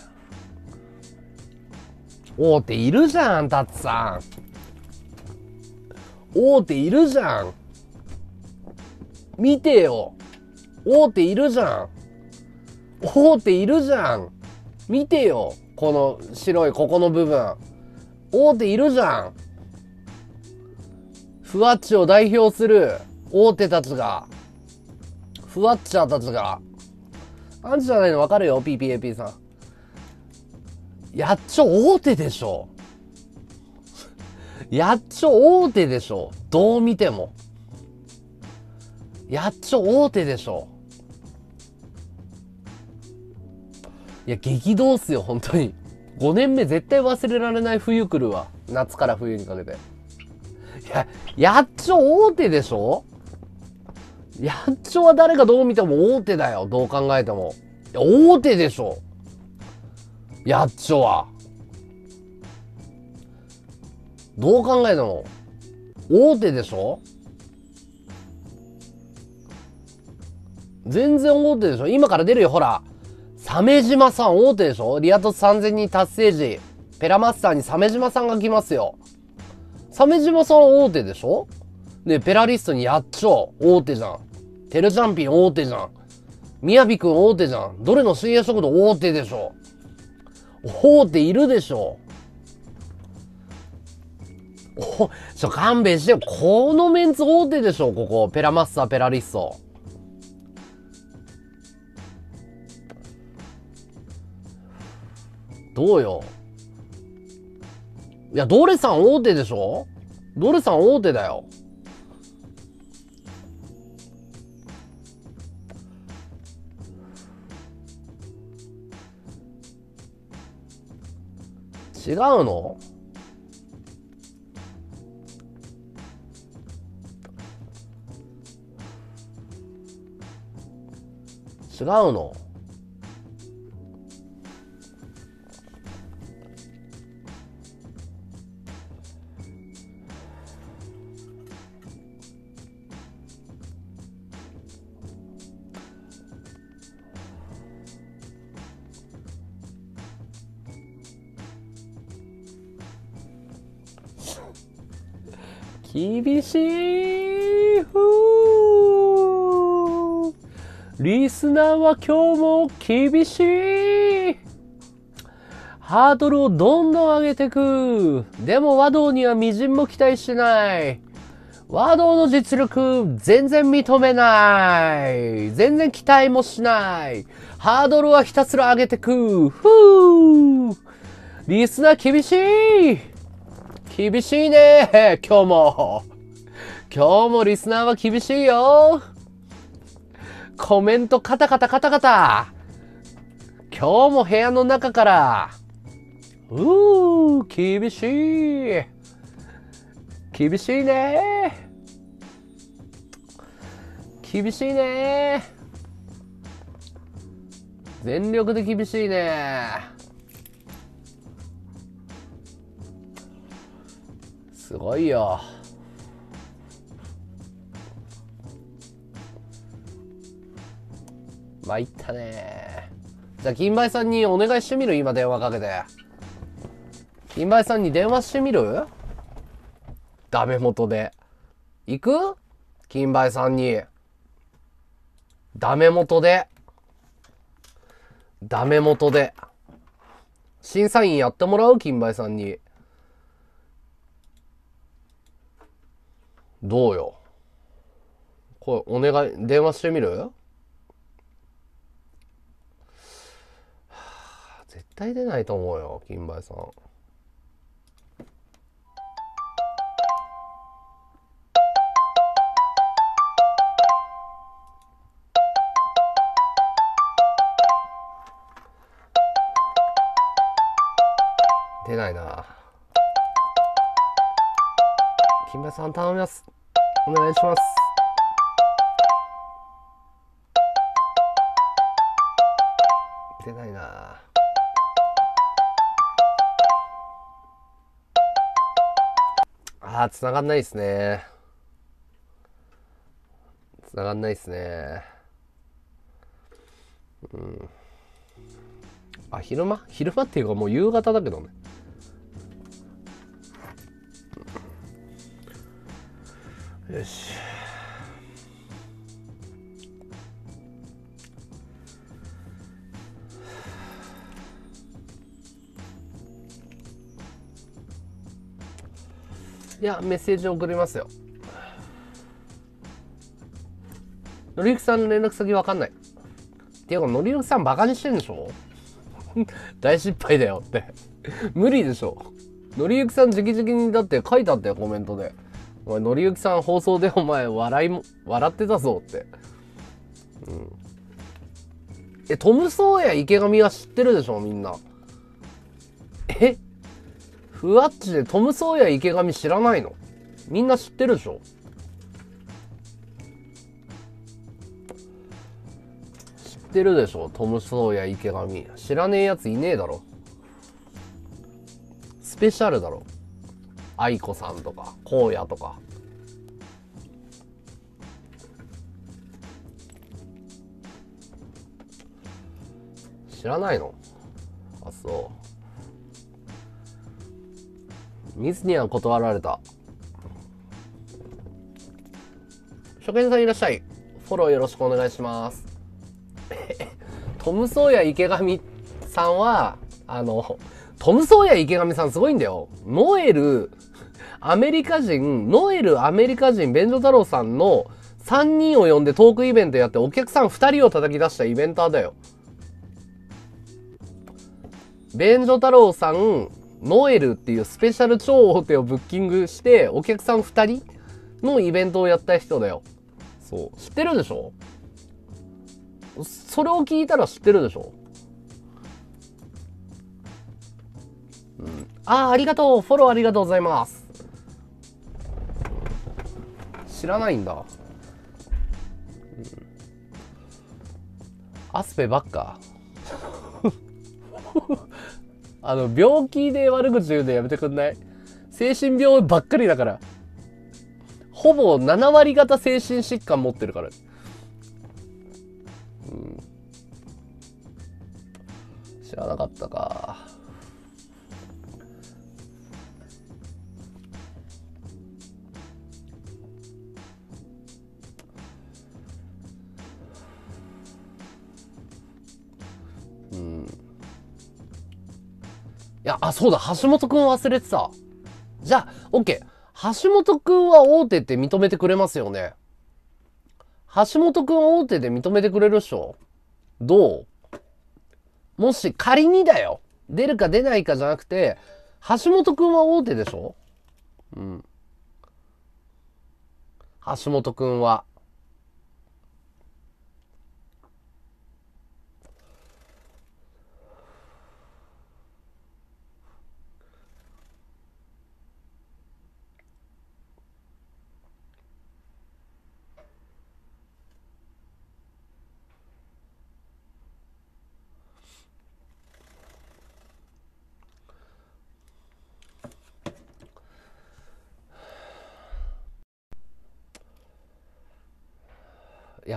大手いるじゃん、タツさん。大手いるじゃん。見てよ。大手いるじゃん。大手いるじゃん。見てよ。この白いここの部分。大手いるじゃん。ふわっちを代表する大手たちが。ふわっちゃーたちが。あんじゃないのわかるよ、PPAP さん。やっちょ大手でしょ。やっちょ大手でしょ。どう見ても。やっちょ大手でしょ。いや、激動っすよ、本当に。5年目絶対忘れられない冬来るわ。夏から冬にかけて。いや、やっちょ大手でしょやっちょは誰がどう見ても大手だよ。どう考えても。大手でしょ。やっちょは。どう考えても。大手でしょ？全然大手でしょ？今から出るよ、ほら。鮫島さん大手でしょ？リアトス3000人達成時。ペラマスターに鮫島さんが来ますよ。鮫島さん大手でしょ？ねペラリストにやっちょ大手じゃん。テルチャンピン大手じゃん。みやびくん大手じゃん。どれの深夜食堂大手でしょ？大手いるでしょお、ちょ、勘弁してよ。このメンツ大手でしょここ。ペラマスター、ペラリスト。どうよ。いや、ドレさん大手でしょ？ドレさん大手だよ。違うの？違うの。厳しい。ふう。リスナーは今日も厳しいハードルをどんどん上げてく。でも和道には微塵も期待しない。和道の実力全然認めない。全然期待もしない。ハードルはひたすら上げてく。ふうリスナー厳しい。厳しいね。今日も。今日もリスナーは厳しいよ。コメントカタカタカタカタ。今日も部屋の中から、うー、厳しい。厳しいね。厳しいね。全力で厳しいね。すごいよ。参ったね。じゃあ金梅さんにお願いしてみる？今電話かけて。金梅さんに電話してみる？ダメ元で。行く？金梅さんに。ダメ元で。ダメ元で。審査員やってもらう？金梅さんに。どうよ？これお願い電話してみるはあ絶対出ないと思うよ金梅さん。出ないな。金梅さん頼みます。お願いします。出ないな。あー繋がんないですね。繋がんないですね。うん。あ昼間？昼間っていうかもう夕方だけどね。よし。いやメッセージ送りますよ。のりゆきさんの連絡先わかんない。っていうかのりゆきさんバカにしてんでしょ？大失敗だよって。無理でしょ。のりゆきさん直々にだって書いてあったよコメントで。お前のりゆきさん放送でお前笑いも笑ってたぞって。うん。えトム・ソーヤ池上は知ってるでしょみんな。え？ふわっちでトム・ソーヤ池上知らないの？みんな知ってるでしょ？知ってるでしょ？トム・ソーヤ池上。知らねえやついねえだろ。スペシャルだろ。愛子さんとか荒野とか。知らないの？あそう。ミスには断られた。初見さんいらっしゃい。フォローよろしくお願いします。トム・ソーヤ池上さんはあのトム・ソーヤ池上さんすごいんだよ。ノエルアメリカ人ノエルアメリカ人ベンジョ太郎さんの3人を呼んでトークイベントやってお客さん2人を叩き出したイベンターだよ。ベンジョ太郎さんノエルっていうスペシャル超大手をブッキングしてお客さん2人のイベントをやった人だよそう知ってるでしょ？それを聞いたら知ってるでしょ？うん、ああ、ありがとう。フォローありがとうございます。知らないんだ。うん、アスペばっか。あの、病気で悪口言うのやめてくんない？精神病ばっかりだから。ほぼ7割方精神疾患持ってるから。うん、知らなかったか。うん。いや、あ、そうだ、橋本くん忘れてた。じゃあ、OK。橋本くんは大手って認めてくれますよね。橋本くん大手で認めてくれるっしょどう？もし仮にだよ。出るか出ないかじゃなくて、橋本くんは大手でしょ？うん。橋本くんは。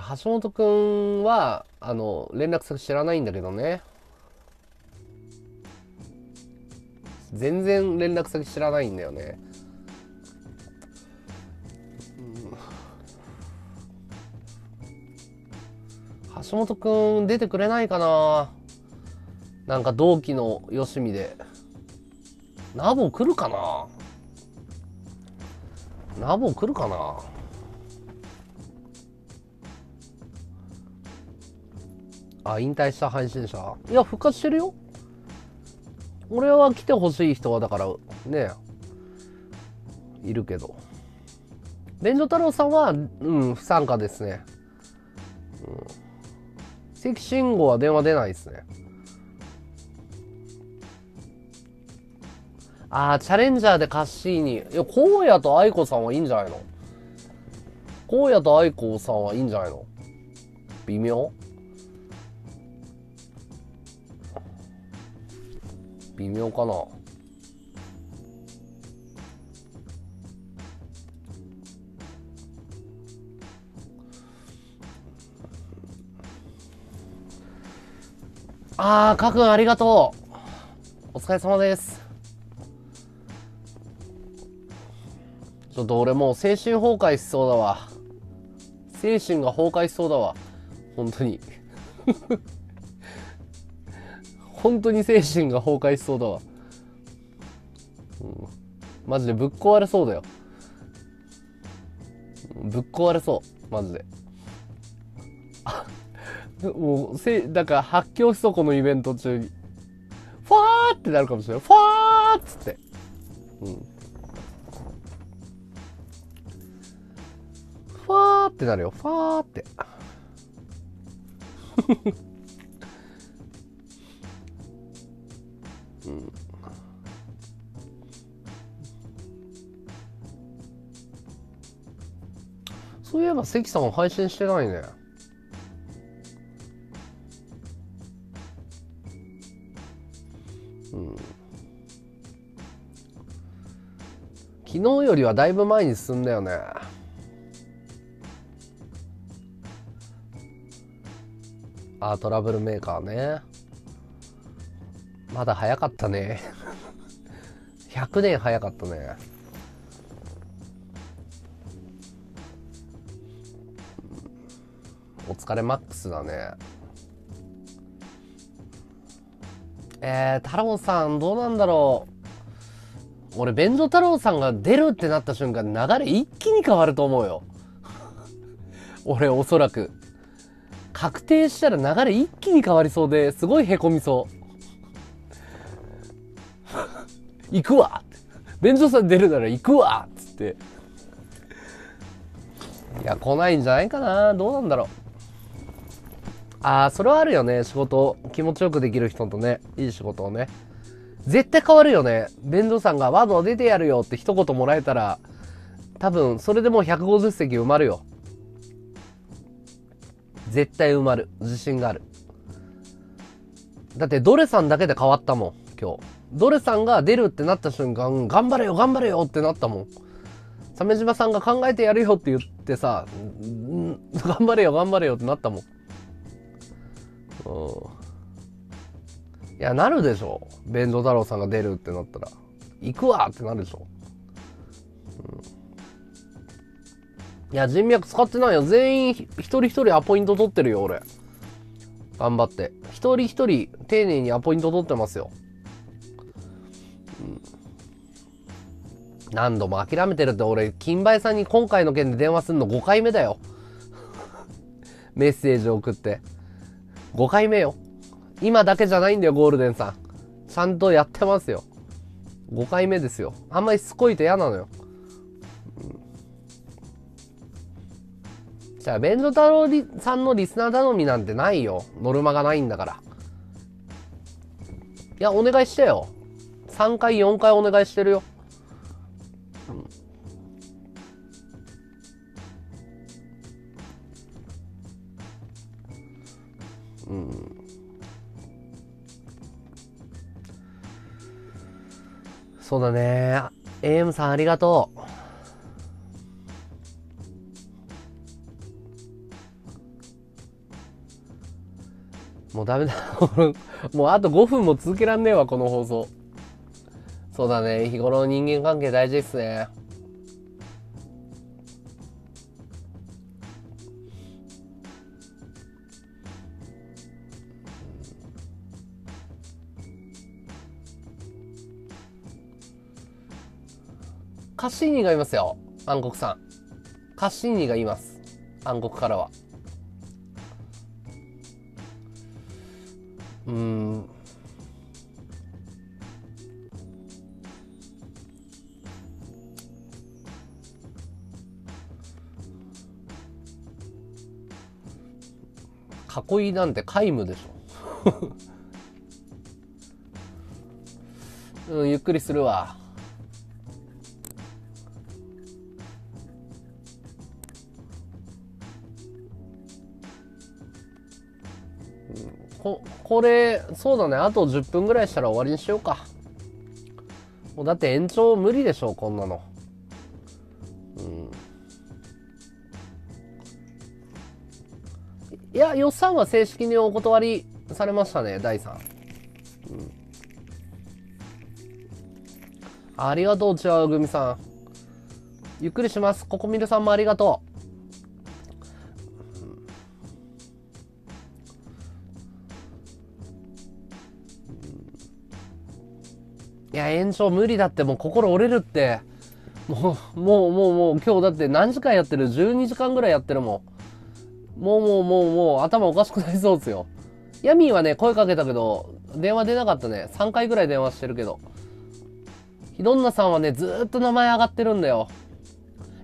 橋本くんは、あの、連絡先知らないんだけどね。全然連絡先知らないんだよね。橋本くん出てくれないかななんか同期のよしみで。ナボ来るかな？ナボ来るかな？あ、引退した配信者いや、復活してるよ。俺は来てほしい人はだから、ね、いるけど。便所太郎さんは、うん、不参加ですね。うん。関慎吾は電話出ないですね。ああ、チャレンジャーでカッシーニ。いや、荒野と愛子さんはいいんじゃないの？荒野と愛子さんはいいんじゃないの？微妙？微妙かなあー、かくんありがとう。お疲れ様です。ちょっと俺もう精神崩壊しそうだわ。精神が崩壊しそうだわ。本当に。本当に精神が崩壊しそうだわ。うん、マジでぶっ壊れそうだよ。ぶっ壊れそう。マジで。もう、せ、だから発狂しそう、このイベント中に。ファーってなるかもしれない。ファーっつって。うん。ファーってなるよ。ファーって。うん。そういえば関さんは配信してないね。うん。昨日よりはだいぶ前に進んだよね。あートラブルメーカーね。まだ早かったね。100年早かったね。お疲れマックスだね。えー、太郎さんどうなんだろう。俺、便所太郎さんが出るってなった瞬間、流れ一気に変わると思うよ。俺、おそらく。確定したら流れ一気に変わりそうですごいへこみそう。行くわ便所さん出るなら行くわっつって。いや、来ないんじゃないかなどうなんだろう。ああ、それはあるよね。仕事、気持ちよくできる人とね、いい仕事をね。絶対変わるよね。便所さんがワード出てやるよって一言もらえたら、多分、それでもう150席埋まるよ。絶対埋まる。自信がある。だって、ドレさんだけで変わったもん、今日。ドレさんが出るってなった瞬間、頑張れよ、頑張れよってなったもん。鮫島さんが考えてやるよって言ってさ、頑張れよ、頑張れよってなったもん。うん。いや、なるでしょ。弁当太郎さんが出るってなったら。行くわってなるでしょ。うん。いや、人脈使ってないよ。全員、一人一人アポイント取ってるよ、俺。頑張って。一人一人、丁寧にアポイント取ってますよ。何度も諦めてるって、俺、金梅さんに今回の件で電話するの5回目だよ。メッセージ送って。5回目よ。今だけじゃないんだよ、ゴールデンさん。ちゃんとやってますよ。5回目ですよ。あんまりしつこいと嫌なのよ。じゃあ、便所太郎さんのリスナー頼みなんてないよ。ノルマがないんだから。いや、お願いしてよ。3回、4回お願いしてるよ。うん。そうだね。AM さんありがとう。もうダメだ。もうあと5分も続けらんねえわ、この放送。そうだね。日頃の人間関係大事ですね。カッシーニがいますよ。暗黒さん。カッシーニがいます。暗黒からは。うん。囲いなんて皆無でしょ。うん、ゆっくりするわ。ここれそうだねあと10分ぐらいしたら終わりにしようかもうだって延長無理でしょこんなの予算は正式にお断りされましたね第3、うん、ありがとうちわ組さんゆっくりしますここみるさんもありがとういや、延長無理だって、もう心折れるって。もう、もう、もう、もう、今日だって何時間やってる ?12 時間ぐらいやってるもん。もう、もう、もう、もう、頭おかしくなりそうですよ。ヤミーはね、声かけたけど、電話出なかったね。3回ぐらい電話してるけど。ひどんなさんはね、ずっと名前上がってるんだよ。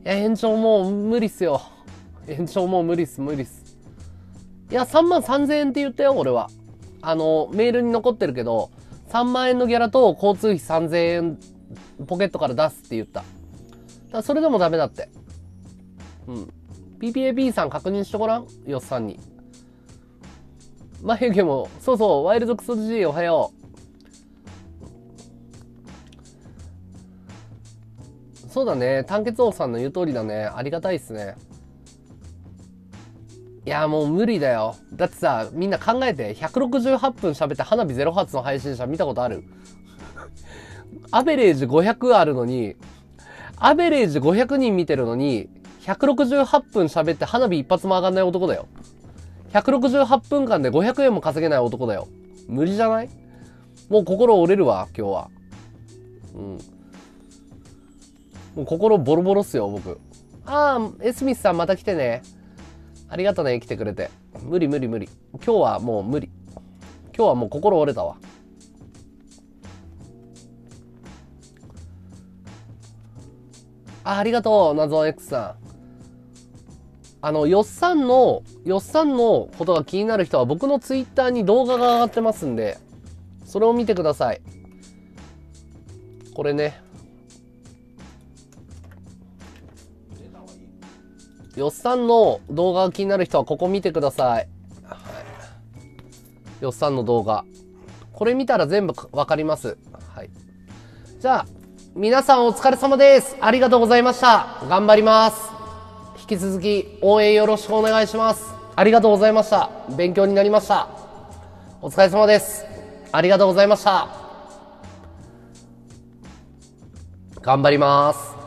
いや、延長もう無理っすよ。延長もう無理っす、無理っす。いや、3万3000円って言ったよ、俺は。あの、メールに残ってるけど、3万円のギャラと交通費3000円ポケットから出すって言った。だそれでもダメだって。うん。PPAP さん確認しとごらんよっさんに。眉毛も、そうそう、ワイルドクソじじいおはよう。そうだね。単血王さんの言う通りだね。ありがたいっすね。いや、もう無理だよ。だってさ、みんな考えて、168分喋って花火0発の配信者見たことある？アベレージ500あるのに、アベレージ500人見てるのに、168分喋って花火一発も上がんない男だよ。168分間で500円も稼げない男だよ。無理じゃない？もう心折れるわ、今日は。うん。もう心ボロボロっすよ、僕。ああ、エスミスさんまた来てね。ありがとね、来てくれて。無理無理無理。今日はもう無理。今日はもう心折れたわ。あ、ありがとう、謎 X さん。あの、よっさんの、よっさんのことが気になる人は僕のツイッターに動画が上がってますんで、それを見てください。これね。よっさんの動画が気になる人はここ見てください。よっさんの動画。これ見たら全部わかります。はい。じゃあ、皆さんお疲れ様です。ありがとうございました。頑張ります。引き続き応援よろしくお願いします。ありがとうございました。勉強になりました。お疲れ様です。ありがとうございました。頑張ります。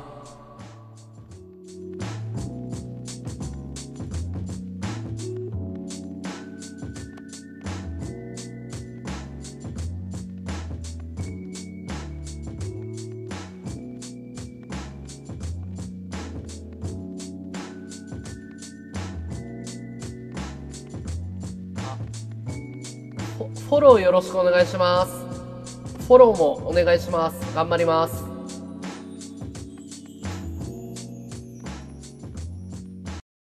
ろしくお願いします。フォローもお願いします。頑張ります。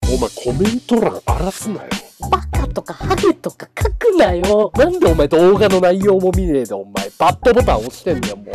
お前コメント欄荒らすなよ。バカとかハゲとか書くなよ。なんでお前動画の内容も見ねえでお前バッドボタン押してんだよもう。